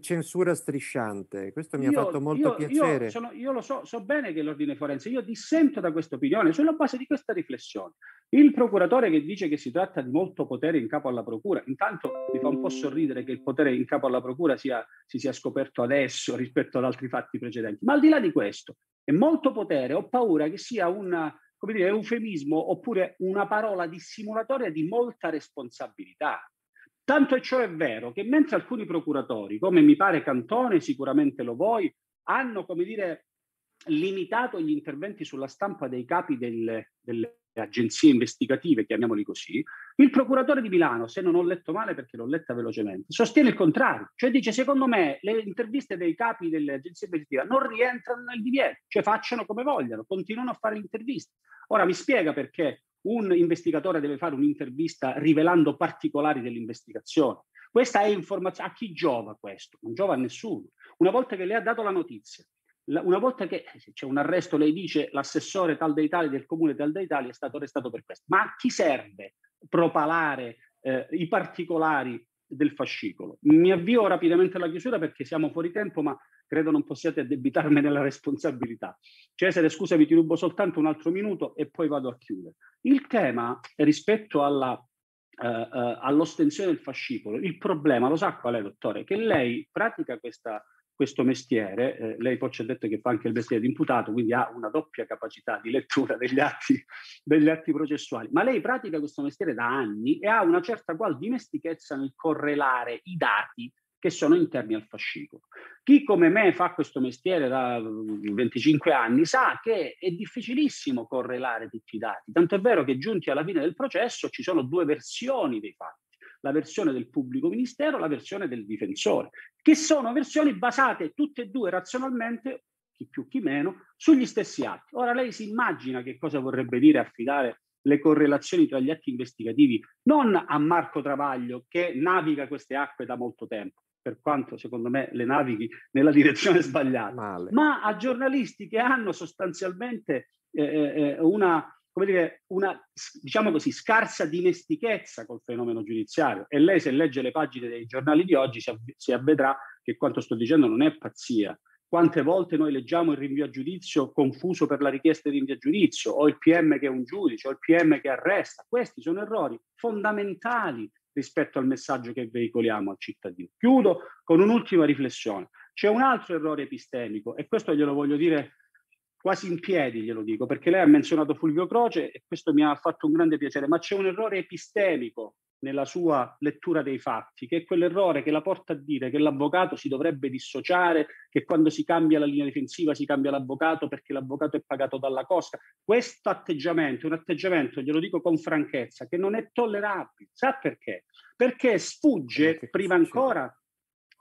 censura strisciante, questo mi io, ha fatto molto io, piacere. Io, sono, io lo so, so, bene che l'ordine forense, io dissento da questa opinione sulla base di questa riflessione. Il procuratore che dice che si tratta di molto potere in capo alla procura, intanto mi fa un po' sorridere che il potere in capo alla procura sia, si sia scoperto adesso [laughs] rispetto ad altri fatti precedenti, ma al di là di questo, è molto potere, ho paura che sia un come dire, eufemismo oppure una parola dissimulatoria di molta responsabilità. Tanto e ciò è vero che mentre alcuni procuratori, come mi pare Cantone, sicuramente lo vuoi, hanno, come dire, limitato gli interventi sulla stampa dei capi delle, delle agenzie investigative, chiamiamoli così, il procuratore di Milano, se non ho letto male perché l'ho letta velocemente, sostiene il contrario, cioè dice secondo me le interviste dei capi delle agenzie investigative non rientrano nel divieto, cioè facciano come vogliono, continuano a fare l'intervista. Ora mi spiega perché un investigatore deve fare un'intervista rivelando particolari dell'investigazione. Questa è informazione. A chi giova questo? Non giova a nessuno. Una volta che lei ha dato la notizia, una volta che c'è un arresto, lei dice l'assessore tal dei tali del comune tal dei tali è stato arrestato per questo. Ma a chi serve propalare eh, i particolari del fascicolo? Mi avvio rapidamente alla chiusura perché siamo fuori tempo, ma credo non possiate addebitarmene la responsabilità. Cesare, scusami, ti rubo soltanto un altro minuto e poi vado a chiudere. Il tema rispetto alla, uh, uh, all'ostensione del fascicolo, il problema, lo sa qual è, dottore? Che lei pratica questa, questo mestiere, eh, lei poi ci ha detto che fa anche il mestiere di imputato, quindi ha una doppia capacità di lettura degli atti, degli atti processuali, ma lei pratica questo mestiere da anni e ha una certa qual dimestichezza nel correlare i dati che sono interni al fascicolo. Chi come me fa questo mestiere da 25 mm, anni sa che è difficilissimo correlare tutti i dati, tanto è vero che giunti alla fine del processo ci sono due versioni dei fatti, la versione del pubblico ministero, la versione del difensore, che sono versioni basate tutte e due razionalmente, chi più chi meno, sugli stessi atti. Ora lei si immagina che cosa vorrebbe dire affidare le correlazioni tra gli atti investigativi non a Marco Travaglio che naviga queste acque da molto tempo, per quanto secondo me le navighi nella direzione sbagliata, Male. ma a giornalisti che hanno sostanzialmente eh, eh, eh una, come dire, una, diciamo così, scarsa dimestichezza col fenomeno giudiziario. E lei se legge le pagine dei giornali di oggi si, av- si avvedrà che quanto sto dicendo non è pazzia. Quante volte noi leggiamo il rinvio a giudizio confuso per la richiesta di rinvio a giudizio, o il PM che è un giudice, o il PM che arresta. Questi sono errori fondamentali rispetto al messaggio che veicoliamo al cittadino. Chiudo con un'ultima riflessione. C'è un altro errore epistemico e questo glielo voglio dire quasi in piedi, glielo dico, perché lei ha menzionato Fulvio Croce e questo mi ha fatto un grande piacere, ma c'è un errore epistemico nella sua lettura dei fatti, che è quell'errore che la porta a dire che l'avvocato si dovrebbe dissociare, che quando si cambia la linea difensiva si cambia l'avvocato perché l'avvocato è pagato dalla cosca. Questo atteggiamento è un atteggiamento, glielo dico con franchezza, che non è tollerabile. Sa perché? Perché sfugge prima ancora...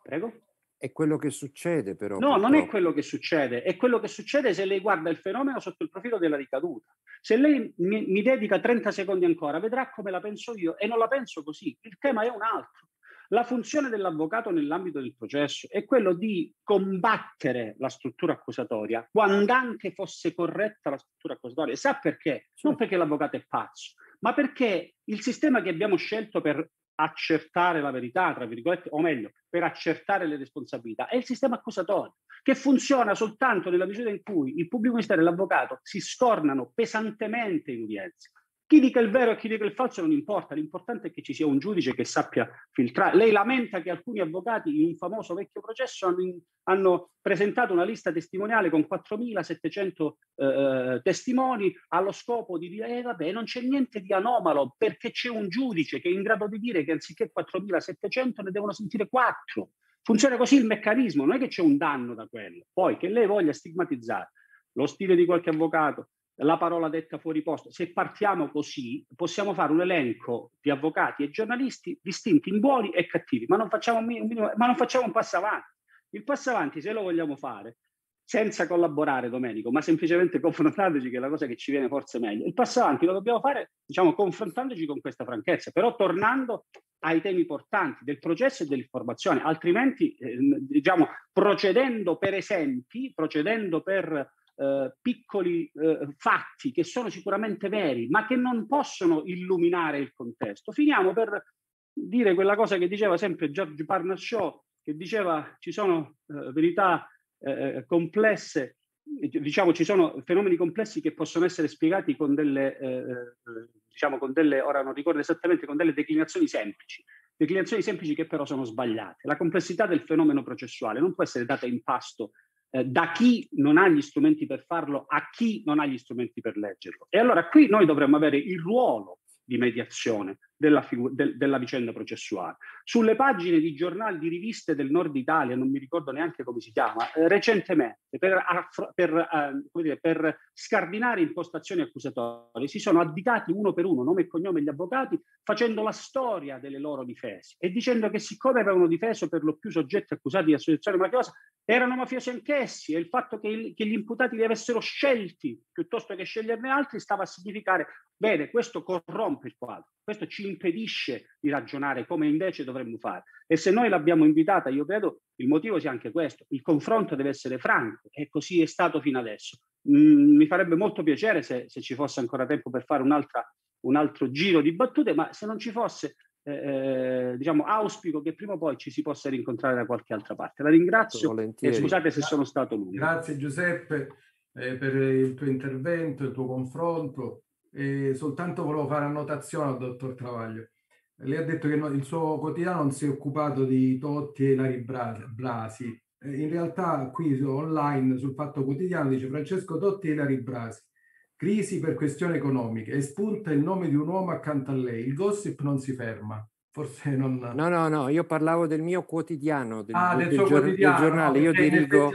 Prego? È quello che succede però. No, purtroppo. non è quello che succede, è quello che succede se lei guarda il fenomeno sotto il profilo della ricaduta. Se lei mi, mi dedica 30 secondi ancora, vedrà come la penso io e non la penso così. Il tema è un altro. La funzione dell'avvocato nell'ambito del processo è quello di combattere la struttura accusatoria, quando anche fosse corretta la struttura accusatoria. Sa perché? Non perché l'avvocato è pazzo, ma perché il sistema che abbiamo scelto per accertare la verità, tra virgolette, o meglio, per accertare le responsabilità, è il sistema accusatorio, che funziona soltanto nella misura in cui il pubblico ministero e l'avvocato si scornano pesantemente in udienza. Chi dica il vero e chi dica il falso non importa, l'importante è che ci sia un giudice che sappia filtrare. Lei lamenta che alcuni avvocati in un famoso vecchio processo hanno, in, hanno presentato una lista testimoniale con 4.700 eh, testimoni allo scopo di dire, eh, vabbè, non c'è niente di anomalo perché c'è un giudice che è in grado di dire che anziché 4.700 ne devono sentire 4. Funziona così il meccanismo, non è che c'è un danno da quello. Poi che lei voglia stigmatizzare lo stile di qualche avvocato, la parola detta fuori posto. Se partiamo così, possiamo fare un elenco di avvocati e giornalisti distinti in buoni e cattivi, ma non facciamo un, minimo, non facciamo un passo avanti. Il passo avanti, se lo vogliamo fare, senza collaborare, Domenico, ma semplicemente confrontandoci, che è la cosa che ci viene forse meglio. Il passo avanti lo dobbiamo fare, diciamo, confrontandoci con questa franchezza, però tornando ai temi portanti del processo e dell'informazione, altrimenti, eh, diciamo, procedendo per esempi, procedendo per eh, piccoli eh, fatti che sono sicuramente veri, ma che non possono illuminare il contesto. Finiamo per dire quella cosa che diceva sempre George Barnard Shaw, che diceva ci sono eh, verità eh, eh, complesse, diciamo ci sono fenomeni complessi che possono essere spiegati con delle, diciamo con delle, ora non ricordo esattamente, con delle declinazioni semplici declinazioni semplici che però sono sbagliate. La complessità del fenomeno processuale non può essere data in pasto eh, da chi non ha gli strumenti per farlo a chi non ha gli strumenti per leggerlo. E allora qui noi dovremmo avere il ruolo di mediazione della, figu- de- della, vicenda processuale. Sulle pagine di giornali, di riviste del nord Italia, non mi ricordo neanche come si chiama, eh, recentemente, per, affro- per, eh, dire, per, scardinare impostazioni accusatorie, si sono additati uno per uno, nome e cognome gli avvocati, facendo la storia delle loro difese e dicendo che siccome avevano difeso per lo più soggetti accusati di associazione mafiosa, erano mafiosi anch'essi e il fatto che, il, che gli imputati li avessero scelti piuttosto che sceglierne altri stava a significare, bene, questo corrompe il quadro, questo ci impedisce di ragionare come invece dovremmo fare. E se noi l'abbiamo invitata, io credo il motivo sia anche questo, il confronto deve essere franco e così è stato fino adesso. Mm, mi farebbe molto piacere se, se ci fosse ancora tempo per fare un altro giro di battute, ma se non ci fosse, eh, eh, diciamo, auspico che prima o poi ci si possa rincontrare da qualche altra parte. La ringrazio Volentieri. e scusate se sono stato lungo. Grazie Giuseppe eh, per il tuo intervento, il tuo confronto. E soltanto volevo fare annotazione al dottor Travaglio. Lei ha detto che no, il suo quotidiano non si è occupato di Totti e Lari Brasi. In realtà qui online sul Fatto Quotidiano dice Francesco Totti e Lari Brasi. Crisi per questioni economiche. E spunta il nome di un uomo accanto a lei. Il gossip non si ferma. Forse non... No, no, no, io parlavo del mio quotidiano, del, ah, del, del, gior- quotidiano, del giornale. No, io dirigo,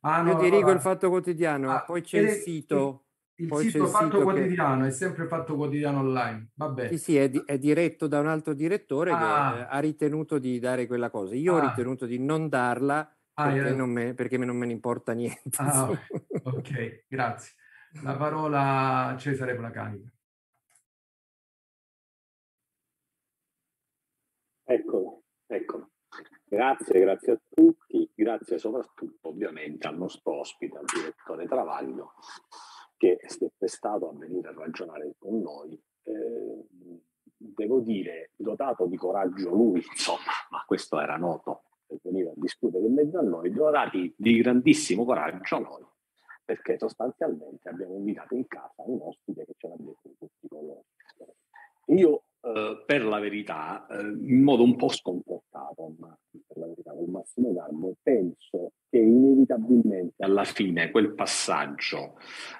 ah, no, io dirigo il Fatto Quotidiano, ah, poi c'è il sito il Poi sito Fatto Quotidiano che... è sempre Fatto Quotidiano online. Vabbè. Sì, sì, è, di, è diretto da un altro direttore ah. che ha ritenuto di dare quella cosa. Io ah. ho ritenuto di non darla ah, perché, non me, perché, non me, ne importa niente. Ah, ok, grazie. La [laughs] parola a Cesare Placanica. Eccolo, eccolo. Grazie, grazie a tutti, grazie soprattutto ovviamente al nostro ospite, al direttore Travaglio, che si è prestato a venire a ragionare con noi. Eh, devo dire, dotato di coraggio lui, insomma, ma questo era noto, per venire a discutere in mezzo a noi, dotati di grandissimo coraggio noi, perché sostanzialmente abbiamo invitato in casa un ospite che ce l'ha detto tutti con loro. Io eh, per la verità, eh, in modo un po' sconfortato, ma per la verità, col massimo garbo, penso che inevitabilmente alla fine quel passaggio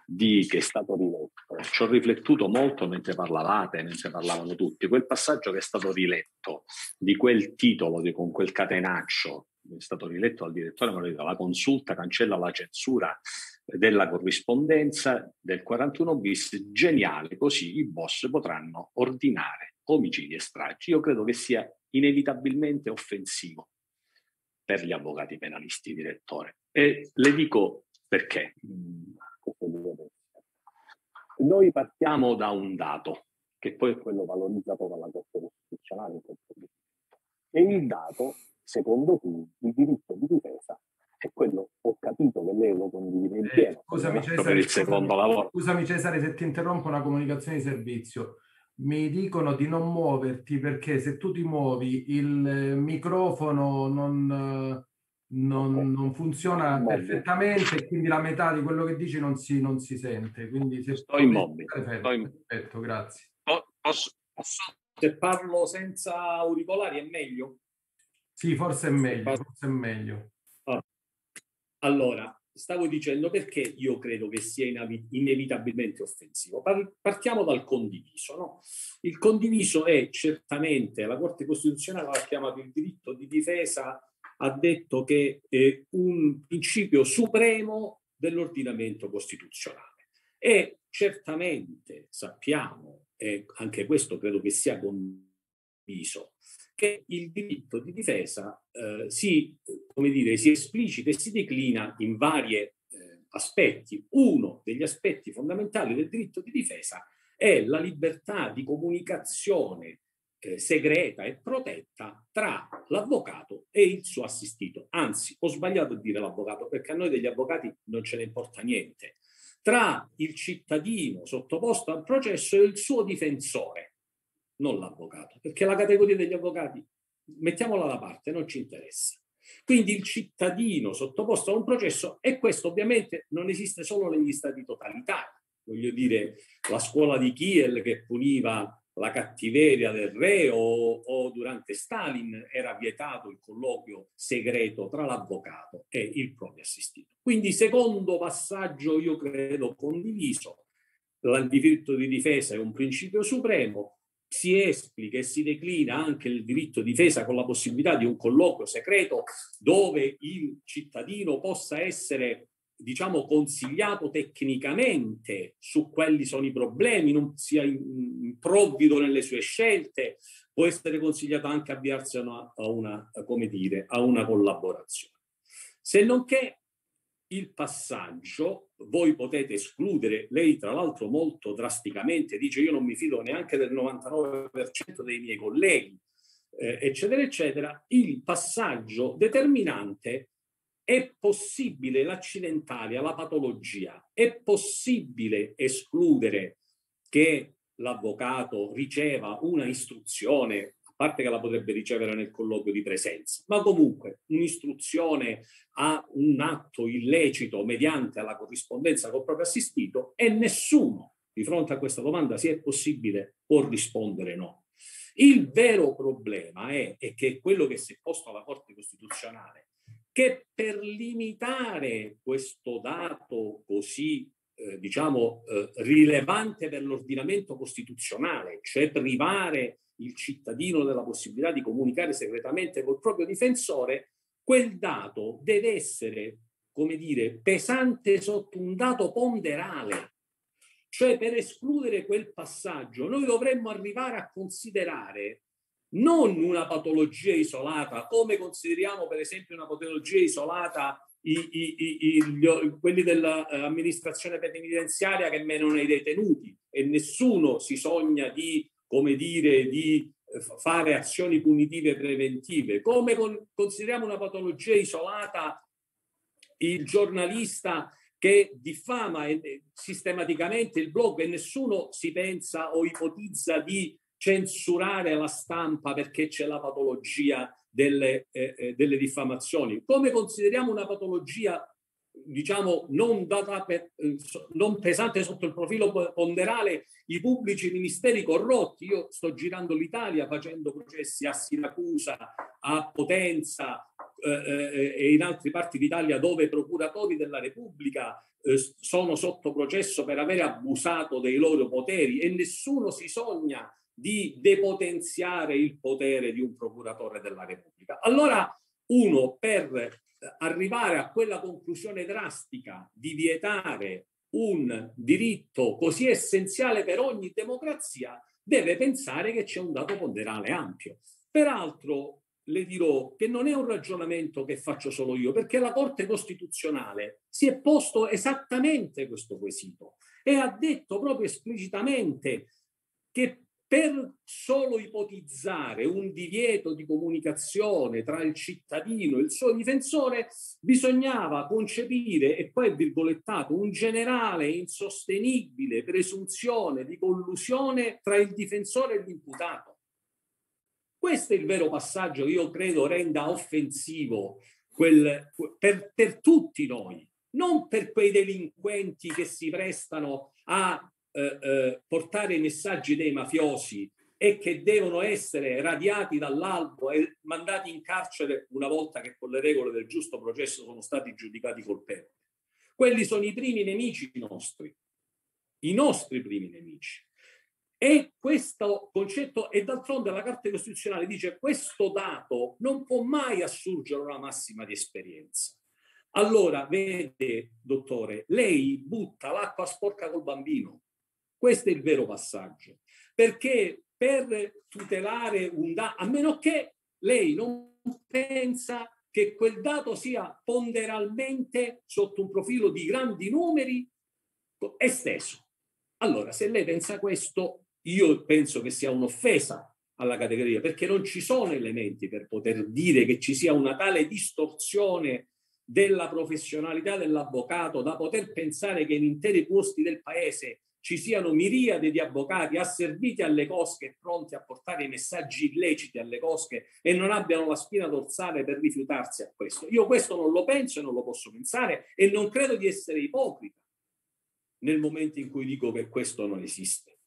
di, che è stato riletto, ci ho riflettuto molto mentre parlavate, mentre parlavano tutti, quel passaggio che è stato riletto di quel titolo, di, con quel catenaccio, è stato riletto dal direttore, la consulta cancella la censura della corrispondenza del 41 bis, geniale, così i boss potranno ordinare omicidi e stragi, io credo che sia inevitabilmente offensivo per gli avvocati penalisti, direttore. E le dico perché. Noi partiamo da un dato, che poi è quello valorizzato dalla Corte Costituzionale in questo momento. E il dato secondo cui il diritto di difesa è quello, ho capito che lei lo condivide in eh, pieno. Eh, scusami, Cesare, per il secondo lavoro. scusami Cesare se ti interrompo una comunicazione di servizio mi dicono di non muoverti perché se tu ti muovi il microfono non, non, non funziona perfettamente e quindi la metà di quello che dici non si, non si sente. Quindi se sto immobile. Perfetto, perfetto, grazie. Posso, posso, se parlo senza auricolari è meglio? Sì, forse è meglio, forse è meglio. Ah. Allora, stavo dicendo perché io credo che sia inevitabilmente offensivo. Partiamo dal condiviso. No? Il condiviso è certamente, la Corte Costituzionale l'ha chiamato il diritto di difesa, ha detto che è un principio supremo dell'ordinamento costituzionale. E certamente sappiamo, e anche questo credo che sia condiviso, che il diritto di difesa eh, si, dire, si esplicita e si declina in vari eh, aspetti. Uno degli aspetti fondamentali del diritto di difesa è la libertà di comunicazione eh, segreta e protetta tra l'avvocato e il suo assistito. Anzi, ho sbagliato a dire l'avvocato perché a noi degli avvocati non ce ne importa niente. Tra il cittadino sottoposto al processo e il suo difensore non l'avvocato, perché la categoria degli avvocati, mettiamola da parte, non ci interessa. Quindi il cittadino sottoposto a un processo, e questo ovviamente non esiste solo negli stati totalitari, voglio dire la scuola di Kiel che puniva la cattiveria del re o, o, durante Stalin era vietato il colloquio segreto tra l'avvocato e il proprio assistito. Quindi secondo passaggio io credo condiviso, il diritto di difesa è un principio supremo, si esplica e si declina anche il diritto di difesa con la possibilità di un colloquio segreto dove il cittadino possa essere diciamo consigliato tecnicamente su quali sono i problemi, non sia improvvido nelle sue scelte, può essere consigliato anche avviarsi a una, a una, come dire, a una collaborazione. Se non che il passaggio, voi potete escludere, lei tra l'altro molto drasticamente dice io non mi fido neanche del 99% dei miei colleghi, eh, eccetera, eccetera, il passaggio determinante è possibile l'accidentalia, la patologia, è possibile escludere che l'avvocato riceva una istruzione parte che la potrebbe ricevere nel colloquio di presenza, ma comunque un'istruzione a un atto illecito mediante la corrispondenza col proprio assistito e nessuno di fronte a questa domanda se è possibile può rispondere no. Il vero problema è, e che è quello che si è posto alla Corte Costituzionale, che per limitare questo dato così eh, diciamo eh, rilevante per l'ordinamento costituzionale, cioè privare il cittadino della possibilità di comunicare segretamente col proprio difensore, quel dato deve essere, come dire, pesante sotto un dato ponderale. Cioè per escludere quel passaggio noi dovremmo arrivare a considerare non una patologia isolata, come consideriamo per esempio una patologia isolata i, i, i, quelli dell'amministrazione penitenziaria che menano i detenuti e nessuno si sogna di come dire, di fare azioni punitive preventive, come con, consideriamo una patologia isolata il giornalista che diffama sistematicamente il blog e nessuno si pensa o ipotizza di censurare la stampa perché c'è la patologia delle, eh, eh delle diffamazioni. Come consideriamo una patologia diciamo non, data per, eh, non pesante sotto il profilo ponderale i pubblici ministeri corrotti. Io sto girando l'Italia facendo processi a Siracusa, a Potenza eh, eh, e in altre parti d'Italia dove procuratori della Repubblica eh, sono sotto processo per aver abusato dei loro poteri e nessuno si sogna di depotenziare il potere di un procuratore della Repubblica. Allora uno per arrivare a quella conclusione drastica di vietare un diritto così essenziale per ogni democrazia, deve pensare che c'è un dato ponderale ampio. Peraltro le dirò che non è un ragionamento che faccio solo io, perché la Corte Costituzionale si è posto esattamente questo quesito e ha detto proprio esplicitamente che per solo ipotizzare un divieto di comunicazione tra il cittadino e il suo difensore, bisognava concepire, e poi virgolettato, un generale e insostenibile presunzione di collusione tra il difensore e l'imputato. Questo è il vero passaggio che io credo renda offensivo quel, per, per tutti noi, non per quei delinquenti che si prestano a eh, eh, portare i messaggi dei mafiosi e che devono essere radiati dall'albo e mandati in carcere una volta che con le regole del giusto processo sono stati giudicati colpevoli. Quelli sono i primi nemici nostri, i nostri primi nemici. E questo concetto, e d'altronde la Carta Costituzionale dice questo dato non può mai assurgere una massima di esperienza. Allora, vede, dottore, lei butta l'acqua sporca col bambino. Questo è il vero passaggio. Perché per tutelare un dato, a meno che lei non pensa che quel dato sia ponderalmente sotto un profilo di grandi numeri esteso. Allora, se lei pensa questo, io penso che sia un'offesa alla categoria, perché non ci sono elementi per poter dire che ci sia una tale distorsione della professionalità dell'avvocato da poter pensare che in interi posti del paese ci siano miriade di avvocati asserviti alle cosche pronti a portare i messaggi illeciti alle cosche e non abbiano la spina dorsale per rifiutarsi a questo. Io questo non lo penso e non lo posso pensare e non credo di essere ipocrita nel momento in cui dico che questo non esiste.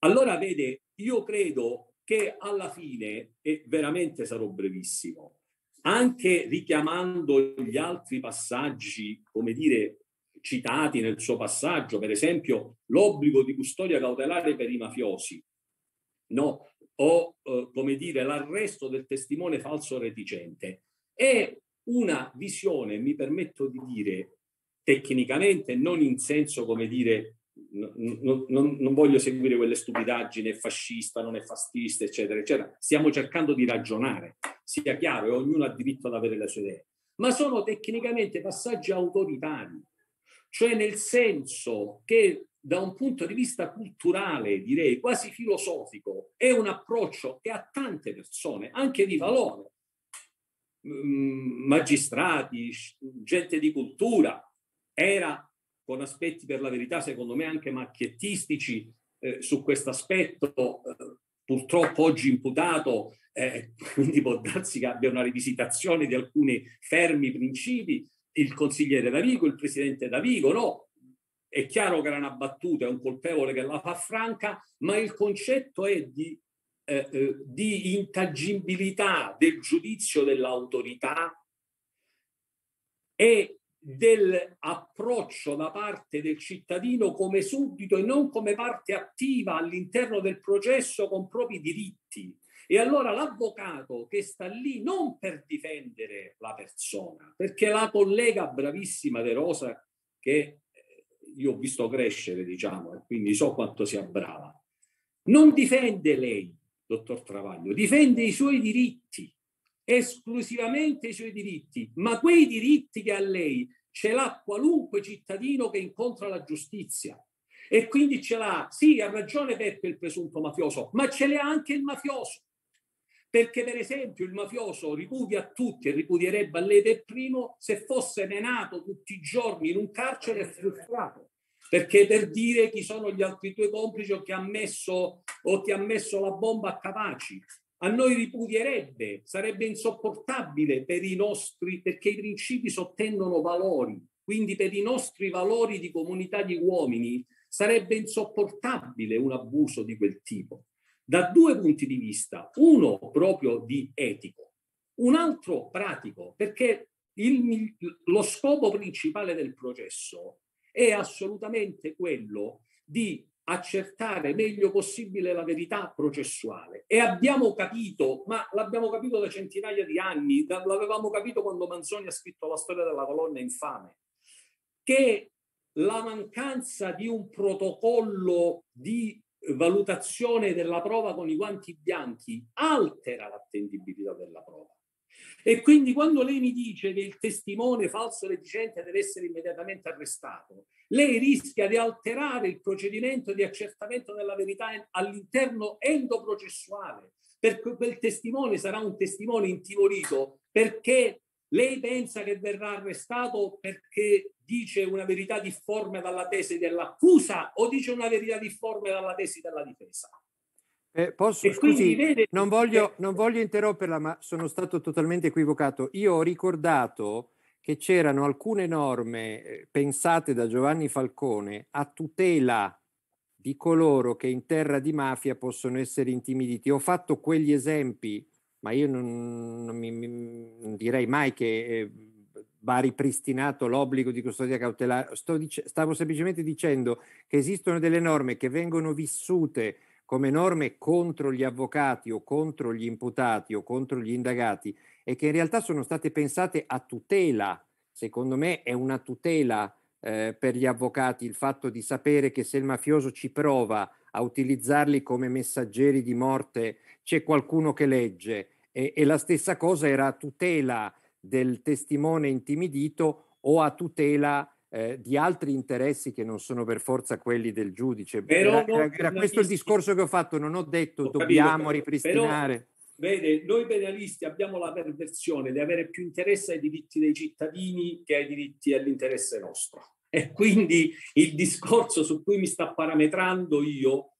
Allora, vede, io credo che alla fine, e veramente sarò brevissimo, anche richiamando gli altri passaggi, come dire, citati nel suo passaggio, per esempio l'obbligo di custodia cautelare per i mafiosi, no? o eh, come dire l'arresto del testimone falso reticente, è una visione, mi permetto di dire, tecnicamente, non in senso come dire non, non, non, voglio seguire quelle stupidaggini, fascista, non è fascista, eccetera, eccetera. Stiamo cercando di ragionare, sia chiaro, e ognuno ha diritto ad avere le sue idee, ma sono tecnicamente passaggi autoritari cioè nel senso che da un punto di vista culturale, direi quasi filosofico, è un approccio che a tante persone, anche di valore, mm, magistrati, gente di cultura, era con aspetti per la verità secondo me anche macchiettistici eh, su questo aspetto, eh, purtroppo oggi imputato, eh, [laughs] quindi può darsi che abbia una rivisitazione di alcuni fermi principi, il consigliere Davigo, il presidente Davigo, no? È chiaro che era una battuta, è un colpevole che la fa franca, ma il concetto è di, eh, eh, di intangibilità del giudizio dell'autorità e dell'approccio da parte del cittadino come suddito e non come parte attiva all'interno del processo con propri diritti. E allora l'avvocato che sta lì non per difendere la persona, perché la collega bravissima De Rosa, che eh, io ho visto crescere, diciamo, e quindi so quanto sia brava, non difende lei, dottor Travaglio, difende i suoi diritti, esclusivamente i suoi diritti, ma quei diritti che a lei ce l'ha qualunque cittadino che incontra la giustizia. E quindi ce l'ha, sì, ha ragione Peppe il presunto mafioso, ma ce l'ha anche il mafioso. Perché per esempio il mafioso ripudia a tutti e ripudierebbe a lei per primo se fosse menato tutti i giorni in un carcere frustrato. Perché per dire chi sono gli altri tuoi complici o chi ha messo, o chi ha messo la bomba a Capaci. A noi ripudierebbe, sarebbe insopportabile per i nostri, perché i principi sottendono valori. Quindi per i nostri valori di comunità di uomini sarebbe insopportabile un abuso di quel tipo da due punti di vista, uno proprio di etico, un altro pratico, perché il, lo scopo principale del processo è assolutamente quello di accertare meglio possibile la verità processuale. E abbiamo capito, ma l'abbiamo capito da centinaia di anni, l'avevamo capito quando Manzoni ha scritto la storia della colonna infame, che la mancanza di un protocollo di valutazione della prova con i guanti bianchi altera l'attendibilità della prova. E quindi quando lei mi dice che il testimone falso reticente deve essere immediatamente arrestato, lei rischia di alterare il procedimento di accertamento della verità all'interno endoprocessuale, perché quel testimone sarà un testimone intimorito perché lei pensa che verrà arrestato perché dice una verità difforme dalla tesi dell'accusa o dice una verità difforme dalla tesi della difesa? Eh, posso, scusi, vede... non, voglio, non voglio interromperla, ma sono stato totalmente equivocato. Io ho ricordato che c'erano alcune norme eh, pensate da Giovanni Falcone a tutela di coloro che in terra di mafia possono essere intimiditi. Ho fatto quegli esempi ma io non, non, mi, non direi mai che eh, va ripristinato l'obbligo di custodia cautelare. Dic- stavo semplicemente dicendo che esistono delle norme che vengono vissute come norme contro gli avvocati o contro gli imputati o contro gli indagati e che in realtà sono state pensate a tutela. Secondo me è una tutela eh, per gli avvocati il fatto di sapere che se il mafioso ci prova a utilizzarli come messaggeri di morte c'è qualcuno che legge e, e la stessa cosa era a tutela del testimone intimidito o a tutela eh, di altri interessi che non sono per forza quelli del giudice. Però era, era, era questo il discorso che ho fatto, non ho detto ho dobbiamo capito, ripristinare. Però, vede, noi penalisti abbiamo la perversione di avere più interesse ai diritti dei cittadini che ai diritti all'interesse nostro. E quindi il discorso su cui mi sta parametrando io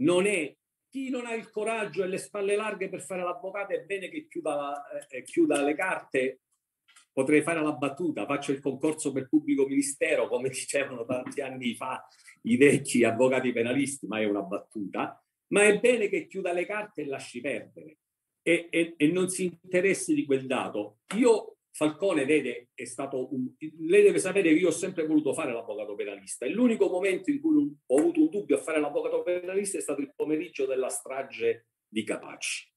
non è chi non ha il coraggio e le spalle larghe per fare l'avvocato è bene che chiuda, eh, chiuda le carte. Potrei fare la battuta, faccio il concorso per pubblico ministero, come [laughs] dicevano tanti anni fa i vecchi avvocati penalisti, ma è una battuta. Ma è bene che chiuda le carte e lasci perdere e, e, e non si interessi di quel dato. Io Falcone, vede, è stato un... Lei deve sapere che io ho sempre voluto fare l'avvocato penalista e l'unico momento in cui ho avuto un dubbio a fare l'avvocato penalista è stato il pomeriggio della strage di Capaci,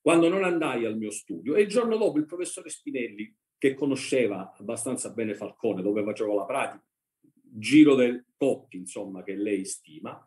quando non andai al mio studio. E il giorno dopo il professore Spinelli, che conosceva abbastanza bene Falcone, dove facevo la pratica, giro del Coppi, insomma, che lei stima,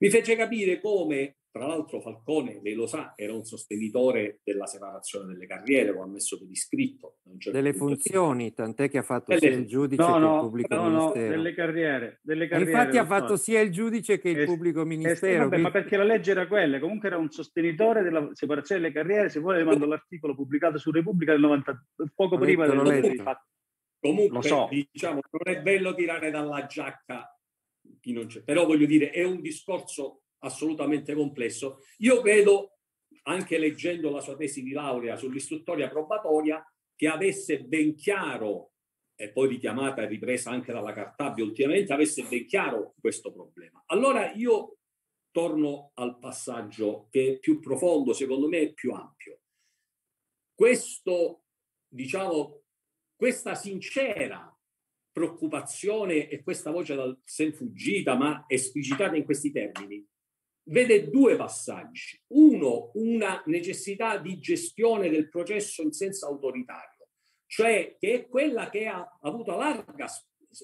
mi fece capire come tra l'altro Falcone, lei lo sa, era un sostenitore della separazione delle carriere, lo ha messo per iscritto. Certo delle funzioni, tant'è che ha fatto delle, sia il giudice no, che no, il pubblico no, ministero. No, delle carriere. Delle carriere infatti ha fatto sia il giudice che il es, pubblico ministero. Es, vabbè, ma perché la legge era quella, comunque era un sostenitore della separazione delle carriere, se vuole le mando l'articolo pubblicato su Repubblica del 90, poco prima del legge. Comunque, so. diciamo, non è bello tirare dalla giacca chi non c'è, però voglio dire, è un discorso assolutamente complesso. Io vedo, anche leggendo la sua tesi di laurea sull'istruttoria probatoria, che avesse ben chiaro, e poi richiamata e ripresa anche dalla Cartabia ultimamente, avesse ben chiaro questo problema. Allora io torno al passaggio che è più profondo, secondo me è più ampio. Questo, diciamo, questa sincera preoccupazione e questa voce dal sen fuggita, ma esplicitata in questi termini, vede due passaggi. Uno, una necessità di gestione del processo in senso autoritario, cioè che è quella che ha avuto larga,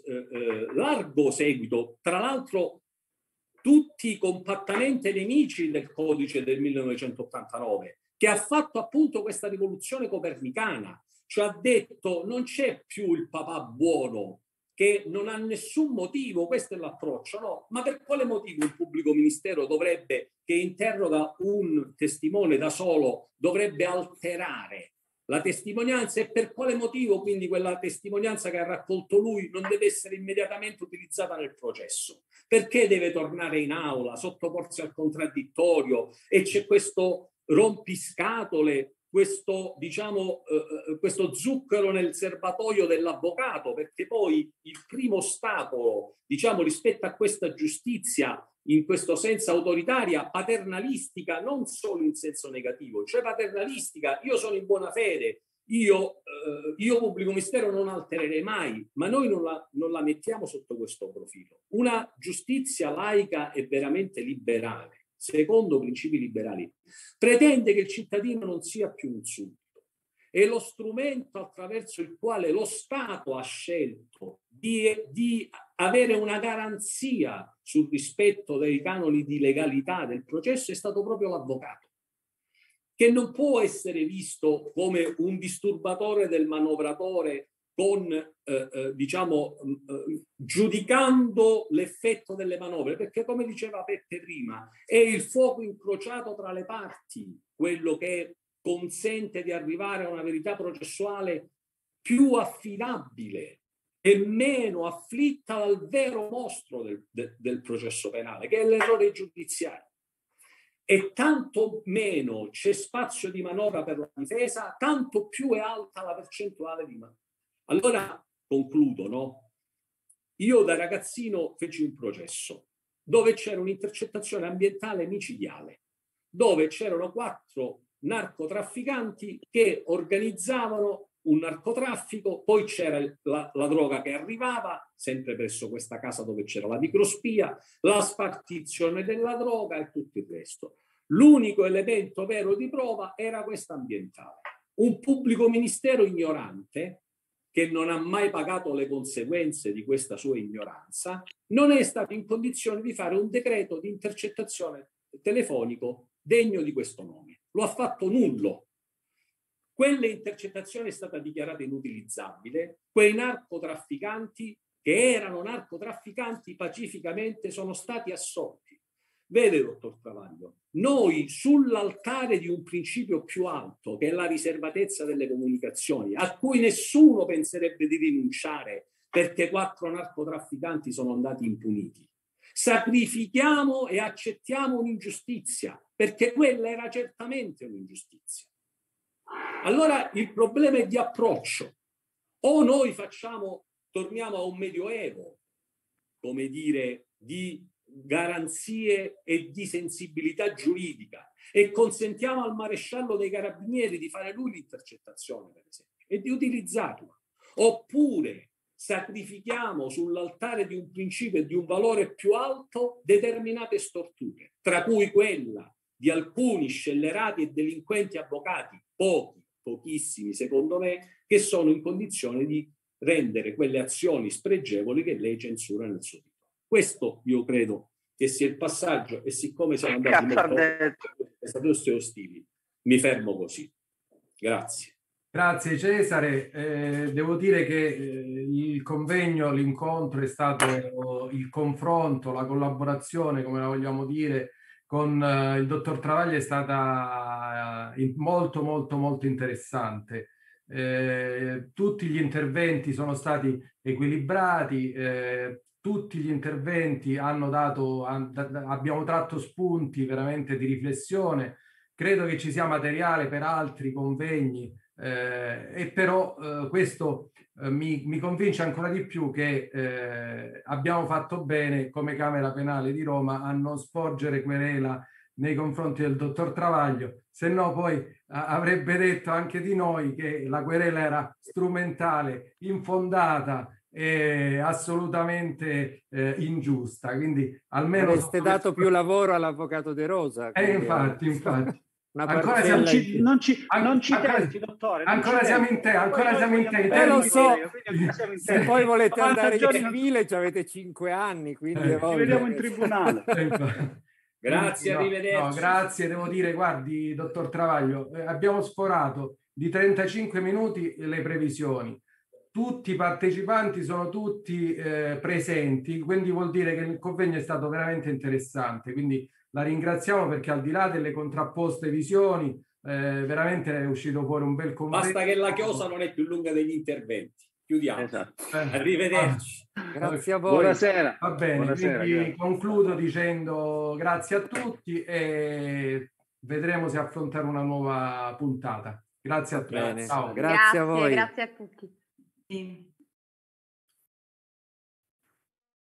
eh, eh, largo seguito, tra l'altro tutti compattamente nemici del codice del 1989, che ha fatto appunto questa rivoluzione copernicana, cioè ha detto non c'è più il papà buono che non ha nessun motivo, questo è l'approccio, no? Ma per quale motivo il pubblico ministero dovrebbe, che interroga un testimone da solo, dovrebbe alterare la testimonianza e per quale motivo quindi quella testimonianza che ha raccolto lui non deve essere immediatamente utilizzata nel processo? Perché deve tornare in aula, sottoporsi al contraddittorio e c'è questo rompiscatole questo, diciamo, eh, eh, questo zucchero nel serbatoio dell'avvocato, perché poi il primo ostacolo, diciamo, rispetto a questa giustizia in questo senso autoritaria, paternalistica, non solo in senso negativo, cioè paternalistica, io sono in buona fede, io, eh, io pubblico mistero non altererei mai, ma noi non la, non la mettiamo sotto questo profilo. Una giustizia laica e veramente liberale secondo principi liberali, pretende che il cittadino non sia più un suddito. È lo strumento attraverso il quale lo Stato ha scelto di, di avere una garanzia sul rispetto dei canoni di legalità del processo è stato proprio l'avvocato che non può essere visto come un disturbatore del manovratore con, eh, eh, diciamo, eh, giudicando l'effetto delle manovre, perché come diceva Peppe prima, è il fuoco incrociato tra le parti quello che consente di arrivare a una verità processuale più affidabile e meno afflitta dal vero mostro del, de, del processo penale, che è l'errore giudiziario. E tanto meno c'è spazio di manovra per la difesa, tanto più è alta la percentuale di manovra. Allora concludo, no? Io da ragazzino feci un processo dove c'era un'intercettazione ambientale micidiale, dove c'erano quattro narcotrafficanti che organizzavano un narcotraffico, poi c'era la, la, droga che arrivava, sempre presso questa casa dove c'era la microspia, la spartizione della droga e tutto il resto. L'unico elemento vero di prova era questa ambientale. Un pubblico ministero ignorante che non ha mai pagato le conseguenze di questa sua ignoranza, non è stato in condizione di fare un decreto di intercettazione telefonico degno di questo nome. Lo ha fatto nullo. Quella intercettazione è stata dichiarata inutilizzabile. Quei narcotrafficanti che erano narcotrafficanti pacificamente sono stati assolti. Vede, dottor Travaglio, noi sull'altare di un principio più alto, che è la riservatezza delle comunicazioni, a cui nessuno penserebbe di rinunciare perché quattro narcotrafficanti sono andati impuniti, sacrifichiamo e accettiamo un'ingiustizia, perché quella era certamente un'ingiustizia. Allora il problema è di approccio. O noi facciamo, torniamo a un medioevo, come dire, di garanzie e di sensibilità giuridica e consentiamo al maresciallo dei carabinieri di fare lui l'intercettazione, per esempio, e di utilizzarla. Oppure sacrifichiamo sull'altare di un principio e di un valore più alto determinate storture, tra cui quella di alcuni scellerati e delinquenti avvocati, pochi, pochissimi secondo me, che sono in condizione di rendere quelle azioni spregevoli che lei censura nel suo titolo. Questo io credo che sia il passaggio e siccome siamo andati molto ostili, mi fermo così. Grazie. Grazie Cesare, eh, devo dire che eh, il convegno, l'incontro è stato il confronto, la collaborazione, come la vogliamo dire, con eh, il dottor Travaglia è stata eh, molto molto molto interessante. Eh, tutti gli interventi sono stati equilibrati, eh, tutti gli interventi hanno dato, abbiamo tratto spunti veramente di riflessione. Credo che ci sia materiale per altri convegni eh, e però eh, questo eh, mi, mi, convince ancora di più che eh, abbiamo fatto bene come Camera Penale di Roma a non sporgere querela nei confronti del dottor Travaglio, se no poi avrebbe detto anche di noi che la querela era strumentale, infondata è assolutamente eh, ingiusta. Quindi almeno... Avreste dato più lavoro all'avvocato De Rosa. Eh, infatti, infatti. [laughs] ancora siamo ci, non ci, non ci ancora, tenti, dottore. Ancora siamo in te, ancora siamo in te. Eh, lo so. Se poi volete andare in civile ci avete cinque anni, quindi eh, ci vediamo in tribunale. [laughs] grazie, no, arrivederci. No, grazie, devo dire, guardi, dottor Travaglio, eh, abbiamo sforato di 35 minuti le previsioni tutti i partecipanti sono tutti eh, presenti, quindi vuol dire che il convegno è stato veramente interessante. Quindi la ringraziamo perché al di là delle contrapposte visioni, eh, veramente è uscito fuori un bel convegno. Basta che la chiosa non è più lunga degli interventi. Chiudiamo. Esatto. Eh. Arrivederci. Ah, grazie a voi. Buonasera. Va bene, Buonasera, quindi grazie. concludo dicendo grazie a tutti e vedremo se affrontare una nuova puntata. Grazie a tutti. Ciao. Grazie, grazie a voi. Grazie a tutti. team